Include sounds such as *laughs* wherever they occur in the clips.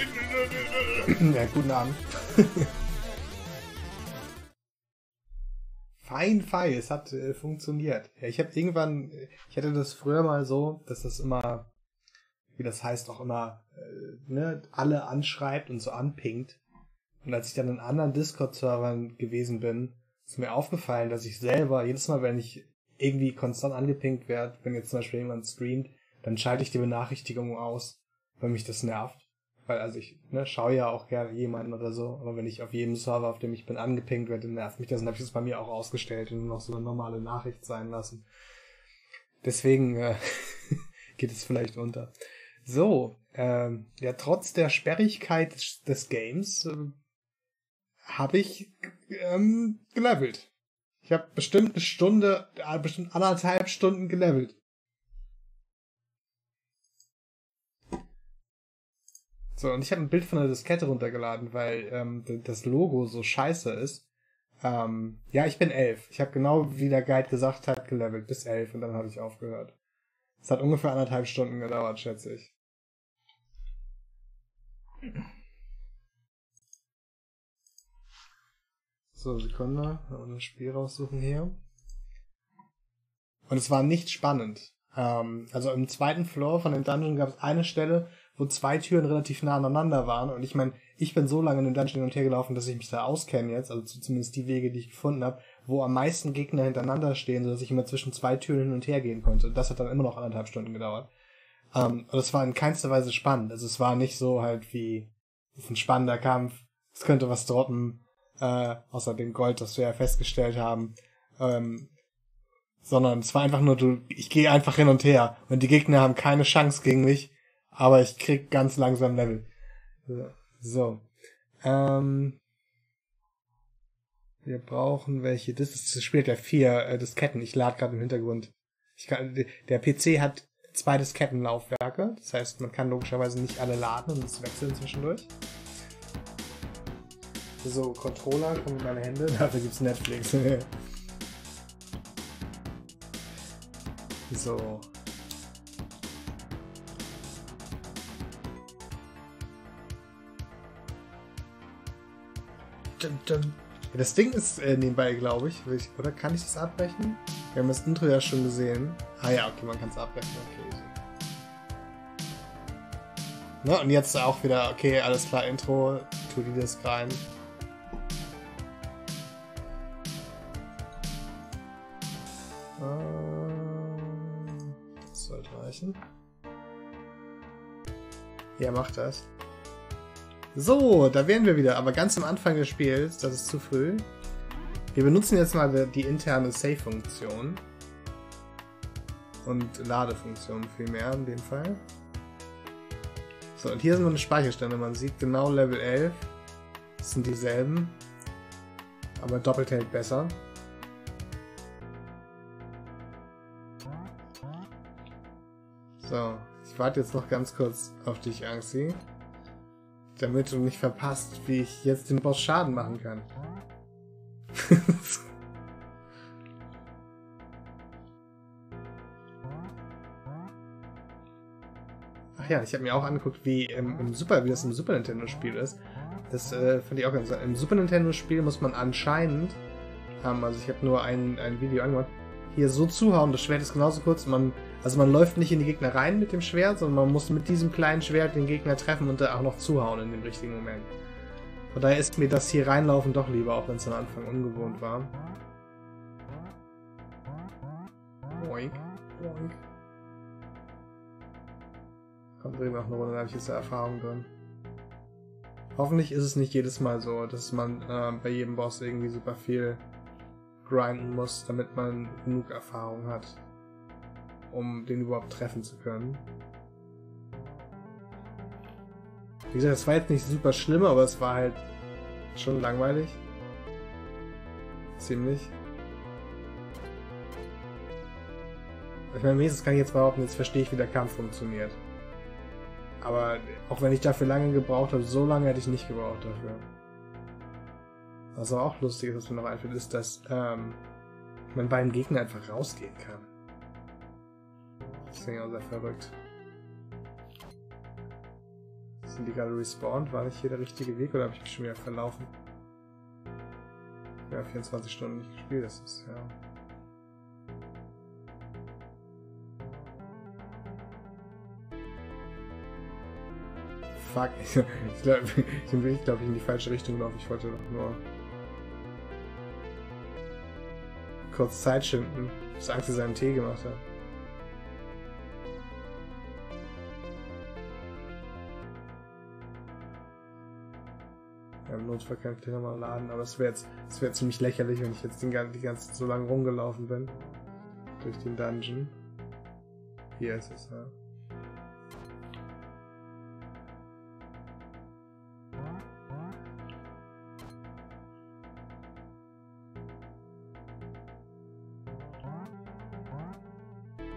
*laughs* ja, guten Abend. *laughs* fein, fein, es hat äh, funktioniert. Ja, ich habe irgendwann, ich hatte das früher mal so, dass das immer, wie das heißt, auch immer äh, ne, alle anschreibt und so anpingt. Und als ich dann in anderen Discord-Servern gewesen bin, ist mir aufgefallen, dass ich selber jedes Mal, wenn ich irgendwie konstant angepinkt werde, wenn jetzt zum Beispiel jemand streamt, dann schalte ich die Benachrichtigung aus, weil mich das nervt. Weil, also ich ne, schaue ja auch gerne jemanden oder so, aber wenn ich auf jedem Server, auf dem ich bin, angepinkt werde, nervt mich das. Dann habe ich das bei mir auch ausgestellt und nur noch so eine normale Nachricht sein lassen. Deswegen äh, *laughs* geht es vielleicht unter. So, ähm, ja, trotz der Sperrigkeit des, des Games äh, habe ich ähm, gelevelt. Ich habe bestimmt eine Stunde, äh, bestimmt anderthalb Stunden gelevelt. So, und ich habe ein Bild von der Diskette runtergeladen, weil ähm, das Logo so scheiße ist. Ähm, ja, ich bin elf. Ich habe genau, wie der Guide gesagt hat, gelevelt bis elf und dann habe ich aufgehört. Es hat ungefähr anderthalb Stunden gedauert, schätze ich. So, Sekunde. Ein Spiel raussuchen hier. Und es war nicht spannend. Ähm, also im zweiten Floor von dem Dungeon gab es eine Stelle, wo zwei Türen relativ nah aneinander waren. Und ich meine, ich bin so lange in dem Dungeon hin und her gelaufen, dass ich mich da auskenne jetzt, also zumindest die Wege, die ich gefunden habe, wo am meisten Gegner hintereinander stehen, sodass ich immer zwischen zwei Türen hin und her gehen konnte. Und das hat dann immer noch anderthalb Stunden gedauert. Ähm, und es war in keinster Weise spannend. Also es war nicht so halt wie es ist ein spannender Kampf, es könnte was droppen, äh, außer dem Gold, das wir ja festgestellt haben. Ähm, sondern es war einfach nur, du, ich gehe einfach hin und her und die Gegner haben keine Chance gegen mich aber ich krieg ganz langsam Level. So. Ähm, wir brauchen welche. Das, das spielt ja vier äh, Disketten. Ich lade gerade im Hintergrund. Ich kann, der PC hat zwei Diskettenlaufwerke. Das heißt, man kann logischerweise nicht alle laden und es wechseln zwischendurch. So, Controller kommen in meine Hände. *laughs* Dafür gibt's Netflix. *laughs* so. Das Ding ist äh, nebenbei, glaube ich. Oder kann ich das abbrechen? Wir haben das Intro ja schon gesehen. Ah ja, okay, man kann es abbrechen. Okay. Ne, und jetzt auch wieder, okay, alles klar, Intro, tu die das rein. Ähm, das sollte reichen. Ja, macht das. So, da wären wir wieder, aber ganz am Anfang des Spiels, das ist zu früh. Wir benutzen jetzt mal die interne Save-Funktion. Und Ladefunktion vielmehr in dem Fall. So, und hier sind wir eine Speicherstände. Man sieht genau Level 11. Das sind dieselben. Aber doppelt hält besser. So, ich warte jetzt noch ganz kurz auf dich, Angsi damit du nicht verpasst, wie ich jetzt den Boss Schaden machen kann. *laughs* Ach ja, ich habe mir auch angeguckt, wie im, im, Super, wie das im Super Nintendo Spiel ist. Das äh, fand ich auch ganz. Im Super Nintendo Spiel muss man anscheinend, ähm, also ich habe nur ein, ein Video angemacht, hier so zuhauen. Das Schwert ist genauso kurz. Man also man läuft nicht in die Gegner rein mit dem Schwert, sondern man muss mit diesem kleinen Schwert den Gegner treffen und da auch noch zuhauen in dem richtigen Moment. Von daher ist mir das hier reinlaufen doch lieber, auch wenn es am Anfang ungewohnt war. Boink, boink. Kommt drehen wir auch eine Runde, da habe ich jetzt Erfahrung drin. Hoffentlich ist es nicht jedes Mal so, dass man äh, bei jedem Boss irgendwie super viel grinden muss, damit man genug Erfahrung hat um den überhaupt treffen zu können. Wie gesagt, es war jetzt nicht super schlimm, aber es war halt schon langweilig. Ziemlich. Ich meine, wenigstens kann ich jetzt behaupten, jetzt verstehe ich, wie der Kampf funktioniert. Aber auch wenn ich dafür lange gebraucht habe, so lange hätte ich nicht gebraucht dafür. Was aber auch lustig ist, was mir noch einfällt, ist, dass ähm, man bei einem Gegner einfach rausgehen kann. Das ich auch sehr verrückt. Sind die gerade respawned? War nicht hier der richtige Weg oder habe ich mich schon wieder verlaufen? Ja, 24 Stunden nicht gespielt, das ist ja. Fuck, *laughs* ich, ich glaube, ich bin glaub, in die falsche Richtung gelaufen. Ich wollte doch nur kurz Zeit schinden, bis Angst seinen Tee gemacht hat. Ich den nochmal laden, aber es wäre jetzt, es ziemlich lächerlich, wenn ich jetzt den, die ganze so lange rumgelaufen bin. Durch den Dungeon. Hier ist es, ja.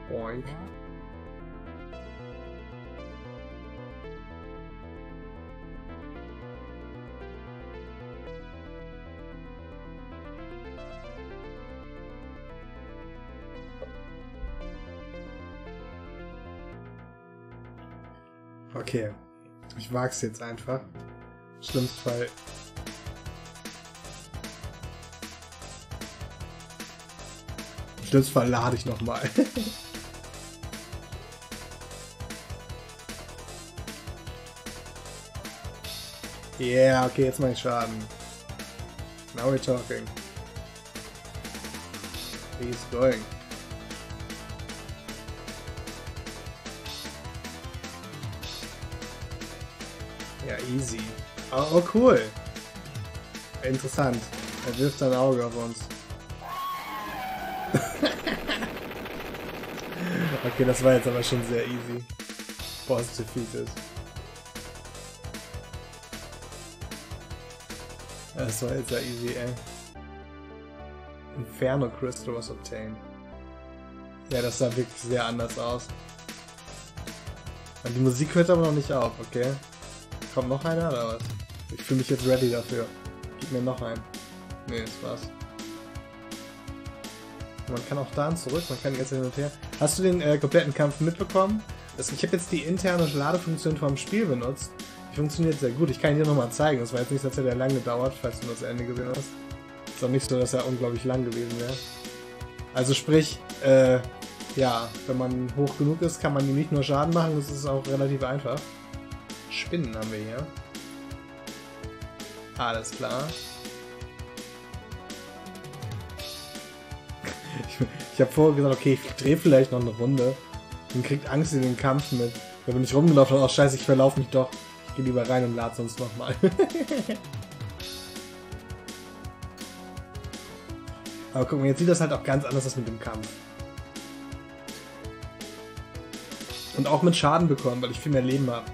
Boink. Wag's jetzt einfach. Schlimmsten Fall. Im schlimmsten Fall lade ich nochmal. *laughs* yeah, okay, jetzt mach ich Schaden. Now we're talking. He's going. Easy. Oh, oh, cool. Interessant. Er wirft sein Auge auf uns. *laughs* okay, das war jetzt aber schon sehr easy. Boss defeated. Das war jetzt sehr easy, ey. Inferno Crystal was obtained. Ja, das sah wirklich sehr anders aus. Und die Musik hört aber noch nicht auf, okay? Kommt noch einer oder was? Ich fühle mich jetzt ready dafür. Gib mir noch einen. Nee, das war's. Man kann auch da zurück, man kann jetzt hin und her. Hast du den äh, kompletten Kampf mitbekommen? Das, ich habe jetzt die interne Ladefunktion vom Spiel benutzt. Die funktioniert sehr gut. Ich kann dir nochmal zeigen. Das war jetzt nicht, als hätte der lang gedauert, falls du das Ende gesehen hast. Ist auch nicht so, dass er unglaublich lang gewesen wäre. Also sprich, äh, ja, wenn man hoch genug ist, kann man ihm nicht nur Schaden machen, das ist auch relativ einfach. Spinnen haben wir hier. Alles klar. Ich, ich habe vorher gesagt, okay, ich drehe vielleicht noch eine Runde und kriegt Angst in den Kampf mit. Da bin ich rumgelaufen und oh scheiße, ich verlaufe mich doch. Ich gehe lieber rein und lade sonst nochmal. *laughs* Aber guck mal, jetzt sieht das halt auch ganz anders aus mit dem Kampf. Und auch mit Schaden bekommen, weil ich viel mehr Leben habe.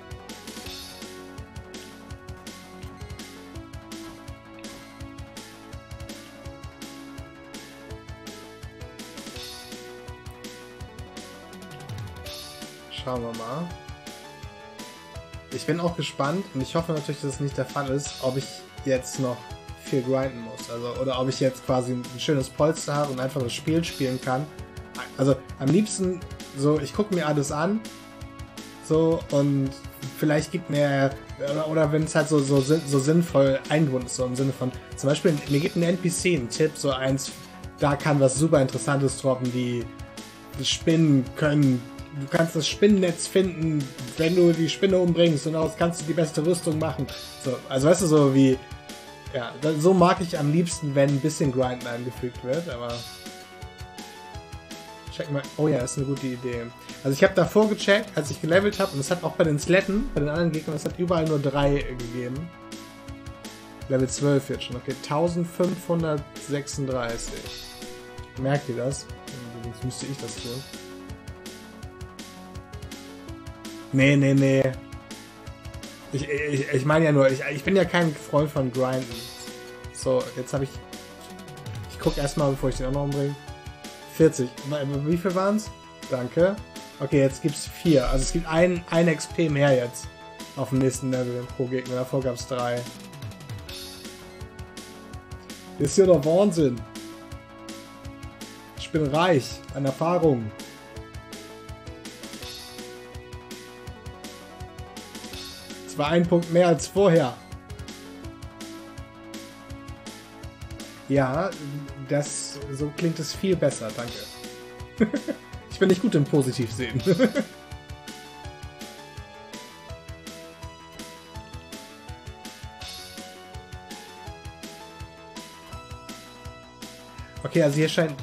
Schauen wir mal. Ich bin auch gespannt und ich hoffe natürlich, dass es nicht der Fall ist, ob ich jetzt noch viel grinden muss. Also, oder ob ich jetzt quasi ein schönes Polster habe und einfach das Spiel spielen kann. Also am liebsten so, ich gucke mir alles an. So, und vielleicht gibt mir, oder, oder wenn es halt so, so, so sinnvoll eingebunden ist, so im Sinne von, zum Beispiel, mir gibt ein NPC einen Tipp, so eins, da kann was super Interessantes droppen, wie Spinnen können du kannst das Spinnennetz finden, wenn du die Spinne umbringst und aus kannst du die beste Rüstung machen. So, also weißt du, so wie, ja, so mag ich am liebsten, wenn ein bisschen Grinden eingefügt wird, aber check mal, oh ja, ist eine gute Idee. Also ich habe davor gecheckt, als ich gelevelt habe, und es hat auch bei den Sletten, bei den anderen Gegnern, es hat überall nur drei gegeben. Level 12 jetzt schon, okay, 1536. Merkt ihr das? Sonst müsste ich das tun. Nee, nee, nee. Ich, ich, ich meine ja nur, ich, ich bin ja kein Freund von Grinden. So, jetzt habe ich. Ich gucke erstmal, bevor ich den anderen umbringe. 40. Wie viel waren es? Danke. Okay, jetzt gibt es vier. Also es gibt ein, ein XP mehr jetzt. Auf dem nächsten Level pro Gegner. Davor gab es drei. Ist ja doch Wahnsinn. Ich bin reich an Erfahrung. War ein Punkt mehr als vorher. Ja, das so klingt es viel besser, danke. *laughs* ich bin nicht gut im Positivsehen. *laughs* Okay, also hier scheint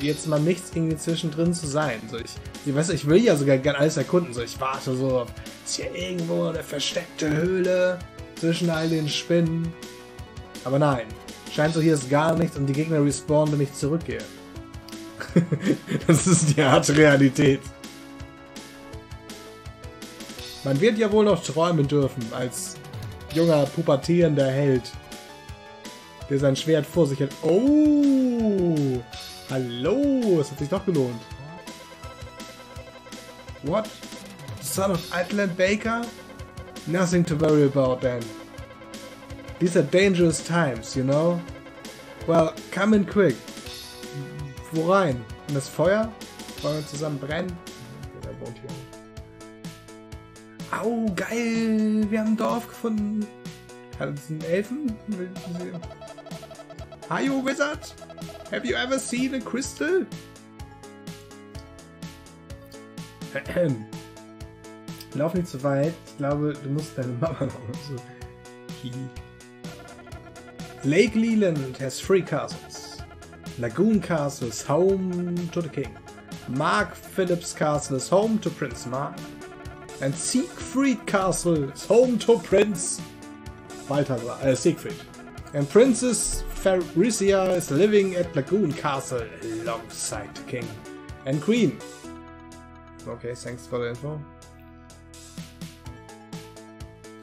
jetzt mal nichts irgendwie zwischendrin zu sein. So, ich, ich, weiß, ich will ja sogar gerne alles erkunden. So, ich warte so auf, ist hier irgendwo eine versteckte Höhle zwischen all den Spinnen. Aber nein, scheint so hier ist gar nichts und die Gegner respawnen, wenn ich zurückgehe. *laughs* das ist die harte Realität. Man wird ja wohl noch träumen dürfen als junger, pubertierender Held der sein Schwert vor sich hat. Oh! Hallo! Es hat sich doch gelohnt. What? Son of Atlant Baker? Nothing to worry about then. These are dangerous times, you know? Well, come in quick. Wo rein? In das Feuer? Wollen wir zusammen brennen? Au, geil! Wir haben ein Dorf gefunden. Hat es einen Elfen? Are you a wizard? Have you ever seen a crystal? *clears throat* Lauf nicht zu weit. Ich glaube, du musst deine Mama *laughs* noch. Lake Leland has three castles. Lagoon Castle is home to the king. Mark Phillips Castle is home to Prince Mark. And Siegfried Castle is home to Prince Balthasar, äh, Siegfried. And Princess Farisia is living at Lagoon Castle alongside the king and queen. Okay, thanks for the info.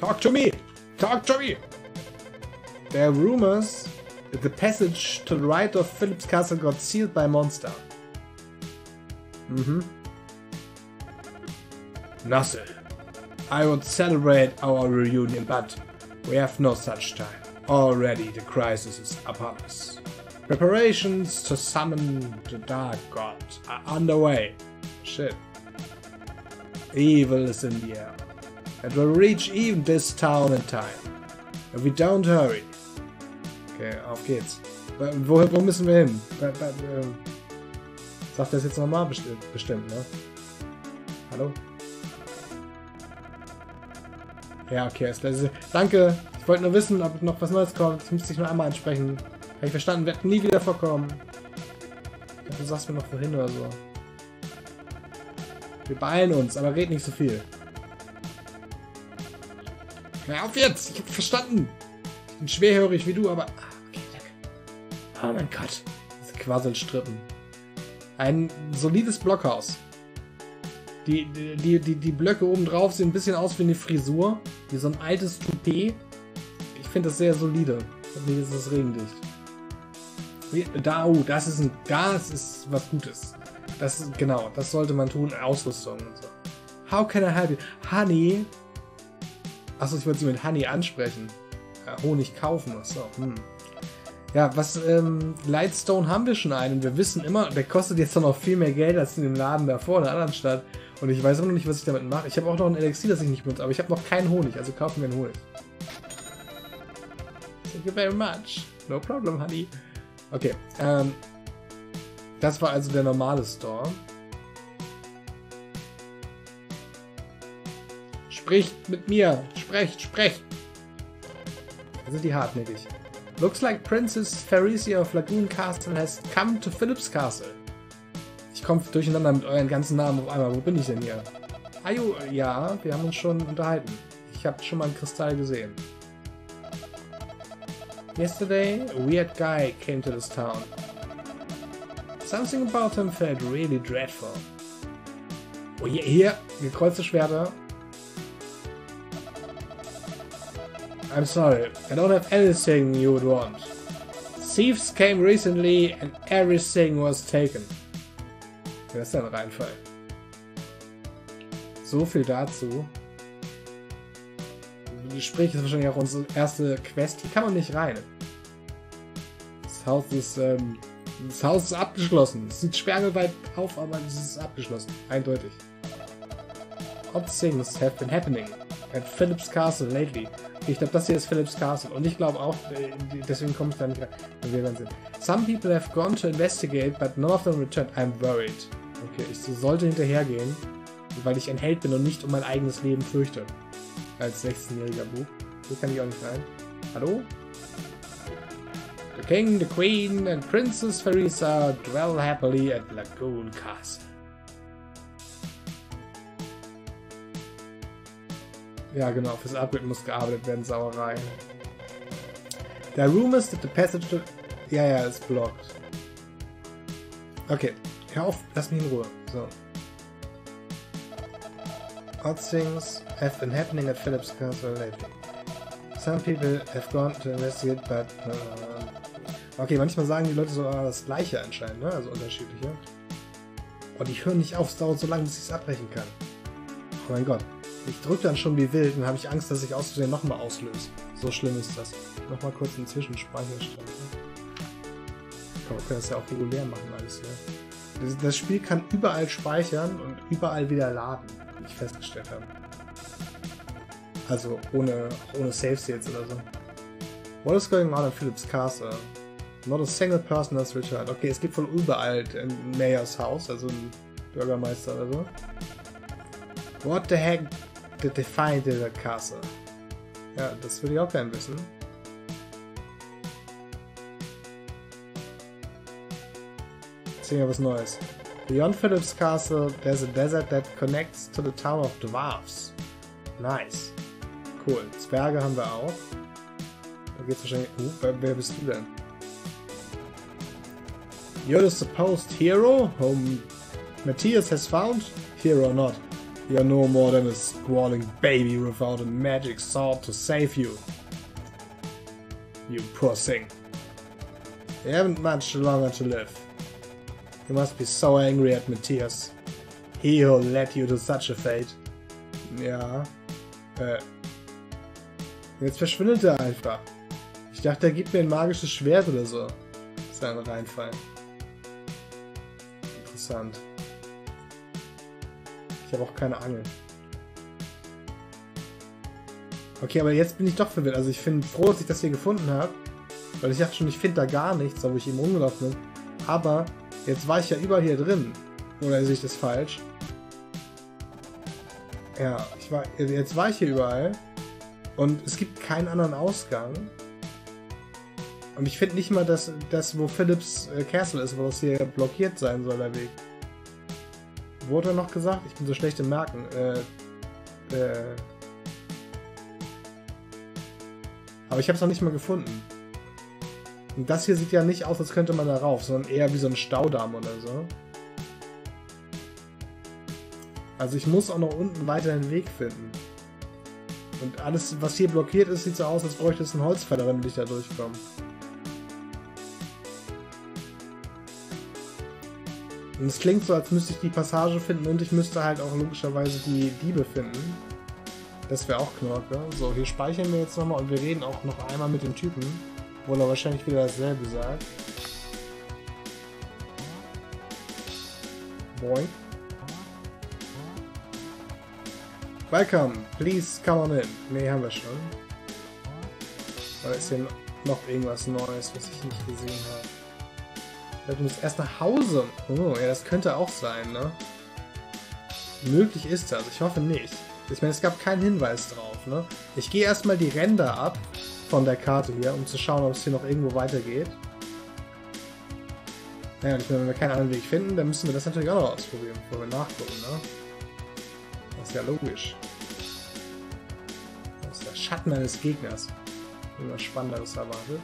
Talk to me! Talk to me! There are rumors that the passage to the right of Philip's castle got sealed by a monster. Mm-hmm. Nothing. I would celebrate our reunion, but we have no such time. Already the crisis is upon us. Preparations to summon the Dark God are underway. Shit. Evil is in the air. It will reach even this town in time. If we don't hurry. Okay, auf geht's. Wo, wo müssen wir hin? Ähm, sagt das jetzt nochmal? Bestimmt, ne? Hallo? Ja, okay, ist Danke! Ich wollte nur wissen, ob noch was Neues kommt. Das müsste ich nur einmal ansprechen. Habe ich verstanden, wird nie wieder vorkommen. Du sagst mir noch vorhin oder so. Wir beeilen uns, aber red nicht so viel. Hör auf jetzt! Ich hab verstanden! Ich bin schwerhörig wie du, aber... Ah, okay, danke. Oh mein Gott. Diese Quasselstrippen. Ein solides Blockhaus. Die, die, die, die Blöcke oben drauf sehen ein bisschen aus wie eine Frisur. Wie so ein altes Toupet finde das sehr solide. Hoffentlich ist es regendicht. Da, oh, das ist ein, das ist was Gutes. Das ist, genau, das sollte man tun. Ausrüstung und so. How can I help you? Honey. Achso, ich wollte sie mit Honey ansprechen. Äh, Honig kaufen. Achso, hm. Ja, was, ähm, Lightstone haben wir schon einen. Wir wissen immer, der kostet jetzt noch viel mehr Geld als in dem Laden davor in der anderen Stadt. Und ich weiß immer noch nicht, was ich damit mache. Ich habe auch noch ein Elixier, das ich nicht benutze, aber ich habe noch keinen Honig, also kaufen wir einen Honig. Thank you very much. No problem, honey. Okay, ähm, das war also der normale Store. Spricht mit mir. Sprecht, sprecht. Da sind die hartnäckig. Looks like Princess Pharesia of Lagoon Castle has come to Philip's Castle. Ich komme durcheinander mit euren ganzen Namen auf einmal. Wo bin ich denn hier? Ayo, ja, wir haben uns schon unterhalten. Ich habe schon mal einen Kristall gesehen. Yesterday, a weird guy came to this town. Something about him felt really dreadful. Oh, hier, hier, gekreuzte Schwerter. I'm sorry, I don't have anything you would want. Thieves came recently and everything was taken. Wer ist ein Reinfall? So viel dazu. Gespräch ist wahrscheinlich auch unsere erste Quest. Hier kann man nicht rein. Das Haus ist, ähm, das Haus ist abgeschlossen. Es sieht sperrangelweit auf, aber es ist abgeschlossen. Eindeutig. Odd things have been happening. at Phillips Castle lately. Ich glaube, das hier ist Phillips Castle. Und ich glaube auch, äh, deswegen komme ich da nicht rein. Wir werden sehen. Some people have gone to investigate, but none of them returned. I'm worried. Okay, ich sollte hinterhergehen, weil ich ein Held bin und nicht um mein eigenes Leben fürchte. Als 16-jähriger Buch. Hier kann ich auch nicht rein. Hallo? The king, the queen and Princess Farisa dwell happily at Lagoon Castle. Ja, genau, fürs Upgrade muss gearbeitet werden, Sauerei. Der Room is that the passage to... Ja, ja, ist blockt. Okay, hör auf, lass mich in Ruhe. So. Odd things have been happening at Phillips Castle lately. Some people have gone to investigate, but... Uh, okay, manchmal sagen die Leute so uh, das Gleiche anscheinend, ne? Also unterschiedliche. Und ich höre nicht auf, es dauert so lange, bis ich es abbrechen kann. Oh mein Gott. Ich drücke dann schon wie wild und habe ich Angst, dass ich aus Versehen nochmal auslöse. So schlimm ist das. Nochmal kurz einen Zwischenspeicher stellen. Komm, wir können das ja auch regulär machen alles hier. Das Spiel kann überall speichern und überall wieder laden, wie ich festgestellt habe. Also ohne, ohne Save States oder so. What is going on in Phillips Castle? Not a single person has returned. Okay, es gibt von überall ein Mayors Haus, also ein Bürgermeister oder so. What the heck they find in the castle? Ja, das würde ich auch gerne wissen. Sehen wir was Neues. Beyond Phillips Castle, there's a desert that connects to the town of Dwarfs. Nice. Cool. Zwerge haben wir auch. Da geht's wahrscheinlich. Uh, wer, wer bist du denn? You're the supposed hero whom Matthias has found? Hero or not? You're no more than a squalling baby without a magic sword to save you. You poor thing. You haven't much longer to live. You must be so angry at Matthias. He who led you to such a fate. Ja. Äh. Jetzt verschwindet er einfach. Ich dachte, er gibt mir ein magisches Schwert oder so. Sein Reinfall. Interessant. Ich habe auch keine Angel. Okay, aber jetzt bin ich doch verwirrt. Also ich bin froh, dass ich das hier gefunden habe. Weil ich dachte schon, ich finde da gar nichts, wo ich eben rumgelaufen bin. Aber jetzt war ich ja überall hier drin. Oder sehe ich das falsch? Ja, ich war, jetzt war ich hier überall. Und es gibt keinen anderen Ausgang. Und ich finde nicht mal, dass das, wo Philips äh, Castle ist, wo das hier blockiert sein soll, der Weg. Wurde noch gesagt? Ich bin so schlecht im Merken. Äh, äh. Aber ich habe es noch nicht mal gefunden. Und das hier sieht ja nicht aus, als könnte man da rauf, sondern eher wie so ein Staudamm oder so. Also ich muss auch noch unten weiter den Weg finden. Und alles, was hier blockiert ist, sieht so aus, als bräuchte es einen Holzfäller, damit ich da durchkomme. Und es klingt so, als müsste ich die Passage finden und ich müsste halt auch logischerweise die Diebe finden. Das wäre auch Knorke. So, hier speichern wir jetzt nochmal und wir reden auch noch einmal mit dem Typen, wo er wahrscheinlich wieder dasselbe sagt. Boing. Welcome, please come on in. Ne, haben wir schon. Oder ist hier noch irgendwas Neues, was ich nicht gesehen habe? Du musst erst nach Hause. Oh, ja, das könnte auch sein, ne? Möglich ist das. Ich hoffe nicht. Ich meine, es gab keinen Hinweis drauf, ne? Ich gehe erstmal die Ränder ab von der Karte hier, um zu schauen, ob es hier noch irgendwo weitergeht. Naja, und wenn wir keinen anderen Weg finden, dann müssen wir das natürlich auch noch ausprobieren, bevor wir nachgucken, ne? Das ist ja logisch. Das ist der Schatten eines Gegners. Irgendwas Spannenderes erwartet.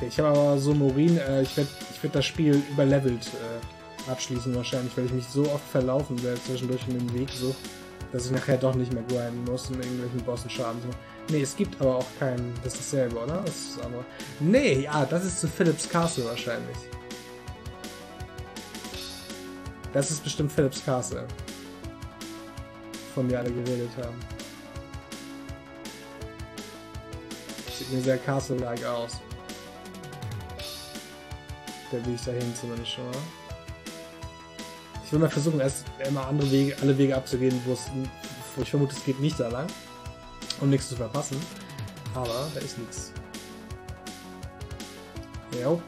Ich habe aber so Morin, äh, ich werde ich werd das Spiel überlevelt äh, abschließen wahrscheinlich, weil ich mich so oft verlaufen werde zwischendurch in dem Weg so, dass ich nachher doch nicht mehr grinden muss und irgendwelchen Bossen schaden so. Ne, es gibt aber auch keinen, das ist dasselbe, oder? Das ist aber. Nee, ja, das ist zu Philips Castle wahrscheinlich. Das ist bestimmt Philips Castle. Von der alle geredet haben. Sieht mir sehr Castle-like aus. Der Weg dahin zumindest schon mal. Ich will mal versuchen, erst immer andere Wege, alle Wege abzugehen, wo es, wo ich vermute, es geht nicht da lang. Um nichts zu verpassen. Aber da ist nichts. Jo.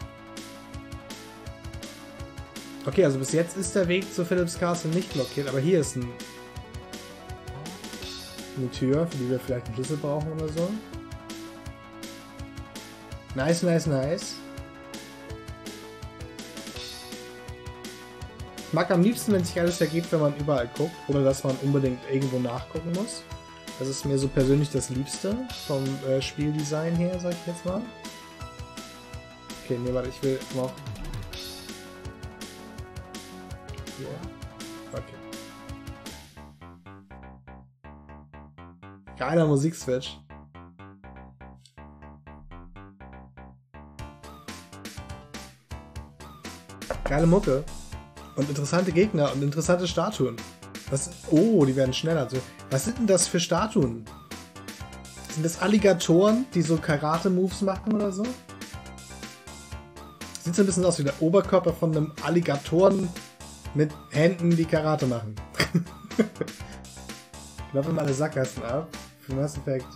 Okay, also bis jetzt ist der Weg zu Philips Castle nicht blockiert, aber hier ist ein, eine Tür, für die wir vielleicht einen Schlüssel brauchen oder so. Nice, nice, nice. Ich mag am liebsten, wenn sich alles ergibt, wenn man überall guckt, ohne dass man unbedingt irgendwo nachgucken muss. Das ist mir so persönlich das Liebste vom äh, Spieldesign her, sag ich jetzt mal. Okay, nee, warte, ich will noch... Hier. Okay. Geiler Musikswitch. Geile Mucke. Und interessante Gegner und interessante Statuen. Was, oh, die werden schneller. Was sind denn das für Statuen? Sind das Alligatoren, die so Karate-Moves machen oder so? Sieht so ein bisschen aus wie der Oberkörper von einem Alligatoren mit Händen, die Karate machen. *laughs* ich laufe mal alle Sackgassen ab. Für Mass Effect.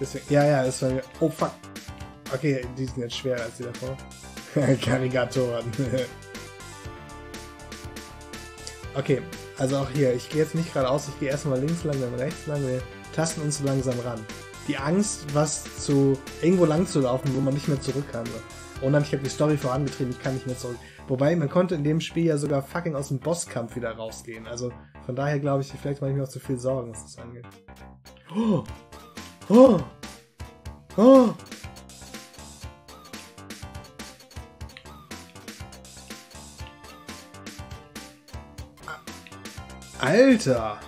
Deswegen, ja, ja, das war. Oh fuck. Okay, die sind jetzt schwerer als die davor. *laughs* Karikatoren. *laughs* Okay, also auch hier, ich gehe jetzt nicht geradeaus, ich gehe erstmal links lang, dann rechts lang, wir tasten uns so langsam ran. Die Angst, was zu irgendwo lang zu laufen, wo man nicht mehr zurück kann. Und dann, ich habe die Story vorangetrieben, ich kann nicht mehr zurück. Wobei, man konnte in dem Spiel ja sogar fucking aus dem Bosskampf wieder rausgehen. Also von daher glaube ich, vielleicht mache ich mir auch zu viel Sorgen, was das angeht. Oh! Oh! Oh! Alter!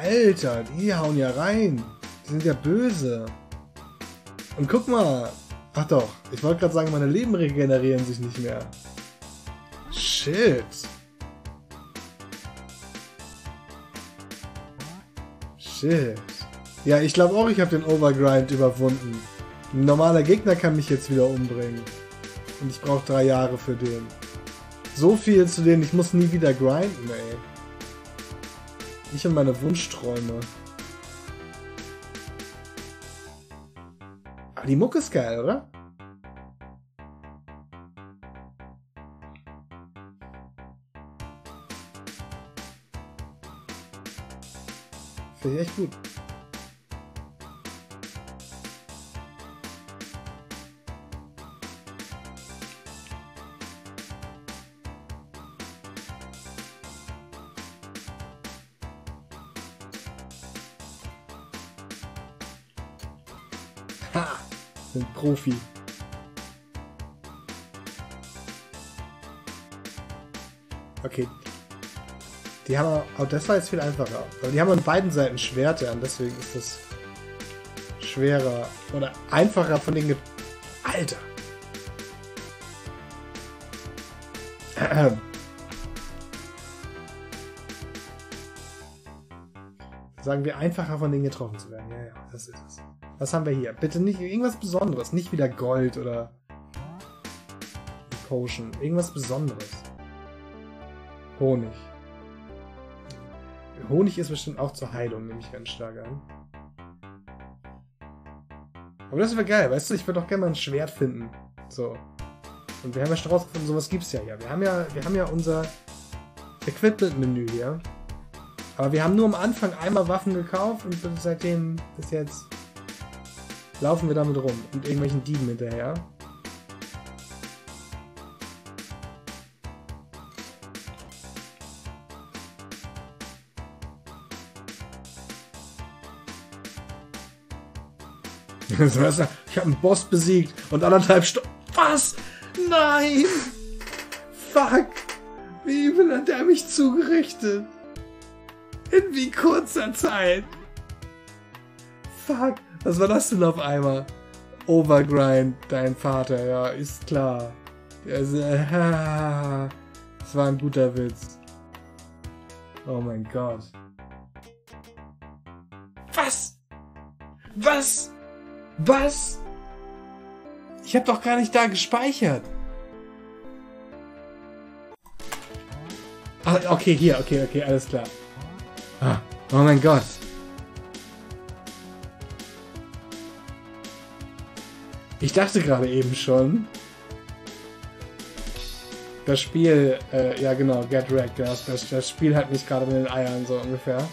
Alter, die hauen ja rein. Die sind ja böse. Und guck mal. Ach doch, ich wollte gerade sagen, meine Leben regenerieren sich nicht mehr. Shit. Shit. Ja, ich glaube auch, ich habe den Overgrind überwunden. Ein normaler Gegner kann mich jetzt wieder umbringen. Und ich brauche drei Jahre für den. So viel zu denen, ich muss nie wieder grinden, ey. Ich und meine Wunschträume. Aber die Mucke ist geil, oder? Finde ich echt gut. Profi. Okay. Die haben aber, das war jetzt viel einfacher. Aber die haben an beiden Seiten Schwerter und deswegen ist das schwerer oder einfacher von den... Ge Alter! *clears throat* Sagen wir einfacher von denen getroffen zu werden. Ja, ja, das ist es. Was haben wir hier? Bitte nicht irgendwas Besonderes. Nicht wieder Gold oder Potion. Irgendwas Besonderes. Honig. Honig ist bestimmt auch zur Heilung, nehme ich ganz stark an. Aber das wäre geil, weißt du? Ich würde doch gerne mal ein Schwert finden. So. Und wir haben ja schon rausgefunden, sowas gibt's ja hier. Wir haben ja, wir haben ja unser Equipment-Menü hier. Aber wir haben nur am Anfang einmal Waffen gekauft und seitdem bis jetzt laufen wir damit rum und irgendwelchen Dieben hinterher. *laughs* ich habe einen Boss besiegt und anderthalb Stunden. Was? Nein! Fuck! Wie übel hat er mich zugerichtet? In wie kurzer Zeit? Fuck! Was war das denn auf einmal? Overgrind, dein Vater, ja, ist klar. Also, äh, *laughs* das war ein guter Witz. Oh mein Gott. Was? Was? Was? Ich habe doch gar nicht da gespeichert. Ah, okay, hier, okay, okay, alles klar. Oh mein Gott. Ich dachte gerade eben schon, das Spiel, äh, ja genau, Get Wrecked, das, das, das Spiel hat mich gerade mit den Eiern so ungefähr.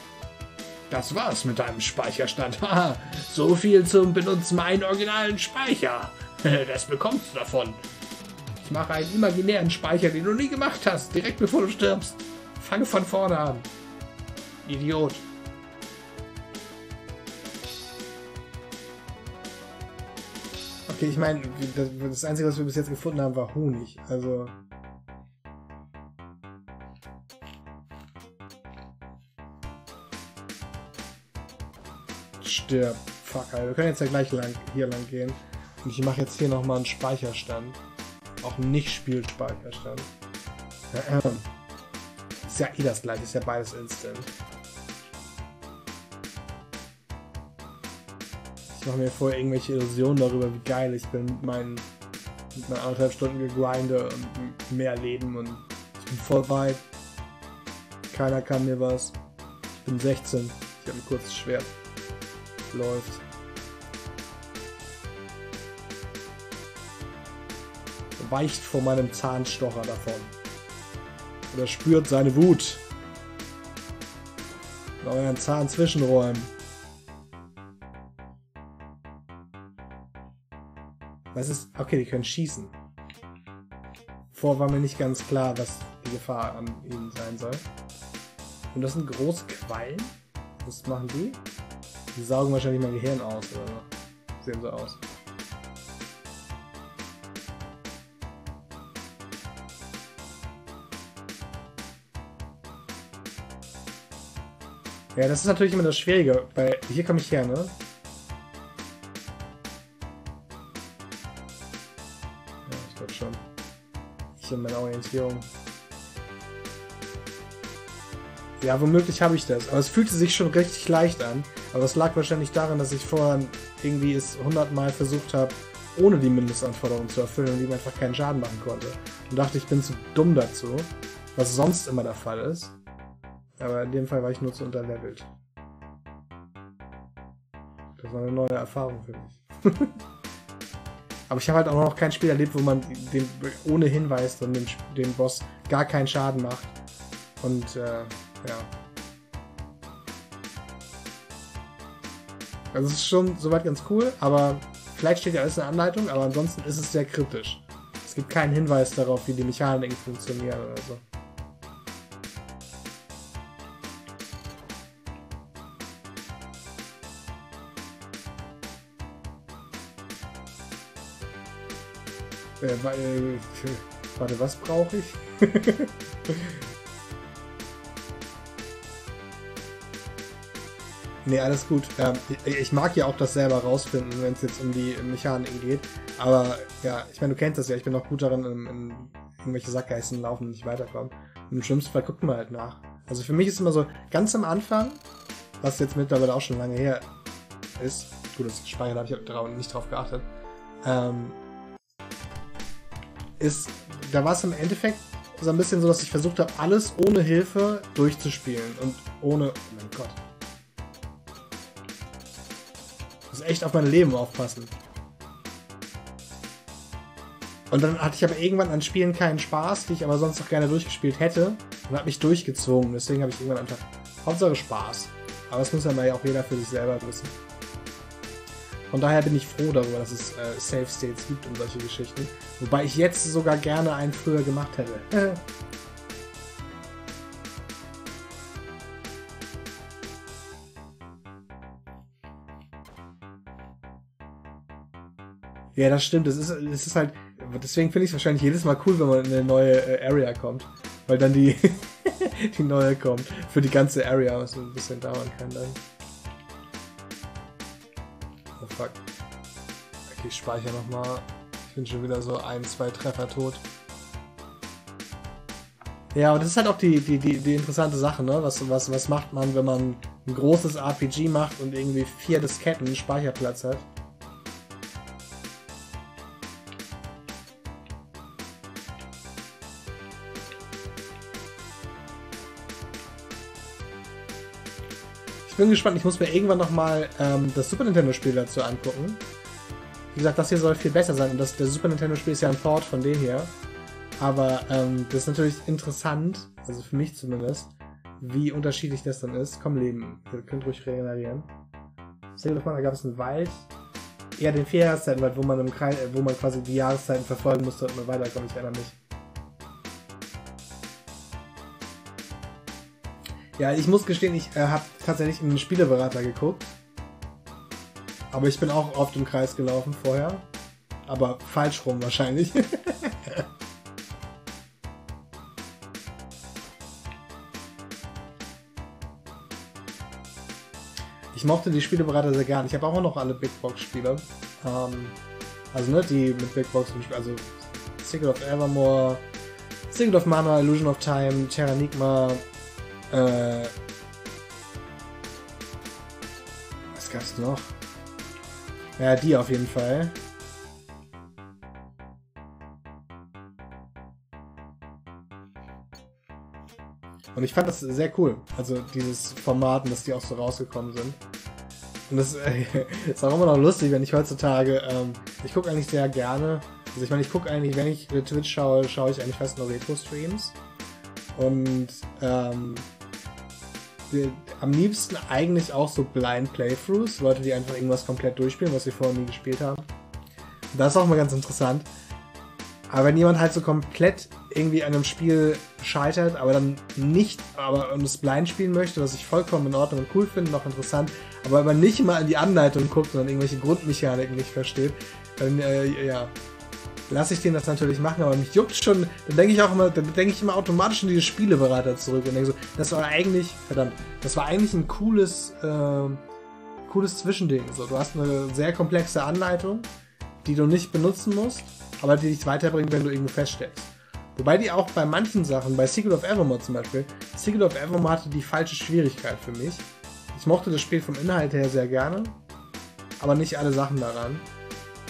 Das war's mit deinem Speicherstand. *laughs* Haha, so viel zum Benutzen meinen originalen Speicher. *laughs* Das bekommst du davon. Ich mache einen imaginären Speicher, den du nie gemacht hast, direkt bevor du stirbst. Fange von vorne an. Idiot. Okay, ich meine, das, das Einzige, was wir bis jetzt gefunden haben, war Honig. Also. Stirb. Fuck, Alter. Wir können jetzt ja gleich lang, hier lang gehen. Und ich mache jetzt hier nochmal einen Speicherstand. Auch nicht Spielspeicherstand. Ähm. Ist ja eh das gleiche, ist ja beides Instant. Ich mache mir vorher irgendwelche Illusionen darüber, wie geil ich bin mit meinen, mit meinen anderthalb Stunden gegrinde und mehr Leben und ich bin voll weit. Keiner kann mir was. Ich bin 16. Ich habe ein kurzes Schwert. Läuft. Weicht vor meinem Zahnstocher davon. Oder spürt seine Wut. In euren Zahn zwischenräumen. Was ist. Okay, die können schießen. Vor war mir nicht ganz klar, was die Gefahr an ihnen sein soll. Und das sind große Quallen? Was machen die? Die saugen wahrscheinlich mein Gehirn aus oder so. Sehen so aus. Ja, das ist natürlich immer das Schwierige, weil hier komme ich her, ne? In meiner Orientierung. Ja, womöglich habe ich das. Aber es fühlte sich schon richtig leicht an. Aber es lag wahrscheinlich daran, dass ich vorher irgendwie es hundertmal versucht habe, ohne die Mindestanforderungen zu erfüllen und ihm einfach keinen Schaden machen konnte. Und dachte, ich bin zu dumm dazu, was sonst immer der Fall ist. Aber in dem Fall war ich nur zu unterlevelt. Das war eine neue Erfahrung für mich. *laughs* Aber ich habe halt auch noch kein Spiel erlebt, wo man den, ohne Hinweis dann dem, dem Boss gar keinen Schaden macht. Und äh, ja. Also es ist schon soweit ganz cool, aber vielleicht steht ja alles in der Anleitung, aber ansonsten ist es sehr kritisch. Es gibt keinen Hinweis darauf, wie die Mechaniken funktionieren oder so. Äh, weil, warte, was brauche ich? *laughs* nee, alles gut. Ähm, ich mag ja auch das selber rausfinden, wenn es jetzt um die Mechaniken geht. Aber ja, ich meine, du kennst das ja. Ich bin auch gut darin, in, in irgendwelche Sackgeißen laufen und nicht weiterkommen. Und im schlimmsten Fall gucken wir halt nach. Also für mich ist immer so, ganz am Anfang, was jetzt mittlerweile auch schon lange her ist, gut, das Speichern habe ich nicht drauf geachtet, ähm, ist, da war es im Endeffekt so ein bisschen so, dass ich versucht habe, alles ohne Hilfe durchzuspielen und ohne. Oh mein Gott. Ich muss echt auf mein Leben aufpassen. Und dann hatte ich aber irgendwann an Spielen keinen Spaß, die ich aber sonst noch gerne durchgespielt hätte und habe mich durchgezwungen. Deswegen habe ich irgendwann einfach Hauptsache Spaß. Aber das muss ja mal auch jeder für sich selber wissen. Von daher bin ich froh darüber, dass es äh, Safe States gibt und solche Geschichten. Wobei ich jetzt sogar gerne einen früher gemacht hätte. *laughs* Ja, das stimmt. Das ist, ist halt. Deswegen finde ich es wahrscheinlich jedes Mal cool, wenn man in eine neue äh, Area kommt. Weil dann die, *laughs* die neue kommt. Für die ganze Area, was ein bisschen dauern kann dann. Oh fuck. Okay, ich speichere nochmal. Ich bin schon wieder so ein, zwei Treffer tot. Ja, aber das ist halt auch die, die, die, die interessante Sache, ne? Was, was, was macht man, wenn man ein großes RPG macht und irgendwie vier Disketten Speicherplatz hat? Ich bin gespannt, ich muss mir irgendwann nochmal ähm, das Super Nintendo-Spiel dazu angucken. Wie gesagt, das hier soll viel besser sein und das, der Super Nintendo-Spiel ist ja ein Port von dem hier. Aber ähm, das ist natürlich interessant, also für mich zumindest, wie unterschiedlich das dann ist. Komm, Leben, ihr könnt ruhig regenerieren. Single of Mana gab es einen Wald, eher den vier Jahreszeitenwald, wo man im Kreis, wo man quasi die Jahreszeiten verfolgen musste und man weiterkommt, ich erinnere mich. Ja, ich muss gestehen, ich äh, habe tatsächlich einen Spieleberater geguckt. Aber ich bin auch oft im Kreis gelaufen vorher. Aber falsch rum wahrscheinlich. *laughs* ich mochte die Spieleberater sehr gern. Ich habe auch noch alle Big Box Spiele. Ähm, also ne, die mit Big Box, also Secret of Evermore, Secret of Mana, Illusion of Time, Terranigma, äh, was gab's noch? Ja, die auf jeden Fall. Und ich fand das sehr cool. Also dieses Format, dass die auch so rausgekommen sind. Und das *laughs* ist auch immer noch lustig, wenn ich heutzutage, ähm, ich gucke eigentlich sehr gerne, also ich meine, ich gucke eigentlich, wenn ich Twitch schaue, schaue ich eigentlich fast nur Retro-Streams. Und ähm, die, am liebsten eigentlich auch so Blind Playthroughs, Leute, die einfach irgendwas komplett durchspielen, was sie vorher nie gespielt haben. Und das ist auch mal ganz interessant. Aber wenn jemand halt so komplett irgendwie an einem Spiel scheitert, aber dann nicht, aber und es blind spielen möchte, was ich vollkommen in Ordnung und cool finde, noch interessant, aber wenn man nicht mal in die Anleitung guckt, sondern irgendwelche Grundmechaniken nicht versteht, dann äh, ja, lasse ich den das natürlich machen, aber mich juckt schon, dann denke ich auch immer, dann denke ich immer automatisch in diese Spieleberater zurück und denke so, das war eigentlich, verdammt, das war eigentlich ein cooles, äh, cooles Zwischending. So, du hast eine sehr komplexe Anleitung, die du nicht benutzen musst, aber die dich weiterbringt, wenn du irgendwo feststeckst. Wobei die auch bei manchen Sachen, bei Secret of Evermore zum Beispiel, Secret of Evermore hatte die falsche Schwierigkeit für mich. Ich mochte das Spiel vom Inhalt her sehr gerne, aber nicht alle Sachen daran.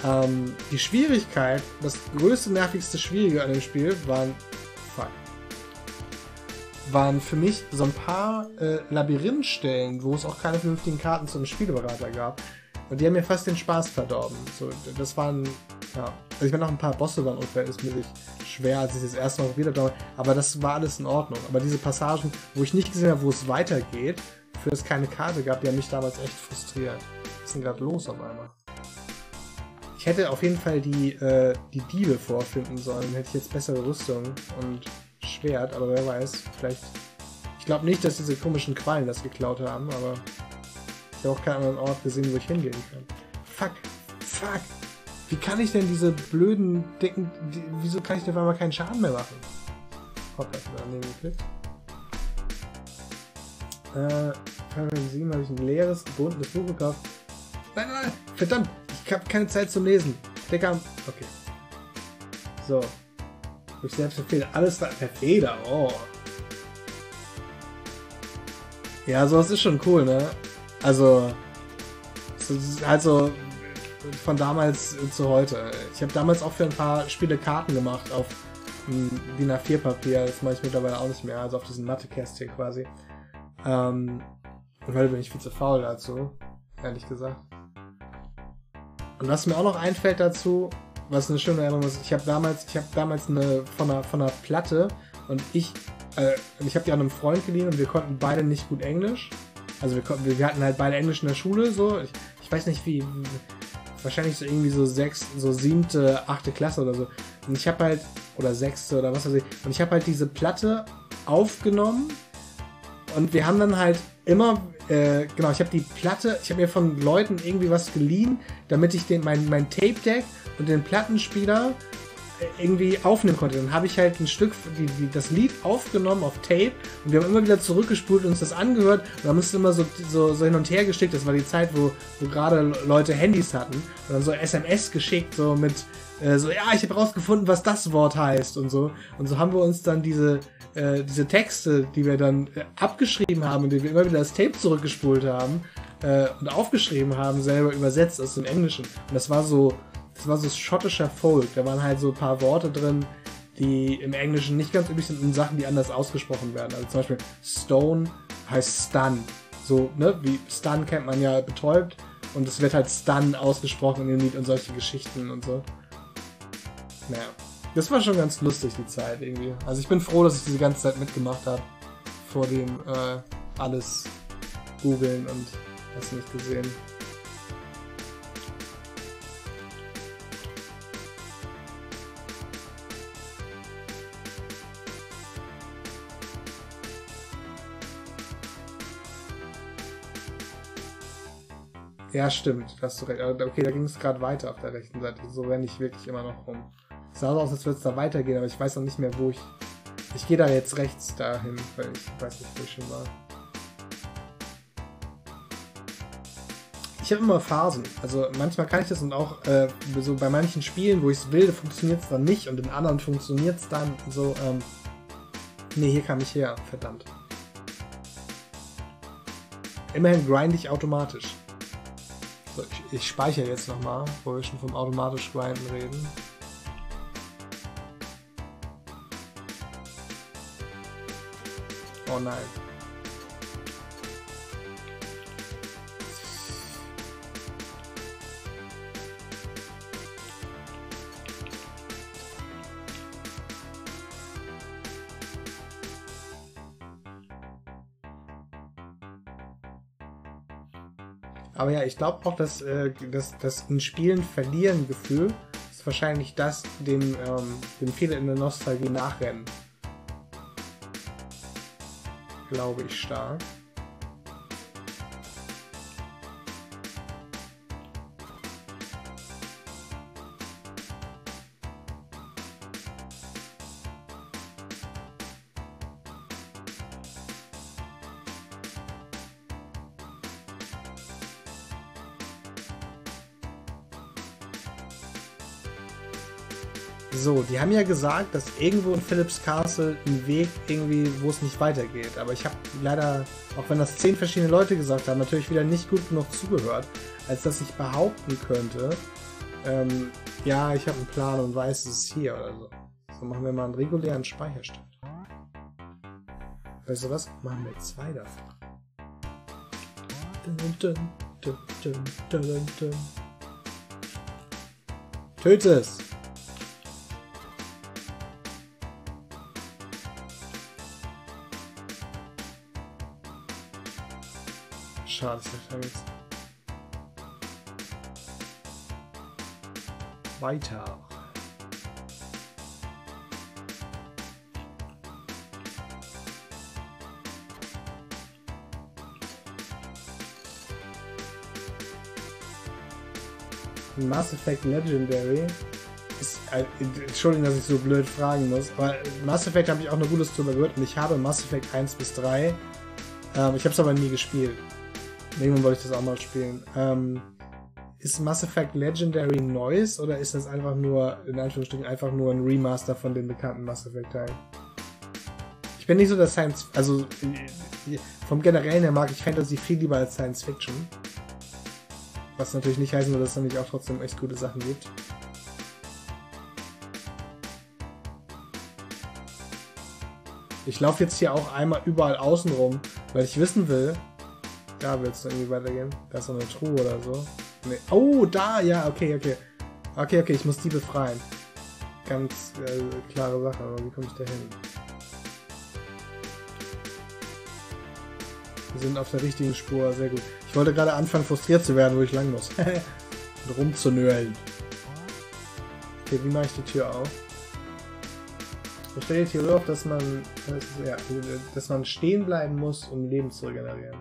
Ähm, die Schwierigkeit, das größte, nervigste Schwierige an dem Spiel waren, fuck, waren für mich so ein paar äh, Labyrinthstellen, wo es auch keine vernünftigen Karten zum Spieleberater gab. Und die haben mir fast den Spaß verdorben. So, das waren, ja. Also ich meine, noch ein paar Bosse waren unverhältnismäßig schwer, als ich das erste Mal wieder da Aber das war alles in Ordnung. Aber diese Passagen, wo ich nicht gesehen habe, wo es weitergeht, für es keine Karte gab, die haben mich damals echt frustriert. Was ist denn gerade los auf einmal? Ich hätte auf jeden Fall die, äh, die Diebe vorfinden sollen. Hätte ich jetzt bessere Rüstung und Schwert, aber wer weiß, vielleicht. Ich glaube nicht, dass diese komischen Quallen das geklaut haben, aber ich habe auch keinen anderen Ort gesehen, wo ich hingehen kann. Fuck, fuck. Wie kann ich denn diese blöden, dicken. Die, wieso kann ich denn auf einmal keinen Schaden mehr machen? Hoppla, ich bin daneben geklickt. Äh, Final 7 habe ich ein leeres, gebundenes Buch gekauft. Nein, nein, nein, verdammt, ich habe keine Zeit zum Lesen. Digga. Okay. So. Durch Selbstempfehlung. Alles da. Per Feder. Oh. Ja, sowas ist schon cool, ne? Also. Also. Von damals zu heute. Ich habe damals auch für ein paar Spiele Karten gemacht auf DIN A4 Papier. Das mache ich mittlerweile auch nicht mehr. Also auf diesen Mathe-Kästchen quasi. Ähm, und heute bin ich viel zu faul dazu. Ehrlich gesagt. Und was mir auch noch einfällt dazu, was eine schöne Erinnerung ist, ich habe damals, ich habe damals eine von einer, von einer Platte und ich, äh, ich habe die an einem Freund geliehen und wir konnten beide nicht gut Englisch. Also wir, konnten, wir hatten halt beide Englisch in der Schule, so. Ich, ich weiß nicht wie, wahrscheinlich so irgendwie so sechs, so siebte, achte Klasse oder so. Und ich habe halt, oder sechste oder was weiß ich, und ich habe halt diese Platte aufgenommen und wir haben dann halt immer, äh, genau, ich habe die Platte, ich habe mir von Leuten irgendwie was geliehen, damit ich den, mein, mein Tape-Deck und den Plattenspieler äh, irgendwie aufnehmen konnte. Dann habe ich halt ein Stück, die, die, das Lied aufgenommen auf Tape und wir haben immer wieder zurückgespult und uns das angehört und dann musste immer so, so, so hin und her geschickt. Das war die Zeit, wo, wo gerade Leute Handys hatten und dann so SMS geschickt, so mit äh, so, ja, ich habe rausgefunden, was das Wort heißt und so. Und so haben wir uns dann diese, äh, diese Texte, die wir dann äh, abgeschrieben haben und die wir immer wieder das Tape zurückgespult haben äh, und aufgeschrieben haben, selber übersetzt aus dem Englischen. Und das war so, das war so schottischer Folk. Da waren halt so ein paar Worte drin, die im Englischen nicht ganz üblich sind und Sachen, die anders ausgesprochen werden. Also zum Beispiel Stone heißt Stun. So, ne, wie Stun kennt man ja betäubt und es wird halt Stun ausgesprochen in dem Lied und solche Geschichten und so. Naja. Das war schon ganz lustig, die Zeit irgendwie. Also ich bin froh, dass ich diese ganze Zeit mitgemacht habe. Vor dem äh, alles googeln und hast nicht gesehen. Ja, stimmt, hast du recht. Okay, da ging es gerade weiter auf der rechten Seite. So renne ich wirklich immer noch rum. Es sah so aus, als würde es da weitergehen, aber ich weiß noch nicht mehr, wo ich. Ich gehe da jetzt rechts dahin, weil ich weiß nicht, wo ich schon war. Ich habe immer Phasen. Also manchmal kann ich das und auch äh, so bei manchen Spielen, wo ich es will, funktioniert es dann nicht und in anderen funktioniert es dann so. Ähm, nee, hier kam ich her, verdammt. Immerhin grind ich automatisch. So, ich, ich speichere jetzt nochmal, wo wir schon vom automatisch Grinden reden. Oh nein. Aber ja, ich glaube auch, dass, äh, dass das in Spielen verlieren Gefühl ist wahrscheinlich das, dem, ähm, dem viele in der Nostalgie nachrennen. Glaube ich stark. So, die haben ja gesagt, dass irgendwo in Philips Castle ein Weg irgendwie, wo es nicht weitergeht. Aber ich habe leider, auch wenn das zehn verschiedene Leute gesagt haben, natürlich wieder nicht gut genug zugehört, als dass ich behaupten könnte, ähm, ja, ich habe einen Plan und weiß, es ist hier oder so. So machen wir mal einen regulären Speicherstand. Weißt du was? Machen wir zwei davon. Töte es! Schade, ich habe jetzt. Weiter. Mass Effect Legendary ist, äh, Entschuldigung, dass ich so blöd fragen muss, aber Mass Effect habe ich auch nur Gutes drüber gehört und ich habe Mass Effect 1 bis 3. Ähm, ich habe es aber nie gespielt. Irgendwann wollte ich das auch mal spielen. Ähm, ist Mass Effect Legendary Neues oder ist das einfach nur, in Anführungsstrichen, einfach nur ein Remaster von den bekannten Mass Effect Teilen? Ich bin nicht so der Science, also vom Generellen her mag ich Fantasy viel lieber als Science Fiction. Was natürlich nicht heißen soll, dass es nämlich auch trotzdem echt gute Sachen gibt. Ich laufe jetzt hier auch einmal überall außen rum, weil ich wissen will, da willst du irgendwie weitergehen. Da ist so eine Truhe oder so. Nee. Oh, da, ja, okay, okay. Okay, okay, ich muss die befreien. Ganz äh, klare Sache, aber wie komme ich da hin? Wir sind auf der richtigen Spur, sehr gut. Ich wollte gerade anfangen, frustriert zu werden, wo ich lang muss. *laughs* Und rumzunölen. Okay, wie mache ich die Tür auf? Da steht hier auf, dass man, ja, dass man stehen bleiben muss, um Leben zu regenerieren.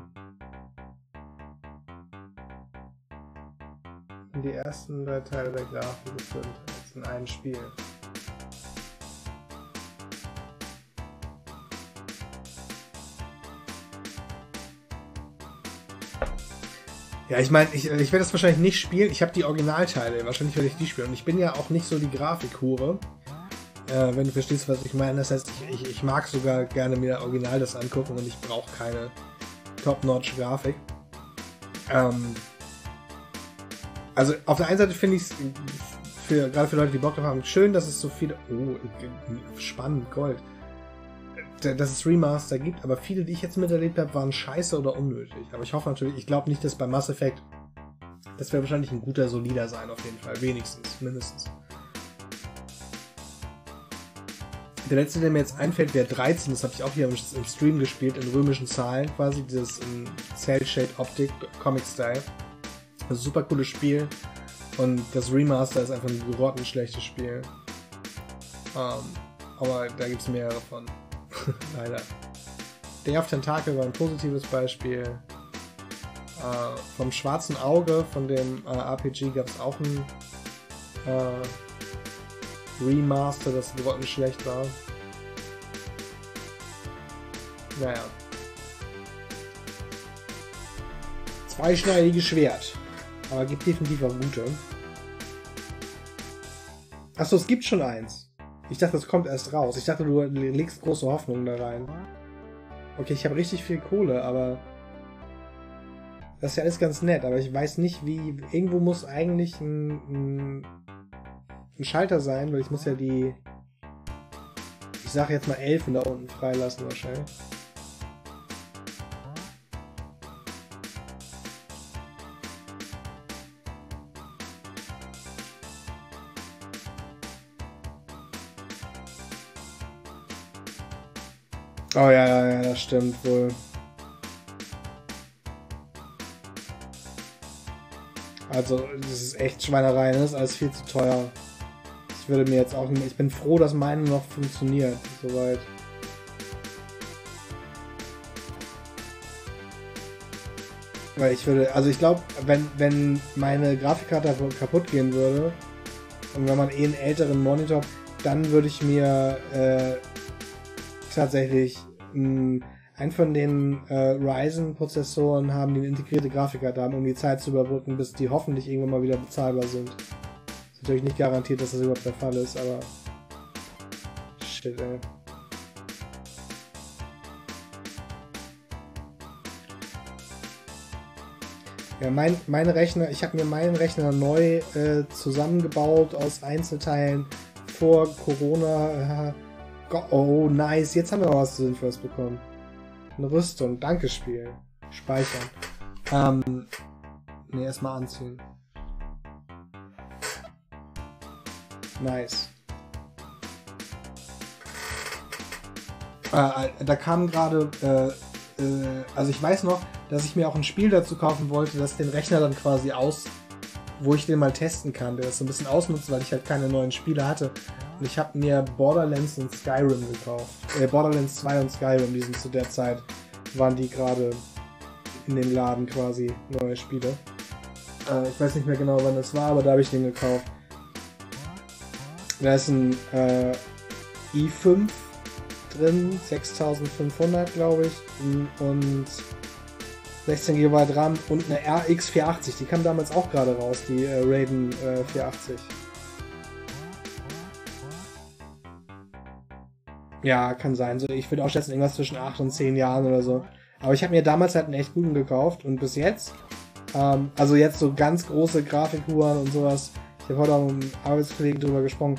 Die ersten drei Teile der Grafik als in einem Spiel. Ja, ich meine, ich, ich werde das wahrscheinlich nicht spielen. Ich habe die Originalteile, wahrscheinlich werde ich die spielen. Und ich bin ja auch nicht so die Grafikhure. Äh, wenn du verstehst, was ich meine. Das heißt, ich, ich, ich mag sogar gerne mir Original das angucken und ich brauche keine Top-Notch-Grafik. Ähm, also auf der einen Seite finde ich es für, gerade für Leute, die Bock drauf haben, schön, dass es so viele. Oh, spannend, Gold. dass es Remaster gibt, aber viele, die ich jetzt miterlebt habe, waren scheiße oder unnötig. Aber ich hoffe natürlich, ich glaube nicht, dass bei Mass Effect, das wäre wahrscheinlich ein guter, solider sein auf jeden Fall, wenigstens, mindestens. Der letzte, der mir jetzt einfällt, wäre 13, das habe ich auch hier im, Stream gespielt, in römischen Zahlen quasi, dieses in Cell-Shade-Optik, Comic-Style. Das super cooles Spiel. Und das Remaster ist einfach ein grottenschlechtes Spiel. Um, aber da gibt es mehrere von. *laughs* Leider. Day of Tentacle war ein positives Beispiel. Uh, vom Schwarzen Auge, von dem äh, RPG, gab es auch ein uh, Remaster, das grottenschlecht war. Naja. Zweischneidiges Schwert. Aber gibt definitiv auch gute. Achso, es gibt schon eins. Ich dachte, das kommt erst raus. Ich dachte, du legst große Hoffnungen da rein. Okay, ich habe richtig viel Kohle, aber das ist ja alles ganz nett, aber ich weiß nicht, wie. Irgendwo muss eigentlich ein, ein, ein Schalter sein, weil ich muss ja die. Ich sage jetzt mal Elfen da unten freilassen wahrscheinlich. Oh ja, ja, ja, das stimmt wohl. Also, das ist echt Schweinerei, ne? das ist alles viel zu teuer. Ich würde mir jetzt auch. Ich bin froh, dass meine noch funktioniert, soweit. Weil ich würde, also ich glaube, wenn, wenn meine Grafikkarte kaputt gehen würde und wenn man eh einen älteren Monitor, dann würde ich mir äh, tatsächlich mh, einen von den äh, Ryzen-Prozessoren haben, die integrierte Grafikkarte haben, um die Zeit zu überbrücken, bis die hoffentlich irgendwann mal wieder bezahlbar sind. Ist natürlich nicht garantiert, dass das überhaupt der Fall ist, aber. Shit, ey. Ja, mein, meine Rechner, ich habe mir meinen Rechner neu äh, zusammengebaut aus Einzelteilen vor Corona. Äh, Oh, nice. Jetzt haben wir was Sinnvolles bekommen. Eine Rüstung. Danke, Spiel. Speichern. Ähm. Ne, erstmal anziehen. Nice. Äh, da kam gerade, äh, äh, also ich weiß noch, dass ich mir auch ein Spiel dazu kaufen wollte, das den Rechner dann quasi aus, wo ich den mal testen kann, der das so ein bisschen ausnutzt, weil ich halt keine neuen Spiele hatte. Und ich habe mir Borderlands und Skyrim gekauft. Äh, Borderlands 2 und Skyrim, die sind zu der Zeit, waren die gerade in dem Laden quasi neue Spiele. Äh, ich weiß nicht mehr genau, wann das war, aber da habe ich den gekauft. Da ist ein äh, i5 drin, 6500 glaube ich. Und 16 GB RAM und eine RX 480. Die kam damals auch gerade raus, die äh, Raiden äh, 480. Ja, kann sein. So, ich würde auch schätzen, irgendwas zwischen 8 und 10 Jahren oder so. Aber ich habe mir damals halt einen echt guten gekauft und bis jetzt, ähm, also jetzt so ganz große Grafikuhren und sowas. Ich habe heute auch mit einem Arbeitskollegen drüber gesprochen.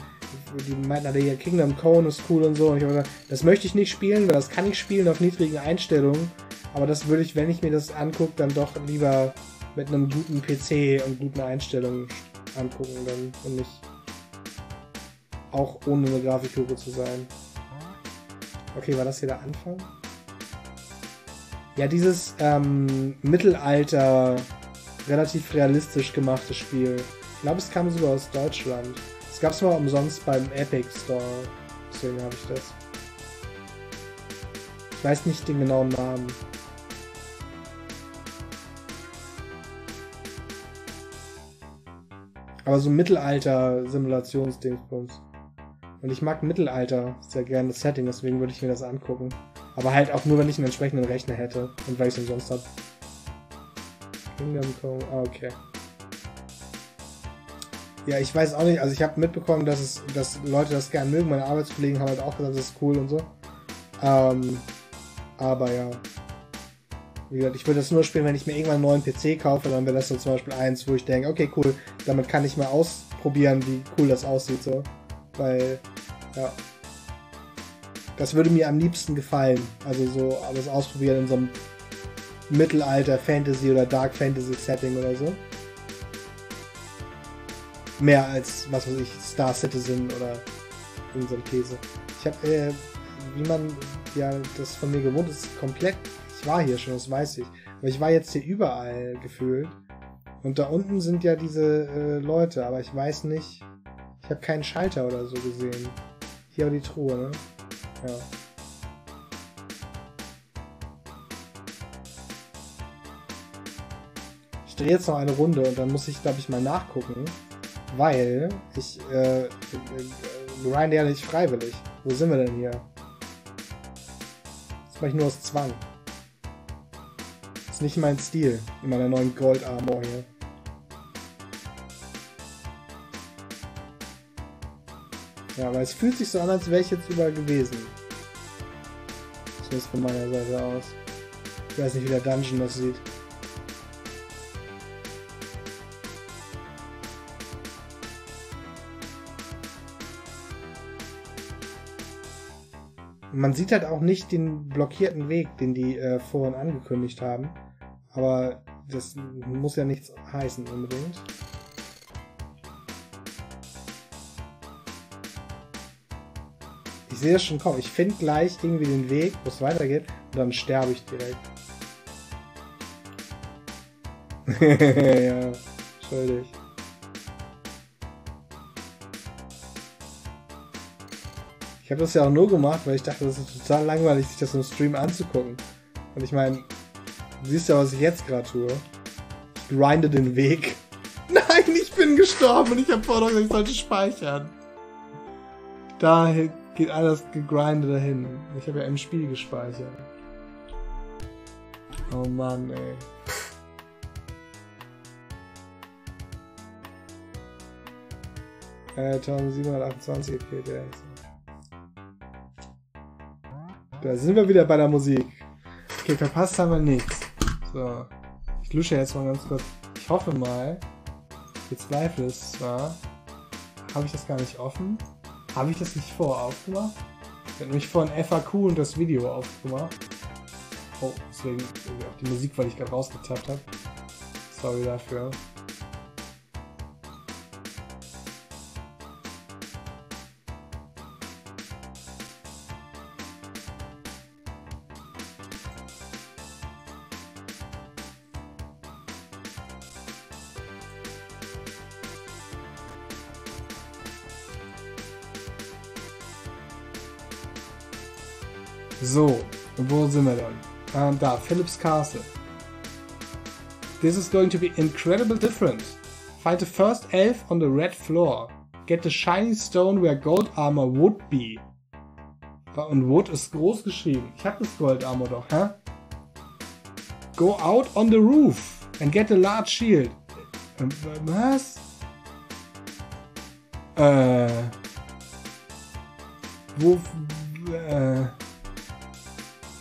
Die meinten alle hier, Kingdom Cone ist cool und so. Und ich habe gesagt, das möchte ich nicht spielen, weil das kann ich spielen auf niedrigen Einstellungen. Aber das würde ich, wenn ich mir das angucke, dann doch lieber mit einem guten PC und guten Einstellungen angucken dann und nicht auch ohne eine Grafikhure zu sein. Okay, war das hier der Anfang? Ja, dieses ähm, Mittelalter, relativ realistisch gemachte Spiel. Ich glaube, es kam sogar aus Deutschland. Es gab es mal umsonst beim Epic Store. Deswegen habe ich das. Ich weiß nicht den genauen Namen. Aber so Mittelalter-Simulationsdingsbums. Und ich mag Mittelalter sehr gerne das Setting, deswegen würde ich mir das angucken. Aber halt auch nur, wenn ich einen entsprechenden Rechner hätte und weil ich es umsonst habe. Kingdom Come, ah, okay. Ja, ich weiß auch nicht, also ich habe mitbekommen, dass es, dass Leute das gerne mögen. Meine Arbeitskollegen haben halt auch gesagt, das ist cool und so. Ähm, aber ja. Wie gesagt, ich würde das nur spielen, wenn ich mir irgendwann einen neuen PC kaufe, dann wäre das so zum Beispiel eins, wo ich denke, okay, cool, damit kann ich mal ausprobieren, wie cool das aussieht, so. Weil, ja. Das würde mir am liebsten gefallen. Also so alles ausprobieren in so einem Mittelalter Fantasy oder Dark Fantasy Setting oder so. Mehr als, was weiß ich, Star Citizen oder irgend so Käse. Ich habe, äh, wie man ja das von mir gewohnt ist, komplett. Ich war hier schon, das weiß ich. Aber ich war jetzt hier überall gefühlt. Und da unten sind ja diese äh, Leute, aber ich weiß nicht. Ich habe keinen Schalter oder so gesehen. Hier aber die Truhe, ne? Ja. Ich drehe jetzt noch eine Runde und dann muss ich, glaube ich, mal nachgucken, weil ich äh, äh, grinde ja nicht freiwillig. Wo sind wir denn hier? Das mache ich nur aus Zwang. Das ist nicht mein Stil in meiner neuen Gold Armor hier. Ja, aber es fühlt sich so an, als wäre ich jetzt überall gewesen. Zumindest von meiner Seite aus. Ich weiß nicht, wie der Dungeon das sieht. Man sieht halt auch nicht den blockierten Weg, den die äh, vorhin angekündigt haben. Aber das muss ja nichts heißen unbedingt. Ich sehe es schon kommen. Ich finde gleich irgendwie den Weg, wo es weitergeht und dann sterbe ich direkt. *laughs* ja, schuldig. Ich habe das ja auch nur gemacht, weil ich dachte, das ist total langweilig, sich das im Stream anzugucken. Und ich meine, du siehst ja, was ich jetzt gerade tue. Ich grinde den Weg. *laughs* Nein, ich bin gestorben und ich habe vorher gesagt, ich sollte speichern. Da geht alles gegrindet dahin. Ich habe ja im Spiel gespeichert. Oh Mann, ey. *laughs* Äh, 1728 FPS. Da sind wir wieder bei der Musik. Okay, verpasst haben wir nichts. So. Ich lusche jetzt mal ganz kurz. Ich hoffe mal, ich bezweifle es zwar, habe ich das gar nicht offen. Habe ich das nicht vor aufgemacht? Ich habe nämlich vorhin FAQ und das Video aufgemacht. Oh, deswegen auch die Musik, weil ich gerade rausgetappt habe. Sorry dafür. Ähm, da, Phillips Castle. This is going to be incredible different. Find the first elf on the red floor. Get the shiny stone where gold armor would be. Und Wood ist groß geschrieben. Ich hab das Gold Armor doch, hä? Go out on the roof and get a large shield. Ähm, was? Äh. Wo. Äh.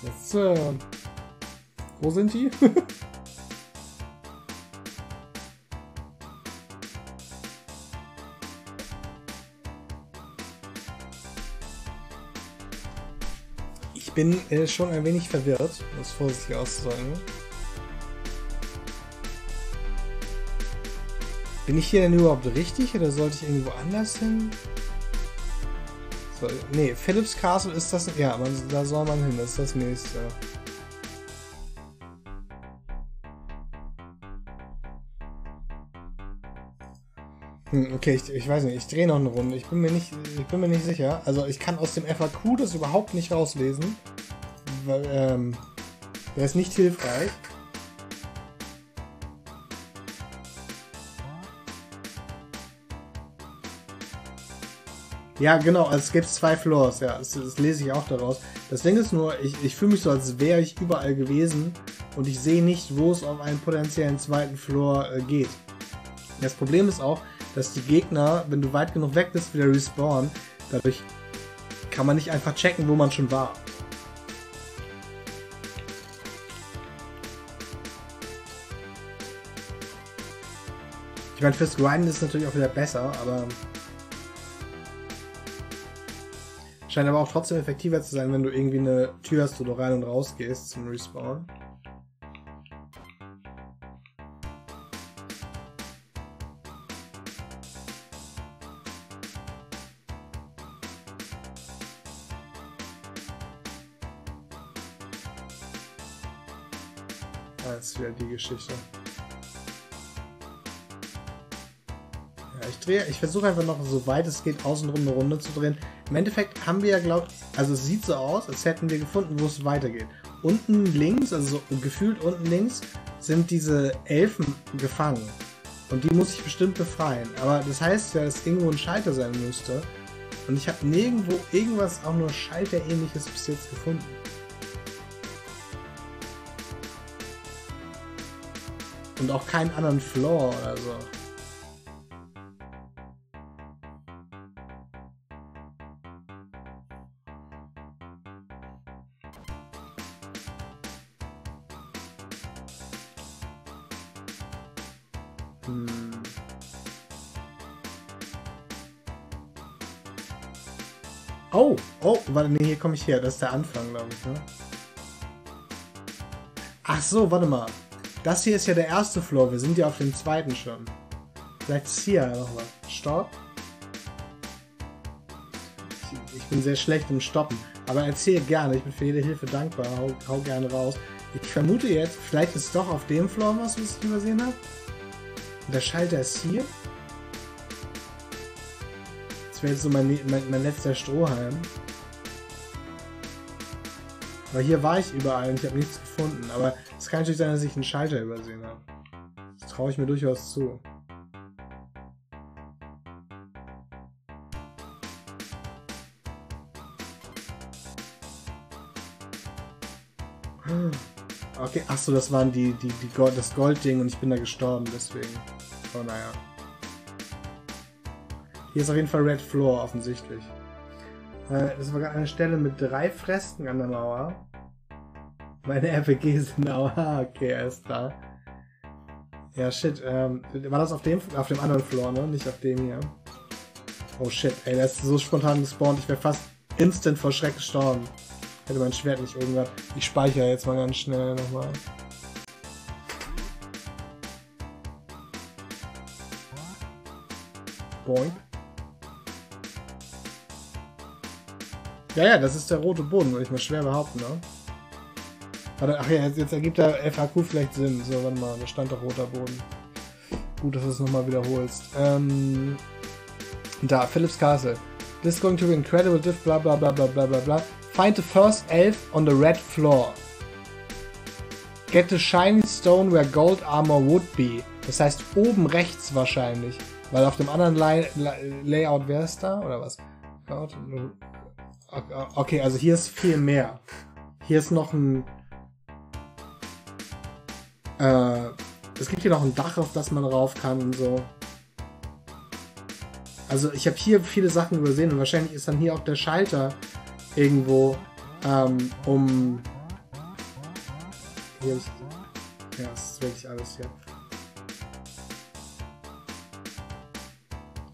Jetzt, äh, wo sind die? *laughs* ich bin äh, schon ein wenig verwirrt, um es vorsichtig auszudrücken. Bin ich hier denn überhaupt richtig oder sollte ich irgendwo anders hin? So, nee, Philips Castle ist das. Ja, man, da soll man hin, das ist das nächste. Hm, okay, ich, ich weiß nicht, ich drehe noch eine Runde. Ich bin mir nicht, ich bin mir nicht sicher. Also ich kann aus dem FAQ das überhaupt nicht rauslesen. Weil, ähm, der ist nicht hilfreich. Ja, genau, also es gibt zwei Floors, ja, das, das, lese ich auch daraus. Das Ding ist nur, ich, ich fühle mich so, als wäre ich überall gewesen und ich sehe nicht, wo es auf einen potenziellen zweiten Floor äh, geht. Das Problem ist auch, dass die Gegner, wenn du weit genug weg bist, wieder respawnen. Dadurch kann man nicht einfach checken, wo man schon war. Ich meine, fürs Grinden ist es natürlich auch wieder besser, aber Scheint aber auch trotzdem effektiver zu sein, wenn du irgendwie eine Tür hast, wo du rein und raus gehst zum Respawn. Geschichte. Ja, ich drehe, ich versuche einfach noch so weit es geht außenrum eine Runde zu drehen. Im Endeffekt haben wir ja glaubt, also es sieht so aus, als hätten wir gefunden, wo es weitergeht. Unten links, also so gefühlt unten links, sind diese Elfen gefangen. Und die muss ich bestimmt befreien. Aber das heißt ja, dass irgendwo ein Schalter sein müsste. Und ich habe nirgendwo irgendwas auch nur Schalterähnliches bis jetzt gefunden. Und auch keinen anderen Floor oder so. Hm. Oh, oh, warte, nee, hier komme ich her. Das ist der Anfang, glaube ich, ne? Ach so, warte mal. Das hier ist ja der erste Floor. Wir sind ja auf dem zweiten schon. Vielleicht ist hier noch was. Stopp. Ich, ich bin sehr schlecht im Stoppen. Aber erzähl gerne. Ich bin für jede Hilfe dankbar. Hau, hau gerne raus. Ich vermute jetzt, vielleicht ist doch auf dem Floor was, was ich übersehen habe. Und der Schalter ist hier. Das wäre jetzt so mein, mein, mein letzter Strohhalm. Weil hier war ich überall und ich habe nichts gefunden. Aber es kann natürlich sein, dass ich einen Schalter übersehen habe. Das traue ich mir durchaus zu. Okay, achso, das waren die, die, die Gold, das Goldding und ich bin da gestorben, deswegen. Oh naja. Hier ist auf jeden Fall Red Floor, offensichtlich. Äh, das war gerade eine Stelle mit drei Fresken an der Mauer. Meine RPG sind auch. *laughs* Ah, okay, ist da. Ja, shit. Ähm, war das auf dem, auf dem anderen Floor, ne? Nicht auf dem hier. Oh shit, ey, der ist so spontan gespawnt. Ich wäre fast instant vor Schreck gestorben. Hätte mein Schwert nicht irgendwas. Ich speichere jetzt mal ganz schnell nochmal. Boing. Ja, ja, das ist der rote Boden, würde ich mal schwer behaupten, ne? Ach ja, jetzt, jetzt ergibt der FAQ vielleicht Sinn. So, warte mal, da stand doch roter Boden. Gut, dass du es nochmal wiederholst. Ähm, da, Philips Castle. This is going to be incredible diff, bla bla bla bla bla bla bla. Find the first elf on the red floor. Get the shiny stone where gold armor would be. Das heißt oben rechts wahrscheinlich. Weil auf dem anderen Lay Layout wäre es da, oder was? Okay, also hier ist viel mehr. Hier ist noch ein äh, es gibt hier noch ein Dach, auf das man rauf kann und so. Also ich habe hier viele Sachen übersehen und wahrscheinlich ist dann hier auch der Schalter irgendwo, ähm, um... Hier ist... Ja, das ist wirklich alles hier.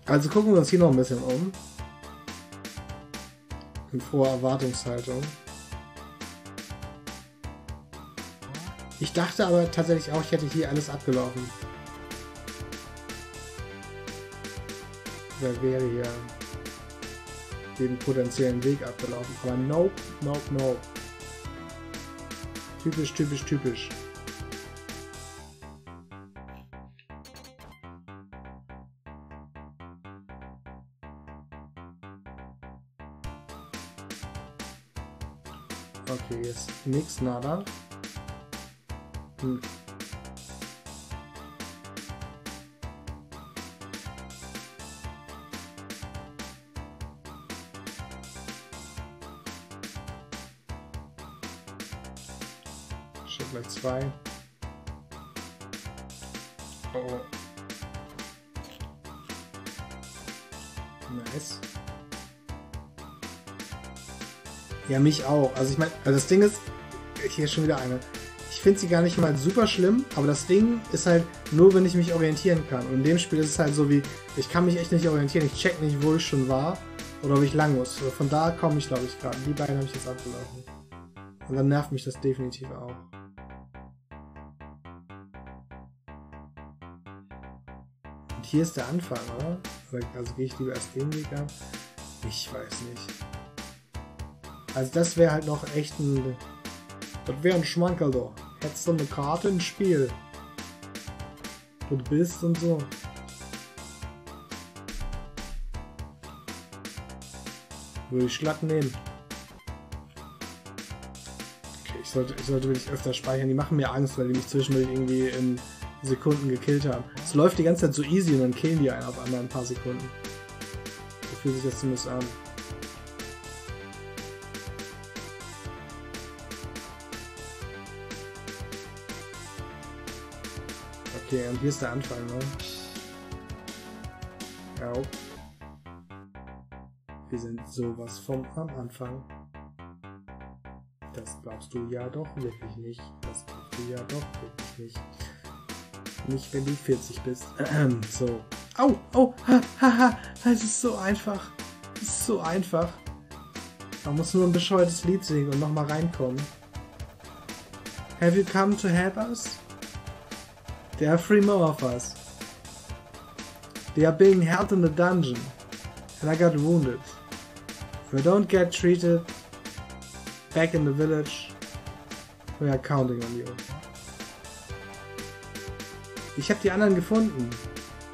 Also gucken wir uns hier noch ein bisschen um. In froher Erwartungshaltung. Ich dachte aber tatsächlich auch, ich hätte hier alles abgelaufen. Wer wäre hier den potenziellen Weg abgelaufen? Aber nope, nope, nope. Typisch, typisch, typisch. Jetzt nix nada. Hm. Steht gleich zwei. Ja, mich auch. Also ich meine, also das Ding ist, hier ist schon wieder eine. Ich finde sie gar nicht mal super schlimm, aber das Ding ist halt nur, wenn ich mich orientieren kann. Und in dem Spiel ist es halt so wie, ich kann mich echt nicht orientieren, ich check nicht, wo ich schon war. Oder ob ich lang muss. Von da komme ich, glaube ich, gerade. Die beiden habe ich jetzt abgelaufen. Und dann nervt mich das definitiv auch. Und hier ist der Anfang, oder? Also gehe ich lieber erst den Weg ab? Ich weiß nicht. Also das wäre halt noch echt ein... Das wäre ein Schmankerl da. Hättest du eine Karte im Spiel. Wo du bist und so. Würde ich glatt nehmen. Okay, ich sollte, ich sollte wirklich öfter speichern. Die machen mir Angst, weil die mich zwischendurch irgendwie in Sekunden gekillt haben. Es läuft die ganze Zeit so easy und dann killen die einen auf einmal ein paar Sekunden. So fühlt sich das zumindest an. Und hier ist der Anfang, ne? Ja. Wir sind sowas vom am Anfang. Das glaubst du ja doch wirklich nicht. Das glaubst du ja doch wirklich nicht. Nicht, wenn du 40 bist. so. Au, au, ha, ha, ha. Es ist so einfach. Es ist so einfach. Man muss nur ein bescheuertes Lied singen und nochmal reinkommen. Have you come to help us? There are three more of us. They are being held in the dungeon. And I got wounded. If we don't get treated back in the village, we are counting on you. Ich habe die anderen gefunden.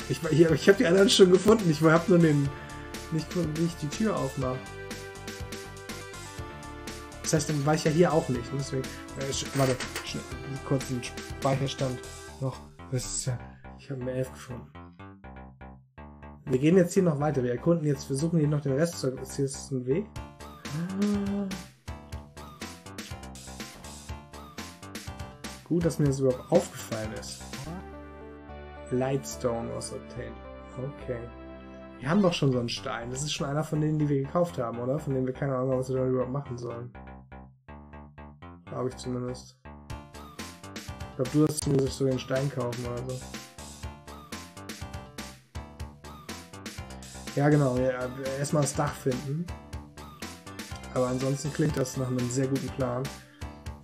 Ich, ich, ich habe die anderen schon gefunden. Ich habe nur den nicht gefunden, wie ich die Tür aufmache. Das heißt, dann war ich ja hier auch nicht. Deswegen, äh, warte, kurz einen Speicherstand noch. Das ist ja, ich habe mir elf gefunden. Wir gehen jetzt hier noch weiter. Wir erkunden jetzt, versuchen hier noch den Rest zu. Ist hier ein Weg? Gut, dass mir das überhaupt aufgefallen ist. Lightstone was obtained. Okay. Wir haben doch schon so einen Stein. Das ist schon einer von denen, die wir gekauft haben, oder? Von denen wir keine Ahnung haben, was wir da überhaupt machen sollen. Glaube ich zumindest. Ich glaube, du hast zumindest so den Stein kaufen oder so. Ja, genau. Ja, erstmal das Dach finden. Aber ansonsten klingt das nach einem sehr guten Plan.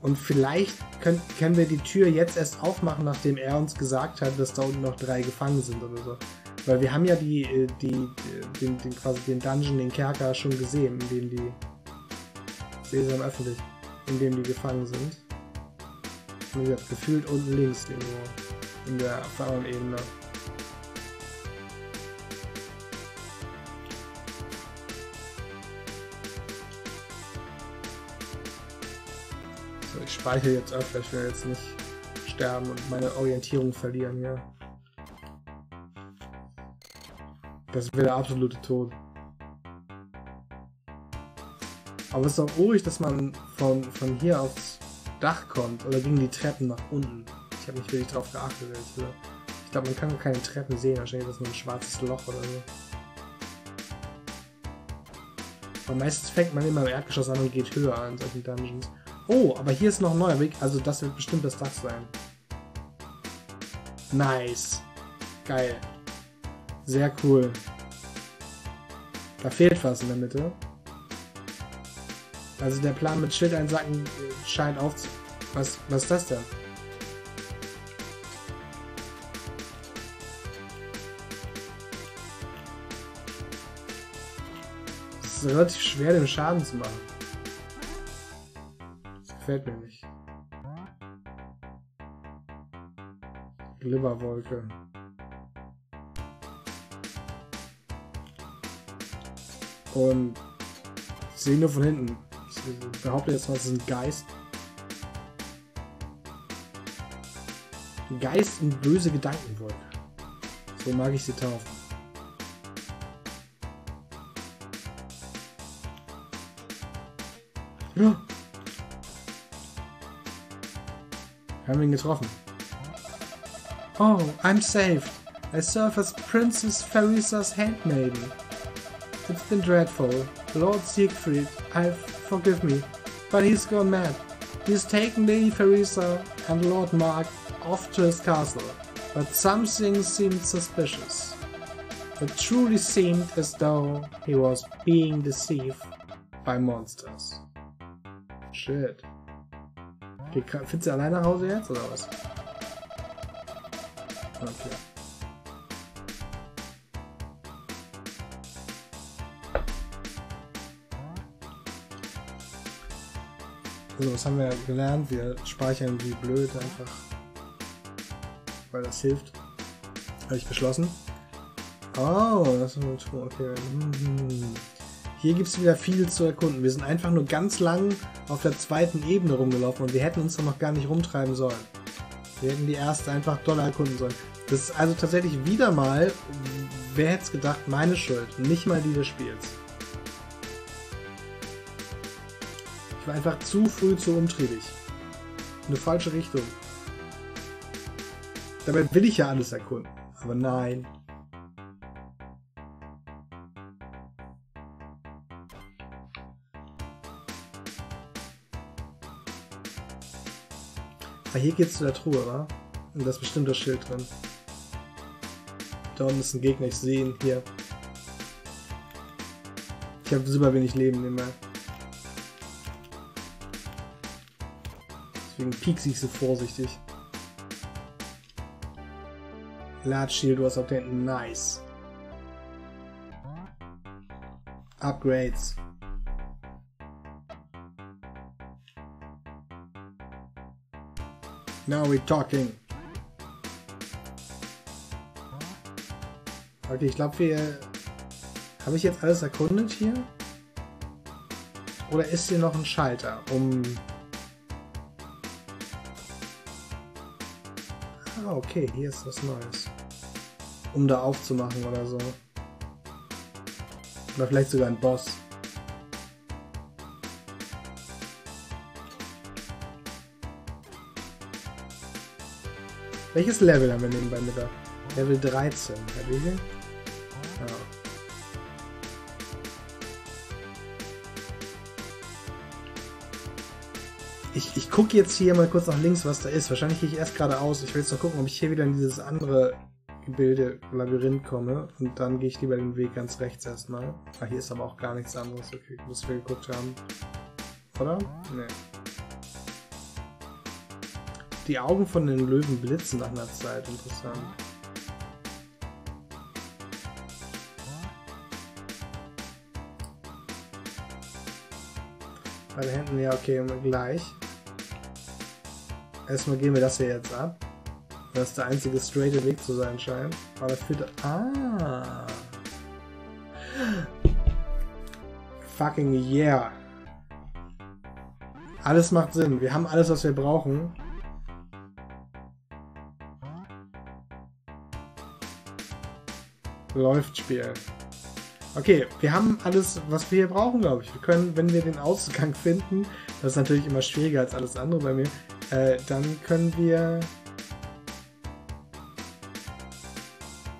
Und vielleicht können, können wir die Tür jetzt erst aufmachen, nachdem er uns gesagt hat, dass da unten noch drei gefangen sind oder so. Weil wir haben ja die, äh, die, den, den, quasi den Dungeon, den Kerker schon gesehen, in dem die. Sesam öffentlich, in dem die gefangen sind. Wie gesagt, gefühlt unten links irgendwo. In der Ebene. speichere jetzt öfter, ich will jetzt nicht sterben und meine Orientierung verlieren hier. Das wäre der absolute Tod. Aber es ist auch ruhig, dass man von, von hier aufs Dach kommt oder gegen die Treppen nach unten. Ich habe nicht wirklich darauf geachtet. Ich, ich glaube, man kann keine Treppen sehen. Wahrscheinlich ist das nur ein schwarzes Loch oder so. Aber meistens fängt man immer im Erdgeschoss an und geht höher in solchen Dungeons. Oh, aber hier ist noch ein neuer Weg. Also das wird bestimmt das Dach sein. Nice. Geil. Sehr cool. Da fehlt was in der Mitte. Also der Plan mit Schild einsacken scheint auf... Was, was ist das denn? Es ist relativ schwer, den Schaden zu machen. Gefällt mir nicht. Glibberwolke. Und sehe nur von hinten. Ich behaupte jetzt mal, es ist ein Geist. Geist und böse Gedankenwolke. So mag ich sie taufen. Ja. Wir haben ihn getroffen. Oh, I'm saved. I serve as Princess Pharissa's handmaiden. It's been dreadful. Lord Siegfried, I've forgive me, but he's gone mad. He's taken Lady Theresa and Lord Mark off to his castle, but something seemed suspicious. It truly seemed as though he was being deceived by monsters. Shit. Findest du alleine nach Hause jetzt oder was? Okay. So, was haben wir gelernt? Wir speichern wie blöd einfach, weil das hilft. Habe ich beschlossen. Oh, das ist okay. Hier gibt es wieder viel zu erkunden. Wir sind einfach nur ganz lang auf der zweiten Ebene rumgelaufen und wir hätten uns da noch gar nicht rumtreiben sollen. Wir hätten die erste einfach doll erkunden sollen. Das ist also tatsächlich wieder mal, wer hätte es gedacht, meine Schuld. Nicht mal die Spiels. Ich war einfach zu früh zu umtriebig. Eine falsche Richtung. Dabei will ich ja alles erkunden. Aber nein. Ah, hier geht's zu der Truhe, wa? Und da ist bestimmt das Schild drin. Da unten ist ein Gegner, ich sehe ihn hier. Ich habe super wenig Leben immer. Deswegen piekse ich so vorsichtig. Large Shield was obtained. Nice. Upgrades. Now we're talking. Okay, ich glaube, wir... Habe ich jetzt alles erkundet hier? Oder ist hier noch ein Schalter, um Ah, okay, hier ist was Neues. Um da aufzumachen oder so. Oder vielleicht sogar ein Boss. Welches Level haben wir nebenbei mit da? Level 13. Herr Wege? Gucke jetzt hier mal kurz nach links, was da ist. Wahrscheinlich gehe ich erst geradeaus. Ich will jetzt noch gucken, ob ich hier wieder in dieses andere Gebilde, Labyrinth komme. Und dann gehe ich lieber den Weg ganz rechts erstmal. Ah, hier ist aber auch gar nichts anderes, was wir geguckt haben. Oder? Nee. Die Augen von den Löwen blitzen nach einer Zeit. Interessant. Bei den Händen, ja, okay, gleich. Erstmal gehen wir das hier jetzt ab. Das ist der einzige straighte Weg zu sein scheint. Aber das führt... Ah. Fucking yeah. Alles macht Sinn. Wir haben alles, was wir brauchen. Läuft Spiel. Okay, wir haben alles, was wir hier brauchen, glaube ich. Wir können, wenn wir den Ausgang *laughs* finden, das ist natürlich immer schwieriger als alles andere bei mir, äh, dann können wir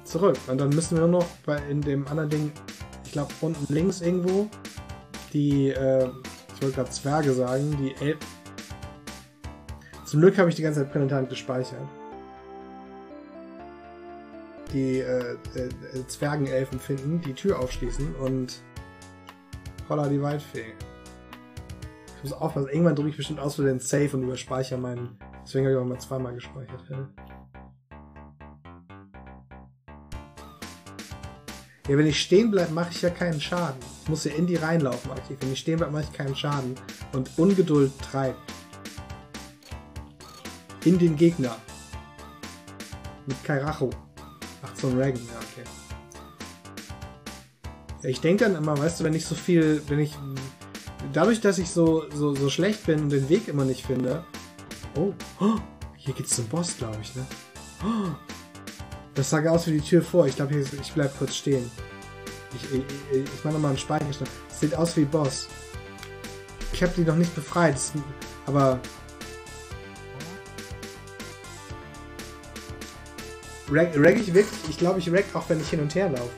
zurück. Und dann müssen wir nur noch bei in dem anderen Ding, ich glaube unten links irgendwo, die, äh, ich wollte gerade Zwerge sagen, die El Zum Glück habe ich die ganze Zeit Pränatant gespeichert. Die äh, äh, Zwergenelfen finden, die Tür aufschließen und holla die Waldfee. Ich muss aufpassen, irgendwann drücke ich bestimmt aus für den Save und überspeichere meinen. Deswegen habe ich auch mal zweimal gespeichert. Ja. Wenn ich stehen bleibe, mache ich ja keinen Schaden. Ich muss ja in die reinlaufen aktiv. Wenn ich stehen bleibe, mache ich keinen Schaden. Und Ungeduld treibt. In den Gegner. Mit Kairacho. Ach, so ein Dragon, ja, okay. Ja, ich denke dann immer, weißt du, wenn ich so viel, wenn ich dadurch, dass ich so, so, so schlecht bin und den Weg immer nicht finde. Oh, oh hier geht's zum Boss, glaube ich, ne? Oh, das sah aus wie die Tür vor. Ich glaube, ich bleib kurz stehen. Ich, ich, ich mache nochmal einen Speicherstand. Sieht aus wie Boss. Ich habe die noch nicht befreit, aber... Rag, rag ich wirklich? Ich glaube, ich rag auch, wenn ich hin und her laufe.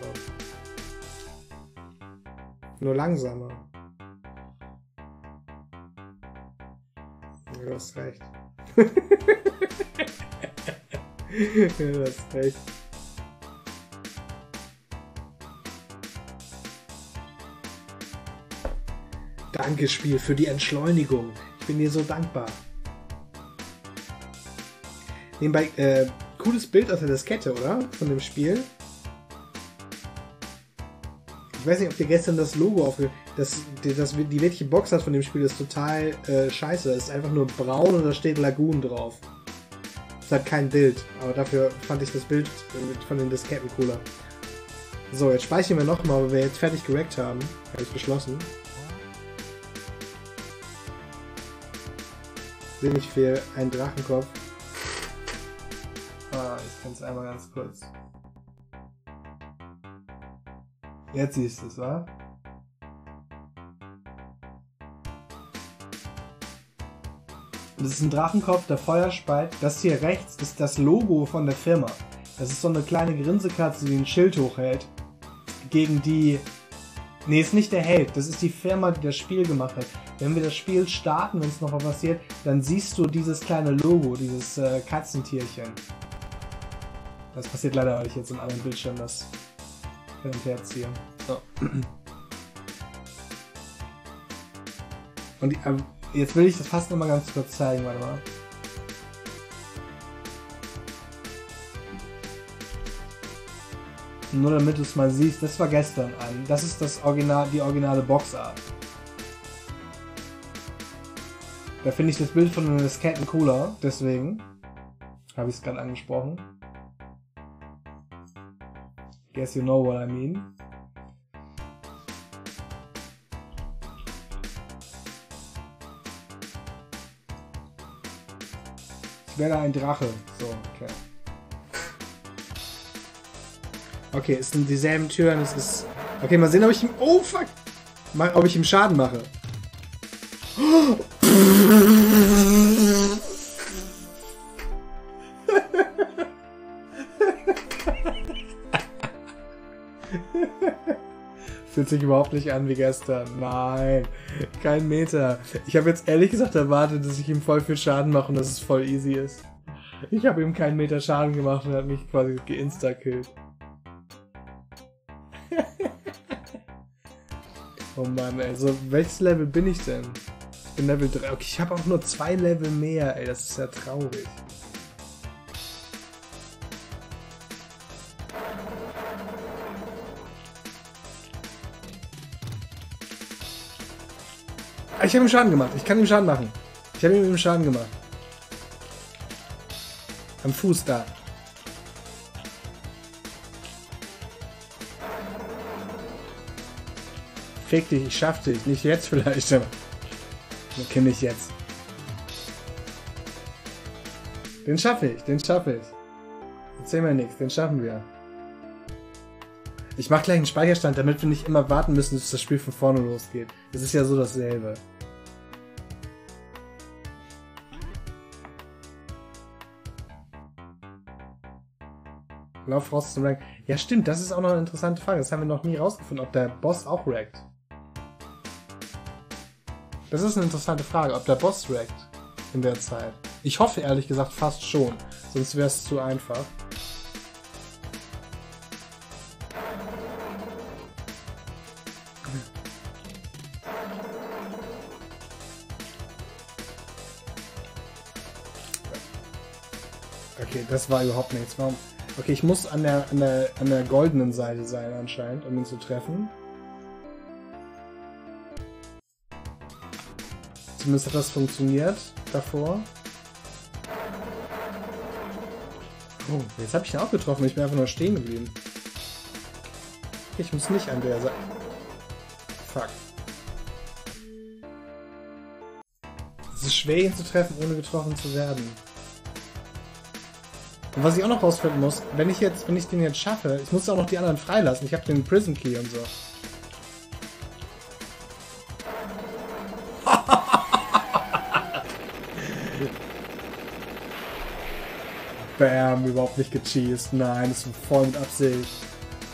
Nur langsamer. du hast recht. *laughs* du hast recht. Danke, Spiel, für die Entschleunigung. Ich bin dir so dankbar. Nebenbei, äh, cooles Bild aus der Diskette, oder? Von dem Spiel. Ich weiß nicht, ob dir gestern das Logo aufge... Das, die, das, die welche Box hat von dem Spiel ist total äh, scheiße. Es ist einfach nur braun und da steht Lagoon drauf. Es hat kein Bild, aber dafür fand ich das Bild von den Disketten cooler. So, jetzt speichern wir nochmal, weil wir jetzt fertig gerackt haben. Habe ich beschlossen. Sehe nicht viel, ein Drachenkopf. Ah, ich kann es einmal ganz kurz. Jetzt siehst du es, wa? Das ist ein Drachenkopf, der Feuerspalt. Das hier rechts ist das Logo von der Firma. Das ist so eine kleine Grinsekatze, die ein Schild hochhält. Gegen die. Nee, ist nicht der Held. Das ist die Firma, die das Spiel gemacht hat. Wenn wir das Spiel starten, wenn es noch was passiert, dann siehst du dieses kleine Logo, dieses äh, Katzentierchen. Das passiert leider, weil ich jetzt im anderen Bildschirm das hin und her ziehe. So. Und die, äh, jetzt will ich das fast nochmal ganz kurz zeigen, warte mal. Nur damit du es mal siehst, das war gestern an. Das ist das Original, die originale Boxart. Da finde ich das Bild von den Disketten cooler, deswegen habe ich es gerade angesprochen. Guess you know what I mean. Ich werde ein Drache. So, okay. Okay, es sind dieselben Türen, es ist... Okay, mal sehen, ob ich ihm... Oh, fuck! Mal, ob ich ihm Schaden mache. Fühlt sich überhaupt nicht an wie gestern. Nein, kein Meter. Ich habe jetzt ehrlich gesagt erwartet, dass ich ihm voll viel Schaden mache und dass es voll easy ist. Ich habe ihm keinen Meter Schaden gemacht und er hat mich quasi geinsta-killt. *laughs* oh Mann, ey. So, welches Level bin ich denn? Ich bin Level 3. Okay, ich habe auch nur zwei Level mehr, ey. Das ist ja traurig. Ich habe ihm Schaden gemacht. Ich kann ihm Schaden machen. Ich habe ihm Schaden gemacht. Am Fuß da. Fick dich, ich schaff dich. Nicht jetzt vielleicht, aber. Okay, nicht jetzt. Den schaffe ich, den schaffe ich. Erzähl mir nichts, den schaffen wir. Ich mache gleich einen Speicherstand, damit wir nicht immer warten müssen, bis das Spiel von vorne losgeht. Es ist ja so dasselbe. Lauf raus zum Rank. Ja, stimmt, das ist auch noch eine interessante Frage. Das haben wir noch nie rausgefunden, ob der Boss auch rackt. Das ist eine interessante Frage, ob der Boss rackt in der Zeit. Ich hoffe ehrlich gesagt fast schon, sonst wäre es zu einfach. Okay, das war überhaupt nichts. Warum? Okay, ich muss an der, an der, an der goldenen Seite sein anscheinend, um ihn zu treffen. Zumindest hat das funktioniert davor. Oh, jetzt habe ich ihn auch getroffen. Ich bin einfach nur stehen geblieben. Ich muss nicht an der Seite. Fuck. Es ist schwer, ihn zu treffen, ohne getroffen zu werden. Und was ich auch noch rausfinden muss, wenn ich jetzt, wenn ich den jetzt schaffe, ich muss auch noch die anderen freilassen. Ich habe den Prison Key und so. *laughs* Bam, überhaupt nicht gecheased. Nein, das ist voll mit Absicht.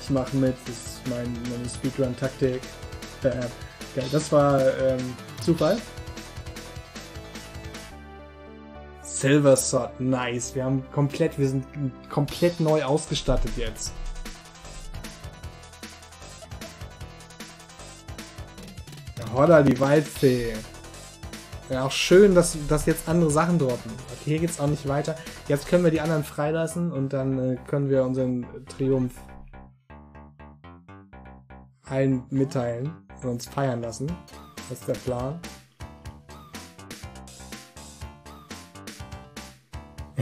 Ich mache mit, das ist mein, meine Speedrun-Taktik. Bam. Okay, das war ähm, Zufall. Silver Sword, nice. Wir haben komplett, wir sind komplett neu ausgestattet jetzt. Holla, die Waldfee. Ja, auch schön, dass, dass jetzt andere Sachen droppen. Okay, hier geht's auch nicht weiter. Jetzt können wir die anderen freilassen und dann äh, können wir unseren Triumph allen mitteilen und uns feiern lassen. Das ist der Plan.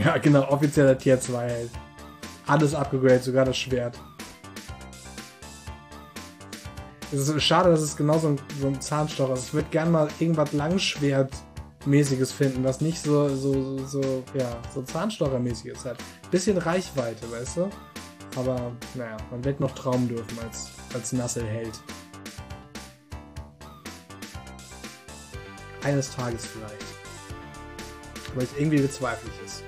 Ja, genau, offizieller Tier 2 Held. Alles abgegradet, sogar das Schwert. Es ist schade, dass es genau so ein, so ein Zahnstocher ist. Ich würde gerne mal irgendwas Langschwert-mäßiges finden, was nicht so, so, so, ja, so Zahnstocher-mäßiges hat. Bisschen Reichweite, weißt du? Aber, naja, man wird noch träumen dürfen als, als Nasselheld. Eines Tages vielleicht. Weil es irgendwie bezweifle es.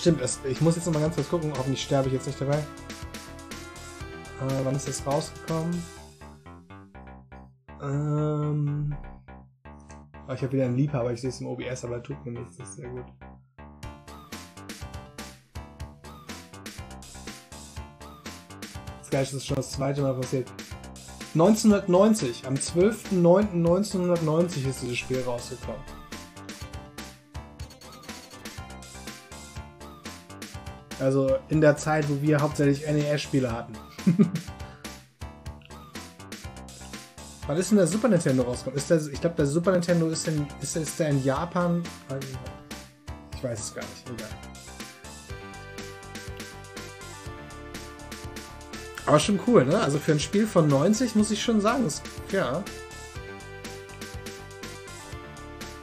Stimmt, es, ich muss jetzt noch mal ganz kurz gucken, hoffentlich sterbe ich jetzt nicht dabei. Äh, wann ist das rausgekommen? Ähm. Oh, ich habe wieder einen Liebhaber, ich sehe es im OBS, aber tut mir nichts, das ist sehr gut. Das Geilste ist schon das zweite Mal passiert. 1990, am 12.09.1990 ist dieses Spiel rausgekommen. Also in der Zeit, wo wir hauptsächlich NES-Spiele hatten. *laughs* Wann ist denn der Super Nintendo rausgekommen? Ist der, ich glaube, der Super Nintendo ist, in, ist, ist der in Japan. Ich weiß es gar nicht. Egal. Aber schon cool, ne? Also für ein Spiel von 90 muss ich schon sagen, ist, ja.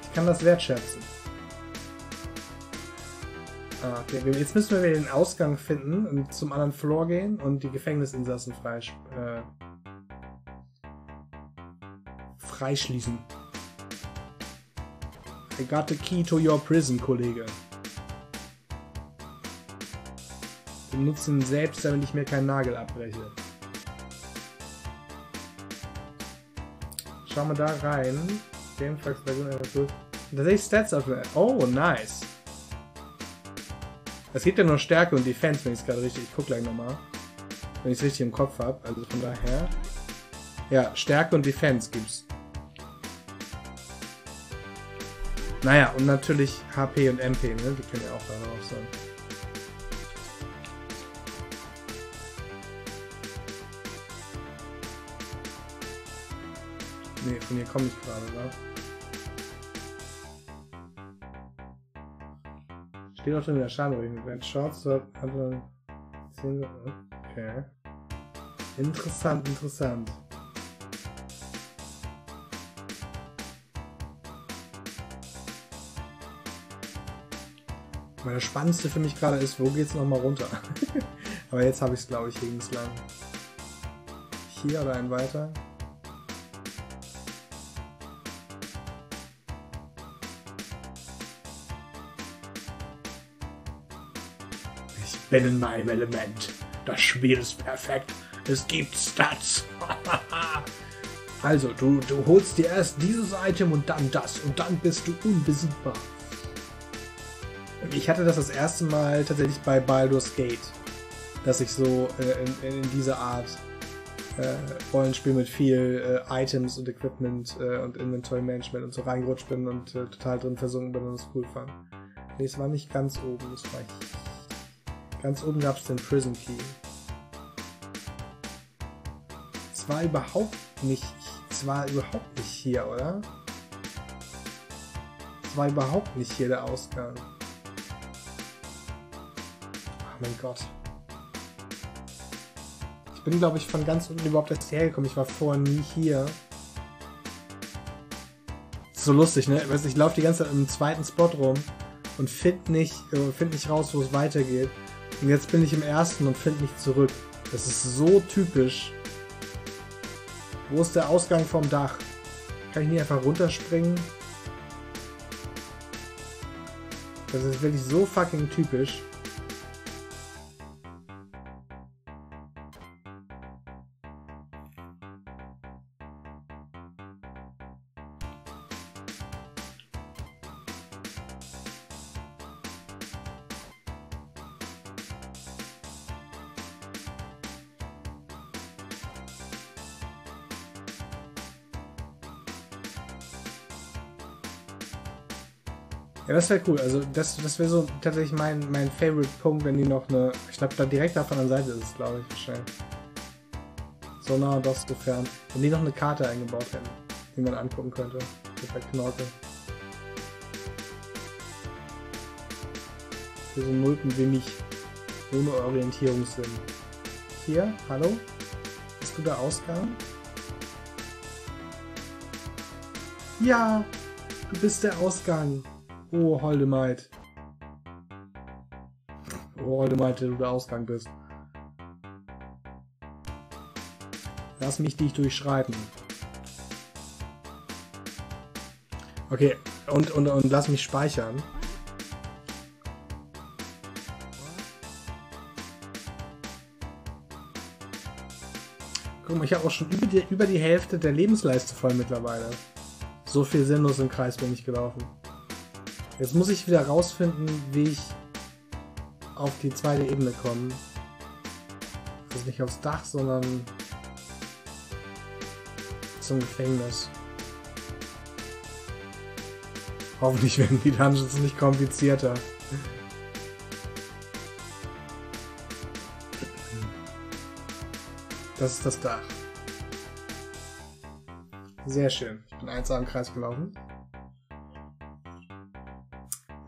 Ich kann das wertschätzen. Ah, okay. Jetzt müssen wir den Ausgang finden und zum anderen Floor gehen und die Gefängnisinsassen freisch äh, freischließen. I got the key to your prison, Kollege. Wir nutzen selbst, damit ich mir keinen Nagel abbreche. Schauen wir da rein. Gamefax Da sehe ich Stats auf. Oh, nice. Es gibt ja nur Stärke und Defense, wenn ich es gerade richtig. Ich guck gleich nochmal. Wenn ich es richtig im Kopf habe. Also von daher. Ja, Stärke und Defense gibt's. Naja, und natürlich HP und MP, ne? Die können ja auch da drauf sein. Ne, von hier komme ich gerade, ne? Steht auch schon wieder Schadenbericht mit Shorts, 10. Okay. Interessant, interessant. Aber das Spannendste für mich gerade ist, wo geht's nochmal runter? *laughs* Aber jetzt habe ich es, glaube ich, lebenslang. Hier oder ein weiter? Bin in meinem Element. Das Spiel ist perfekt. Es gibt Stats. *laughs* also, du, du holst dir erst dieses Item und dann das und dann bist du unbesiegbar. Ich hatte das das erste Mal tatsächlich bei Baldur's Gate, dass ich so äh, in, in diese Art äh, Rollenspiel mit viel äh, Items und Equipment äh, und Inventory Management und so reingerutscht bin und äh, total drin versunken bin und das cool fand. Nee, es war nicht ganz oben, das war Ganz oben gab es den Prison Key. Es war überhaupt nicht. Es war überhaupt nicht hier, oder? Es war überhaupt nicht hier der Ausgang. Oh mein Gott. Ich bin, glaube ich, von ganz unten überhaupt erst hergekommen. Ich war vorher nie hier. so lustig, ne? Ich laufe die ganze Zeit im zweiten Spot rum und finde nicht, äh, find nicht raus, wo es weitergeht. Und jetzt bin ich im ersten und finde mich zurück. Das ist so typisch. Wo ist der Ausgang vom Dach? Kann ich nicht einfach runterspringen? Das ist wirklich so fucking typisch. Das wäre cool. Also das, das wäre so tatsächlich mein, mein Favorite-Punkt, wenn die noch eine. Ich glaube, da direkt von der Seite ist es, glaube ich, wahrscheinlich. So nah, so fern. Wenn die noch eine Karte eingebaut hätten, die man angucken könnte. Mit der Knorke. Für so Nulpen wie mich. Ohne Orientierungssinn. Hier, hallo? Bist du der Ausgang? Ja, du bist der Ausgang. Oh, Holdemaid. Oh, Holdemaid, der du der Ausgang bist. Lass mich dich durchschreiten. Okay, und, und, und lass mich speichern. Guck mal, ich habe auch schon über die, über die Hälfte der Lebensleiste voll mittlerweile. So viel sinnlos im Kreis bin ich gelaufen. Jetzt muss ich wieder rausfinden, wie ich auf die zweite Ebene komme. Also nicht aufs Dach, sondern zum Gefängnis. Hoffentlich werden die Dungeons nicht komplizierter. Das ist das Dach. Sehr schön. Ich bin eins am Kreis gelaufen.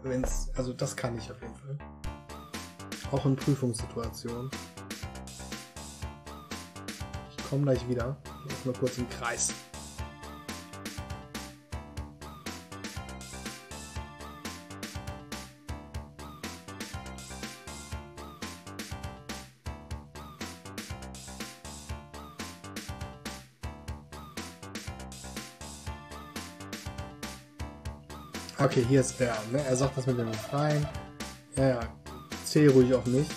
Wenn's, also das kann ich auf jeden Fall. Auch in Prüfungssituationen. Ich komme gleich wieder. Ich lauf mal kurz im Kreis. Okay, hier ist er. Ne? Er sagt das mit dem Freien. Ja, ja. Zähl ruhig auf mich.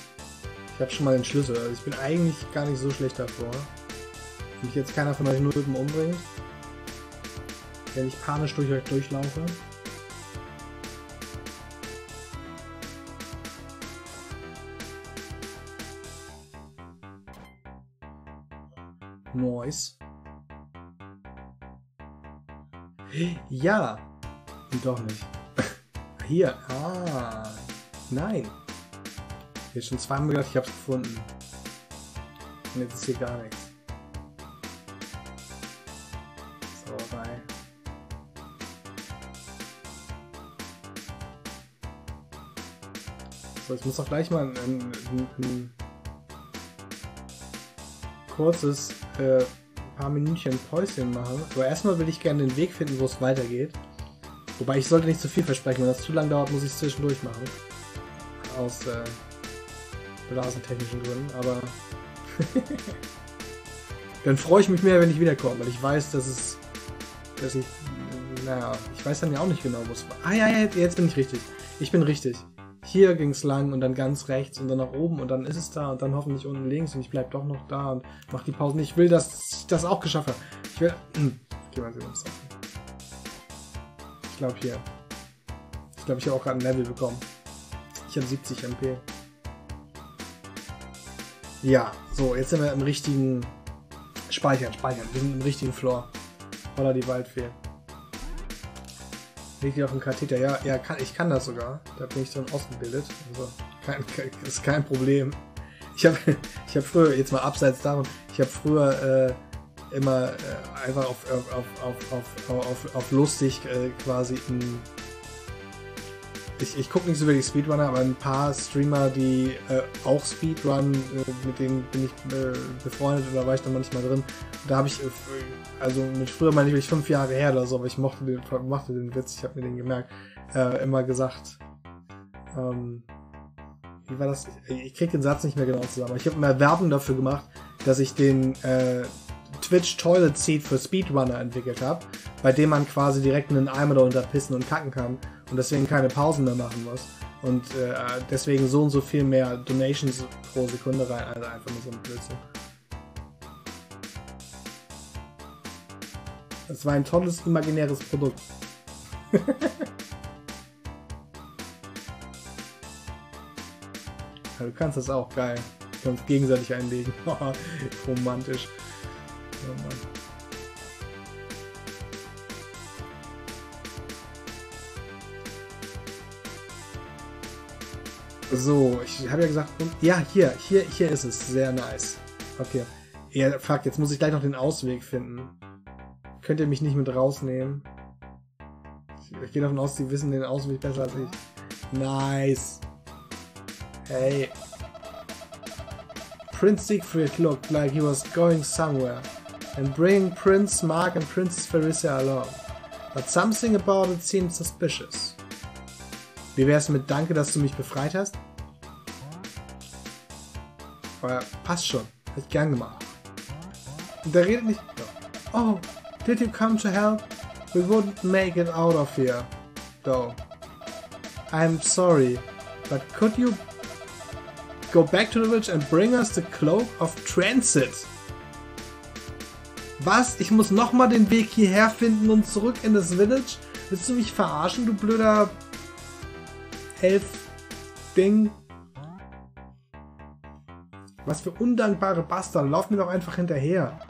Ich habe schon mal den Schlüssel. Also ich bin eigentlich gar nicht so schlecht davor. Wenn mich jetzt keiner von euch Nulpen umbringt. Wenn ich panisch durch euch durchlaufe. Noise. Ja, doch nicht. Hier. Ah. Nein. Hier schon zweimal gedacht, ich hab's gefunden. Und jetzt ist hier gar nichts. So. So, ich muss doch gleich mal ein, ein, ein kurzes äh, paar Minütchen Päuschen machen. Aber erstmal will ich gerne den Weg finden, wo es weitergeht. Wobei ich sollte nicht zu viel versprechen, wenn das zu lang dauert, muss ich es zwischendurch machen. Aus äh, blasentechnischen Gründen, aber *laughs* dann freue ich mich mehr, wenn ich wiederkomme, weil ich weiß, dass es, dass ich, naja, ich weiß dann ja auch nicht genau, wo es war. Ah ja, ja, jetzt bin ich richtig. Ich bin richtig. Hier ging es lang und dann ganz rechts und dann nach oben und dann ist es da und dann hoffentlich unten links und ich bleibe doch noch da und mache die Pause. Ich will, dass ich das auch geschafft habe. Ich will. *clears throat* Okay, mal sehen, was ist glaube hier. Ich glaube, ich habe auch gerade ein Level bekommen. Ich habe 70 MP. Ja, so, jetzt sind wir im richtigen Speichern, speichern. Wir sind im richtigen Floor. Holla die Waldfee. Liegt hier auf dem Katheter. Ja, ja kann, ich kann das sogar. Da bin ich dann ausgebildet. Also, kein, kein, ist kein Problem. Ich habe *laughs* ich hab früher, jetzt mal abseits davon, ich habe früher äh, immer äh, einfach auf, auf, auf, auf, lustig äh, quasi ein. Ich, ich gucke nicht so wirklich Speedrunner, aber ein paar Streamer, die äh, auch Speedrun, äh, mit denen bin ich äh, befreundet oder war ich dann manchmal drin. Da habe ich, äh, also mit früher meine ich fünf Jahre her oder so, aber ich mochte den, mochte den Witz, ich habe mir den gemerkt, immer gesagt, ähm, wie war das? Ich krieg den Satz nicht mehr genau zusammen. Ich habe immer Werbung dafür gemacht, dass ich den äh, Twitch Toilet Seat für Speedrunner entwickelt habe, bei dem man quasi direkt in den Eimer darunter pissen und kacken kann und deswegen keine Pausen mehr machen muss. Und äh, deswegen so und so viel mehr Donations pro Sekunde rein, also einfach nur so ein Blödsinn. Es war ein tolles imaginäres Produkt. *laughs* ja, du kannst das auch, geil. Wir können uns gegenseitig einlegen. *laughs* Romantisch. Mann. So, ich habe ja gesagt, ja, hier, hier, hier ist es. Sehr nice. Okay. Ja, fuck, jetzt muss ich gleich noch den Ausweg finden. Könnt ihr mich nicht mit rausnehmen? Ich, ich gehe davon aus, sie wissen den Ausweg besser als ich. Nice. Hey. Prince Siegfried looked like he was going somewhere and bringing Prince Mark and Princess Farissa along. But something about it seemed suspicious. Wie wär's mit Danke, dass du mich befreit hast? Oh Aber passt schon. Hätte ich gern gemacht. Und der redet nicht. Oh, did you come to help? We wouldn't make it out of here. Though. I'm sorry, but could you go back to the village and bring us the cloak of transit? Was? Ich muss nochmal den Weg hierher finden und zurück in das Village? Willst du mich verarschen, du blöder Elf-Ding? Was für undankbare Bastard. Lauf mir doch einfach hinterher.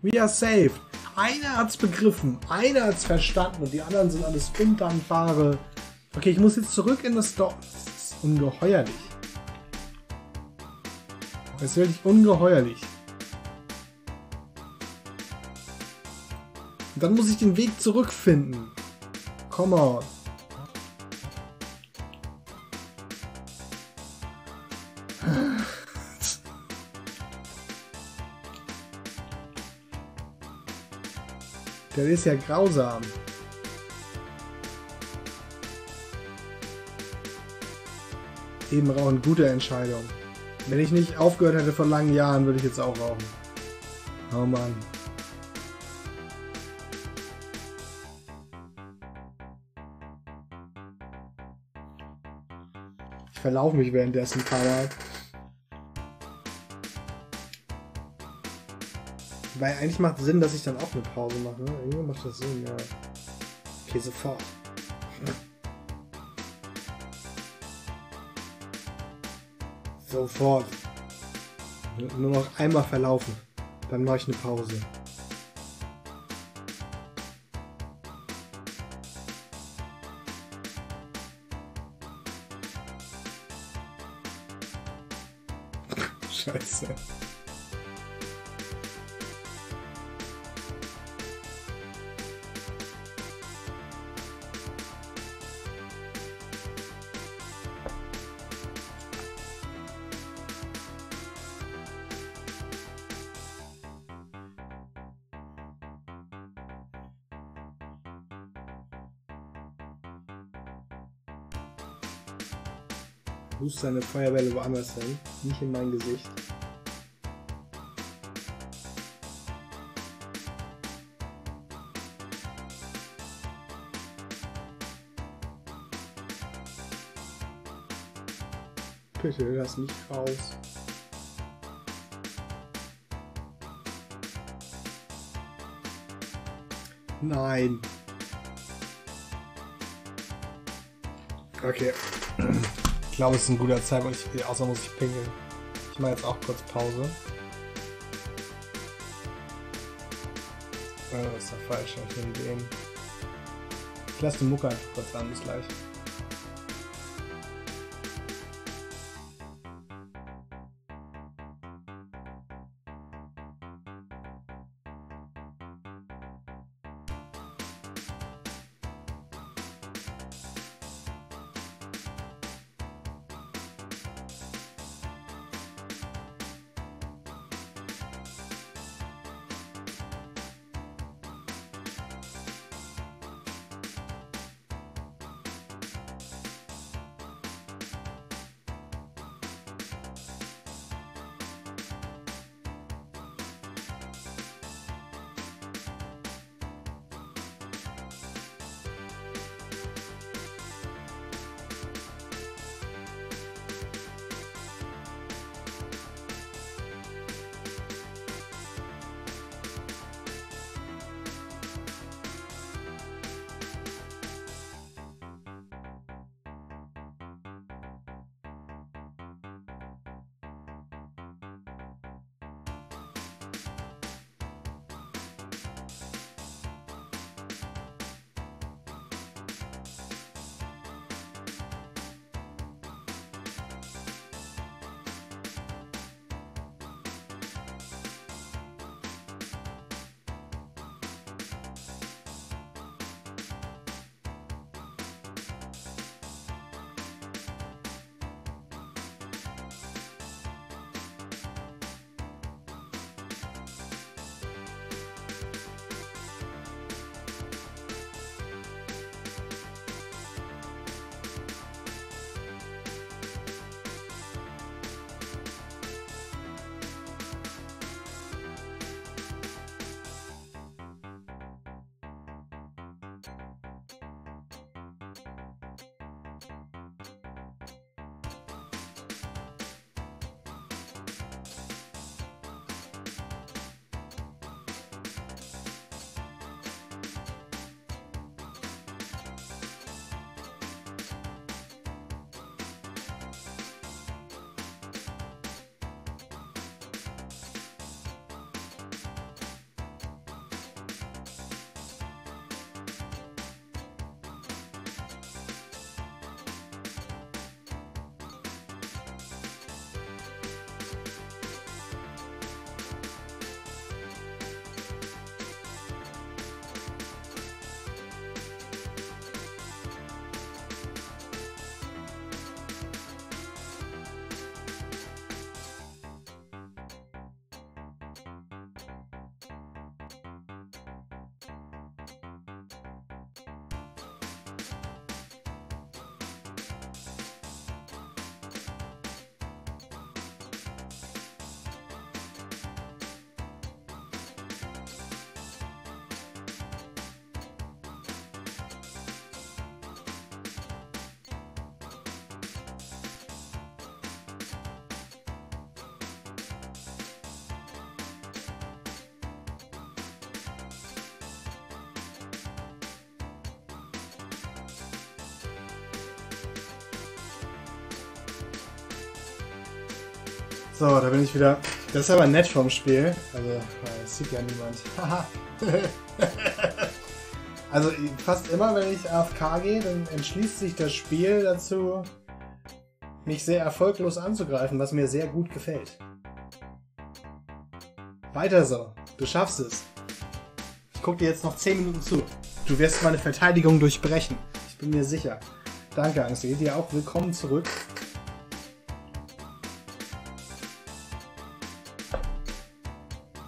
We are saved. Einer hat's begriffen, einer hat's verstanden und die anderen sind alles undankbare. Okay, ich muss jetzt zurück in das Dorf. Das ist ungeheuerlich. Das ist wirklich ungeheuerlich. Dann muss ich den Weg zurückfinden. Come on. Der ist ja grausam. Eben rauchen, gute Entscheidung. Wenn ich nicht aufgehört hätte vor langen Jahren, würde ich jetzt auch rauchen. Oh Mann. Verlaufe mich währenddessen ein paar Mal. Weil eigentlich macht Sinn, dass ich dann auch eine Pause mache. Irgendwie macht das Sinn, ja. Okay, sofort. Sofort. Nur noch einmal verlaufen. Dann mache ich eine Pause. Seine Feuerbälle woanders hin, nicht in mein Gesicht. Bitte lass mich raus. Nein. Okay. Ich glaube, es ist ein guter Zeitpunkt. Ich, außer muss ich pinkeln. Ich mache jetzt auch kurz Pause. Oh, ist der falsche. Ich nehme den. Ich lasse den Mucke einfach kurz an. Bis gleich. So, da bin ich wieder. Das ist aber nett vom Spiel. Also, das sieht ja niemand. *laughs* Also, fast immer, wenn ich AFK gehe, dann entschließt sich das Spiel dazu, mich sehr erfolglos anzugreifen, was mir sehr gut gefällt. Weiter so. Du schaffst es. Ich guck dir jetzt noch 10 Minuten zu. Du wirst meine Verteidigung durchbrechen. Ich bin mir sicher. Danke, Angst. Dir auch willkommen zurück.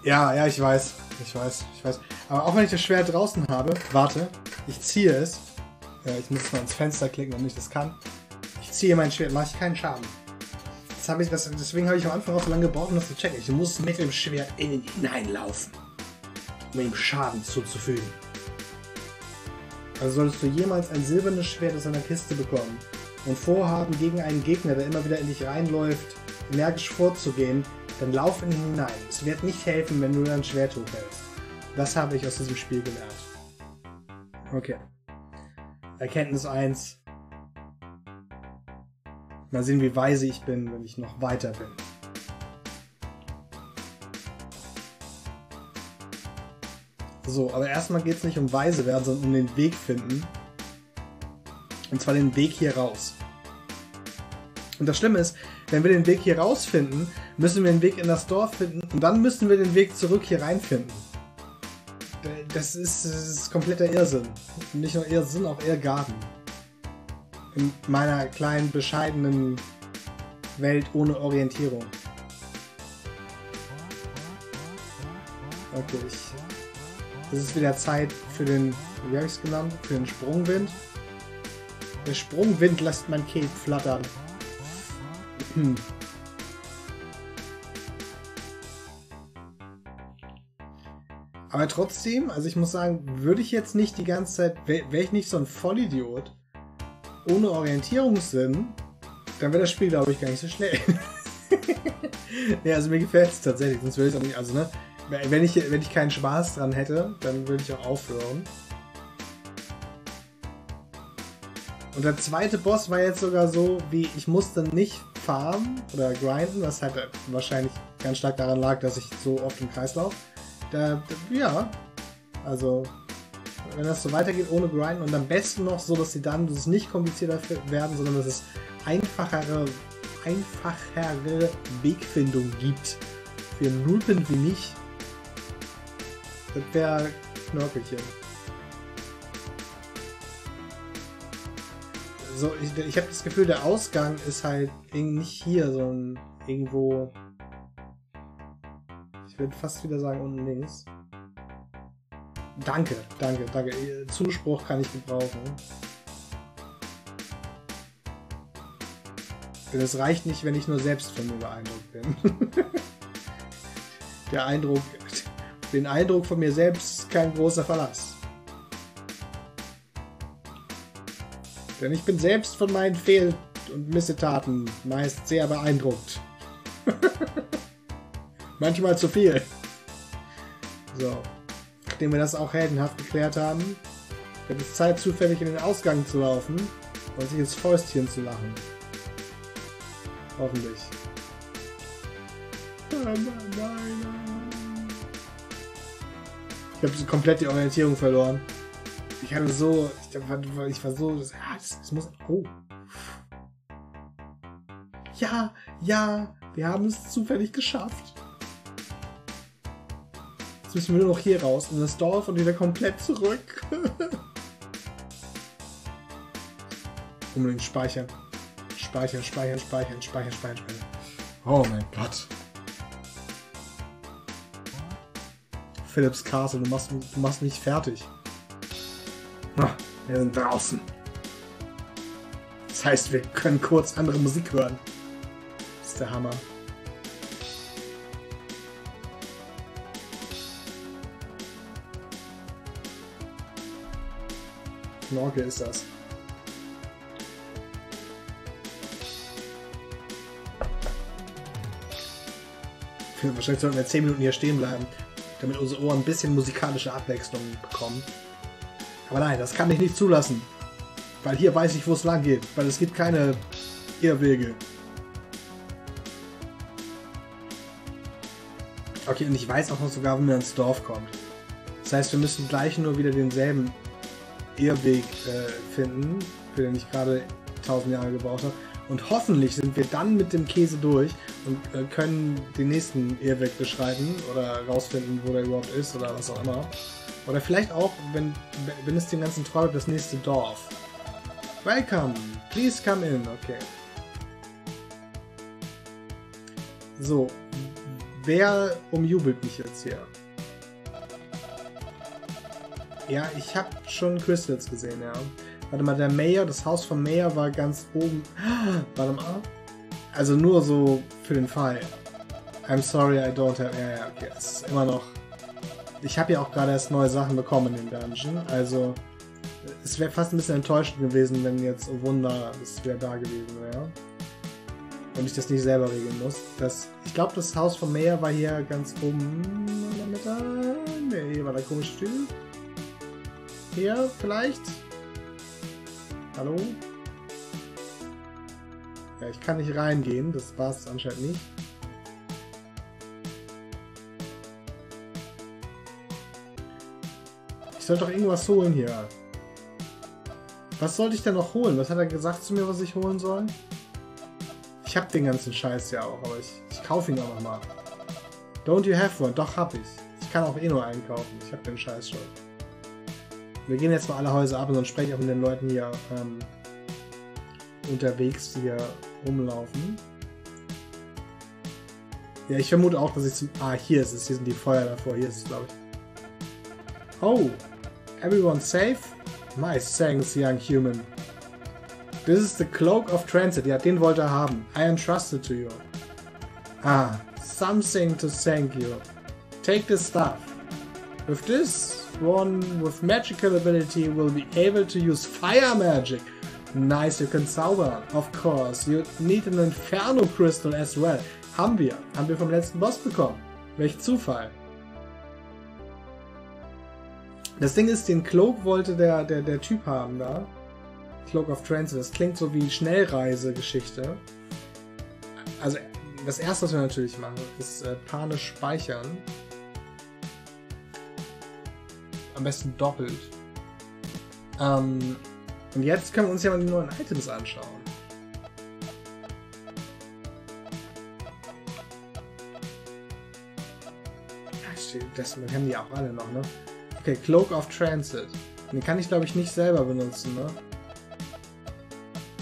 Ja, ja, ich weiß. Ich weiß, ich weiß. Aber auch wenn ich das Schwert draußen habe, warte, ich ziehe es. Ja, ich muss mal ins Fenster klicken, damit ich das kann. Ich ziehe mein Schwert, mache ich keinen Schaden. Das habe ich, das, deswegen habe ich am Anfang auch so lange gebraucht, um das zu checken. Ich muss mit dem Schwert in ihn hineinlaufen, um ihm Schaden zuzufügen. Also solltest du jemals ein silbernes Schwert aus einer Kiste bekommen und vorhaben, gegen einen Gegner, der immer wieder in dich reinläuft, energisch vorzugehen, dann lauf in ihn hinein. Es wird nicht helfen, wenn du dein Schwert hochhältst. Das habe ich aus diesem Spiel gelernt. Okay. Erkenntnis 1. Mal sehen, wie weise ich bin, wenn ich noch weiter bin. So, aber erstmal geht es nicht um weise werden, sondern um den Weg finden. Und zwar den Weg hier raus. Und das Schlimme ist, wenn wir den Weg hier rausfinden, müssen wir den Weg in das Dorf finden und dann müssen wir den Weg zurück hier reinfinden. Das ist, das ist kompletter Irrsinn. Nicht nur Irrsinn, auch Irrgarten. In meiner kleinen, bescheidenen Welt ohne Orientierung. Okay, ich. Es ist wieder Zeit für den, wie habe ich es genannt? Für den Sprungwind. Der Sprungwind lässt mein Cape flattern. Hm. Aber trotzdem, also ich muss sagen, würde ich jetzt nicht die ganze Zeit, wäre wär ich nicht so ein Vollidiot, ohne Orientierungssinn, dann wäre das Spiel, glaube ich, gar nicht so schnell. *laughs* ja, also mir gefällt es tatsächlich, sonst würde ich es auch nicht, also ne, wenn ich, wenn ich keinen Spaß dran hätte, dann würde ich auch aufhören. Und der zweite Boss war jetzt sogar so, wie ich musste nicht farmen oder grinden, was halt wahrscheinlich ganz stark daran lag, dass ich so oft im Kreis laufe. Da, ja, also wenn das so weitergeht ohne Grinden und am besten noch so, dass sie dann nicht komplizierter werden, sondern dass es einfachere, einfachere Wegfindung gibt für Nullpin wie mich. Das wäre Knorkelchen. So, ich, ich habe das Gefühl, der Ausgang ist halt nicht hier, sondern irgendwo. Ich würde fast wieder sagen unten links. Danke, danke, danke. Zuspruch kann ich gebrauchen. Denn es reicht nicht, wenn ich nur selbst von mir beeindruckt bin. *laughs* der Eindruck, den Eindruck von mir selbst ist kein großer Verlass. Denn ich bin selbst von meinen Fehl- und Missetaten meist sehr beeindruckt. *laughs* Manchmal zu viel. So. Nachdem wir das auch heldenhaft geklärt haben, wird es Zeit, zufällig in den Ausgang zu laufen und sich ins Fäustchen zu lachen. Hoffentlich. Ich habe komplett die Orientierung verloren. Ich hatte so, ich, ich war so, das, das, das muss, oh. Ja, ja, wir haben es zufällig geschafft. Jetzt müssen wir nur noch hier raus in das Dorf und wieder komplett zurück. *laughs* Unbedingt speichern. Speichern, speichern, speichern, speichern, speichern, speichern. Oh mein Gott. Philips Castle, du machst, du machst mich fertig. Wir sind draußen. Das heißt, wir können kurz andere Musik hören. Das ist der Hammer. Knorke ist das. Wahrscheinlich sollten wir 10 Minuten hier stehen bleiben, damit unsere Ohren ein bisschen musikalische Abwechslung bekommen. Aber nein, das kann ich nicht zulassen. Weil hier weiß ich, wo es lang geht. Weil es gibt keine Irrwege. Okay, und ich weiß auch noch sogar, wie man ins Dorf kommt. Das heißt, wir müssen gleich nur wieder denselben Irrweg äh, finden, für den ich gerade tausend Jahre gebraucht habe. Und hoffentlich sind wir dann mit dem Käse durch und äh, können den nächsten Irrweg beschreiten oder rausfinden, wo der überhaupt ist oder was auch immer. Oder vielleicht auch, wenn, wenn es den ganzen treu das nächste Dorf. Welcome! Please come in. Okay. So. Wer umjubelt mich jetzt hier? Ja, ich habe schon Crystals gesehen, ja. Warte mal, der Mayor, das Haus vom Mayor war ganz oben. *gasps* Warte mal. Also nur so für den Fall. I'm sorry, I don't have. Ja, ja, okay. Es ist immer noch. Ich habe ja auch gerade erst neue Sachen bekommen in den Dungeon. Also es wäre fast ein bisschen enttäuschend gewesen, wenn jetzt oh Wunder es wieder da gewesen wäre. Und ich das nicht selber regeln muss. Das, ich glaube, das Haus vom Mayor war hier ganz oben. Ne, hier war der komische Typ. Hier vielleicht? Hallo? Ja, ich kann nicht reingehen, das war es anscheinend nicht. Ich soll doch irgendwas holen hier. Was sollte ich denn noch holen? Was hat er gesagt zu mir, was ich holen soll? Ich hab den ganzen Scheiß ja auch, aber ich, ich kaufe ihn auch nochmal. Don't you have one? Doch, hab ich. Ich kann auch eh nur einkaufen. Ich hab den Scheiß schon. Wir gehen jetzt mal alle Häuser ab und dann spreche ich auch mit den Leuten hier ähm, unterwegs, die hier rumlaufen. Ja, ich vermute auch, dass ich zum... Ah, hier ist es. Hier sind die Feuer davor. Hier ist es, glaube ich. Oh! Everyone safe? Nice, thanks, young human. This is the Cloak of Transit. Ja, den wollte er haben. I entrusted to you. Ah, something to thank you. Take this stuff. With this, one with magical ability will be able to use fire magic. Nice, you can zaubern. Of course, you need an Inferno Crystal as well. Haben wir. Haben wir vom letzten Boss bekommen. Welch Zufall. Das Ding ist, den Cloak wollte der, der, der Typ haben da. Cloak of Transit. Das klingt so wie Schnellreisegeschichte. Also, das erste, was wir natürlich machen, ist äh, panisch speichern. Am besten doppelt. Ähm, und jetzt können wir uns ja mal die neuen Items anschauen. Das haben die auch alle noch, ne? Okay, Cloak of Transit. Den kann ich, glaube ich, nicht selber benutzen, ne?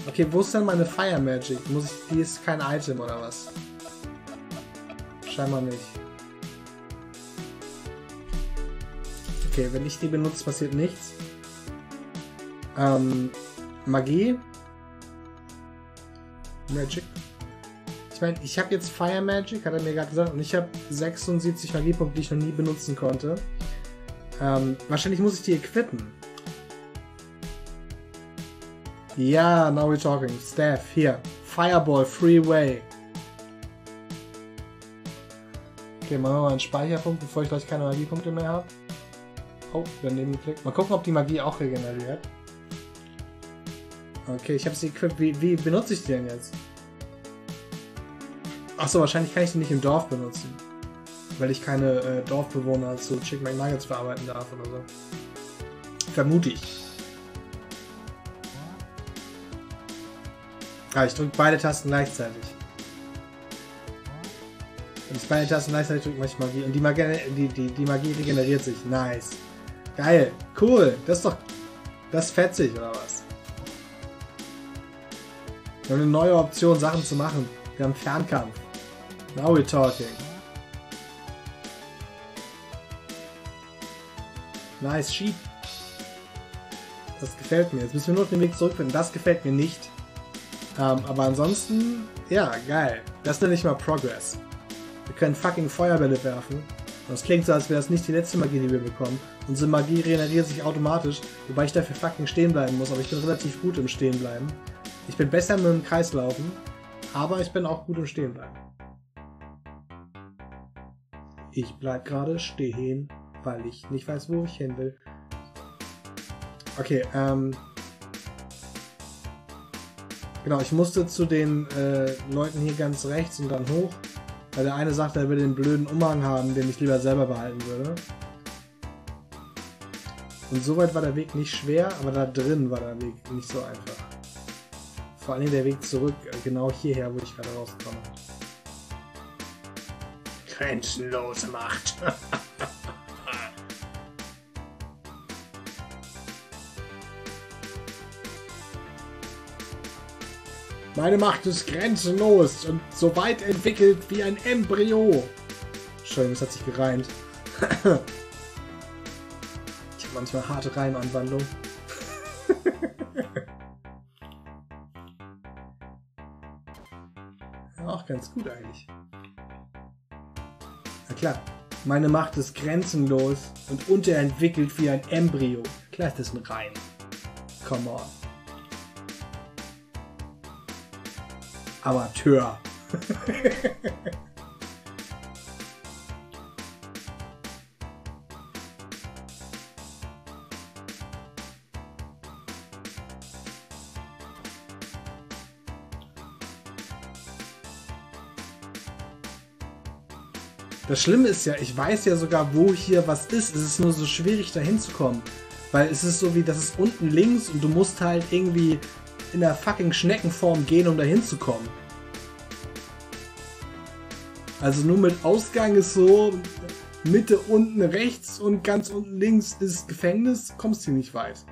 Okay, wo ist denn meine Fire Magic? Muss ich, die ist kein Item oder was? Scheinbar nicht. Okay, wenn ich die benutze, passiert nichts. Ähm, Magie. Magic. Ich meine, ich habe jetzt Fire Magic, hat er mir gerade gesagt, und ich habe 76 Magiepunkte, die ich noch nie benutzen konnte. Ähm, wahrscheinlich muss ich die equippen. Ja, now we're talking. Staff, hier. Fireball, Freeway. Okay, machen wir mal einen Speicherpunkt, bevor ich gleich keine Magiepunkte mehr habe. Oh, daneben geklickt. Mal gucken, ob die Magie auch regeneriert. Okay, ich habe sie equipped. Wie, wie benutze ich die denn jetzt? Achso, wahrscheinlich kann ich die nicht im Dorf benutzen. Weil ich keine äh, Dorfbewohner zu Chicken McNuggets verarbeiten darf oder so. Vermute ich. Ah, ich drücke beide Tasten gleichzeitig. Wenn ich beide Tasten gleichzeitig drücke, mache ich Magie. Und die Magie, die, die, die Magie regeneriert sich. Nice. Geil. Cool. Das ist doch... Das ist fetzig, oder was? Wir haben eine neue Option, Sachen zu machen. Wir haben Fernkampf. Now we're talking. Nice, Sheep. Das gefällt mir. Jetzt müssen wir nur auf den Weg zurückfinden. Das gefällt mir nicht. Ähm, aber ansonsten, ja, geil. Das nenne ich mal Progress. Wir können fucking Feuerbälle werfen. Das klingt so, als wäre das nicht die letzte Magie, die wir bekommen. Unsere Magie regeneriert sich automatisch, wobei ich dafür fucking stehen bleiben muss, aber ich bin relativ gut im Stehenbleiben. Ich bin besser mit dem Kreis laufen, aber ich bin auch gut im Stehenbleiben. Ich bleib gerade stehen, weil ich nicht weiß, wo ich hin will. Okay, ähm. Genau, ich musste zu den äh, Leuten hier ganz rechts und dann hoch. Weil der eine sagt, er will den blöden Umhang haben, den ich lieber selber behalten würde. Und soweit war der Weg nicht schwer, aber da drin war der Weg nicht so einfach. Vor allem der Weg zurück, äh, genau hierher, wo ich gerade rauskomme. Grenzenlose Macht. *laughs* Meine Macht ist grenzenlos und so weit entwickelt wie ein Embryo. Schön, das hat sich gereimt. *laughs* ich habe manchmal harte Reimanwandlung. *laughs* Auch ganz gut eigentlich. Na klar, meine Macht ist grenzenlos und unterentwickelt wie ein Embryo. Klar ist das ein Reim. Come on. Amateur. Das Schlimme ist ja, ich weiß ja sogar, wo hier was ist. Es ist nur so schwierig, da hinzukommen. Weil es ist so wie, das ist unten links und du musst halt irgendwie in der fucking Schneckenform gehen, um da hinzukommen. Also nur mit Ausgang ist so, Mitte unten rechts und ganz unten links ist Gefängnis, kommst du nicht weit.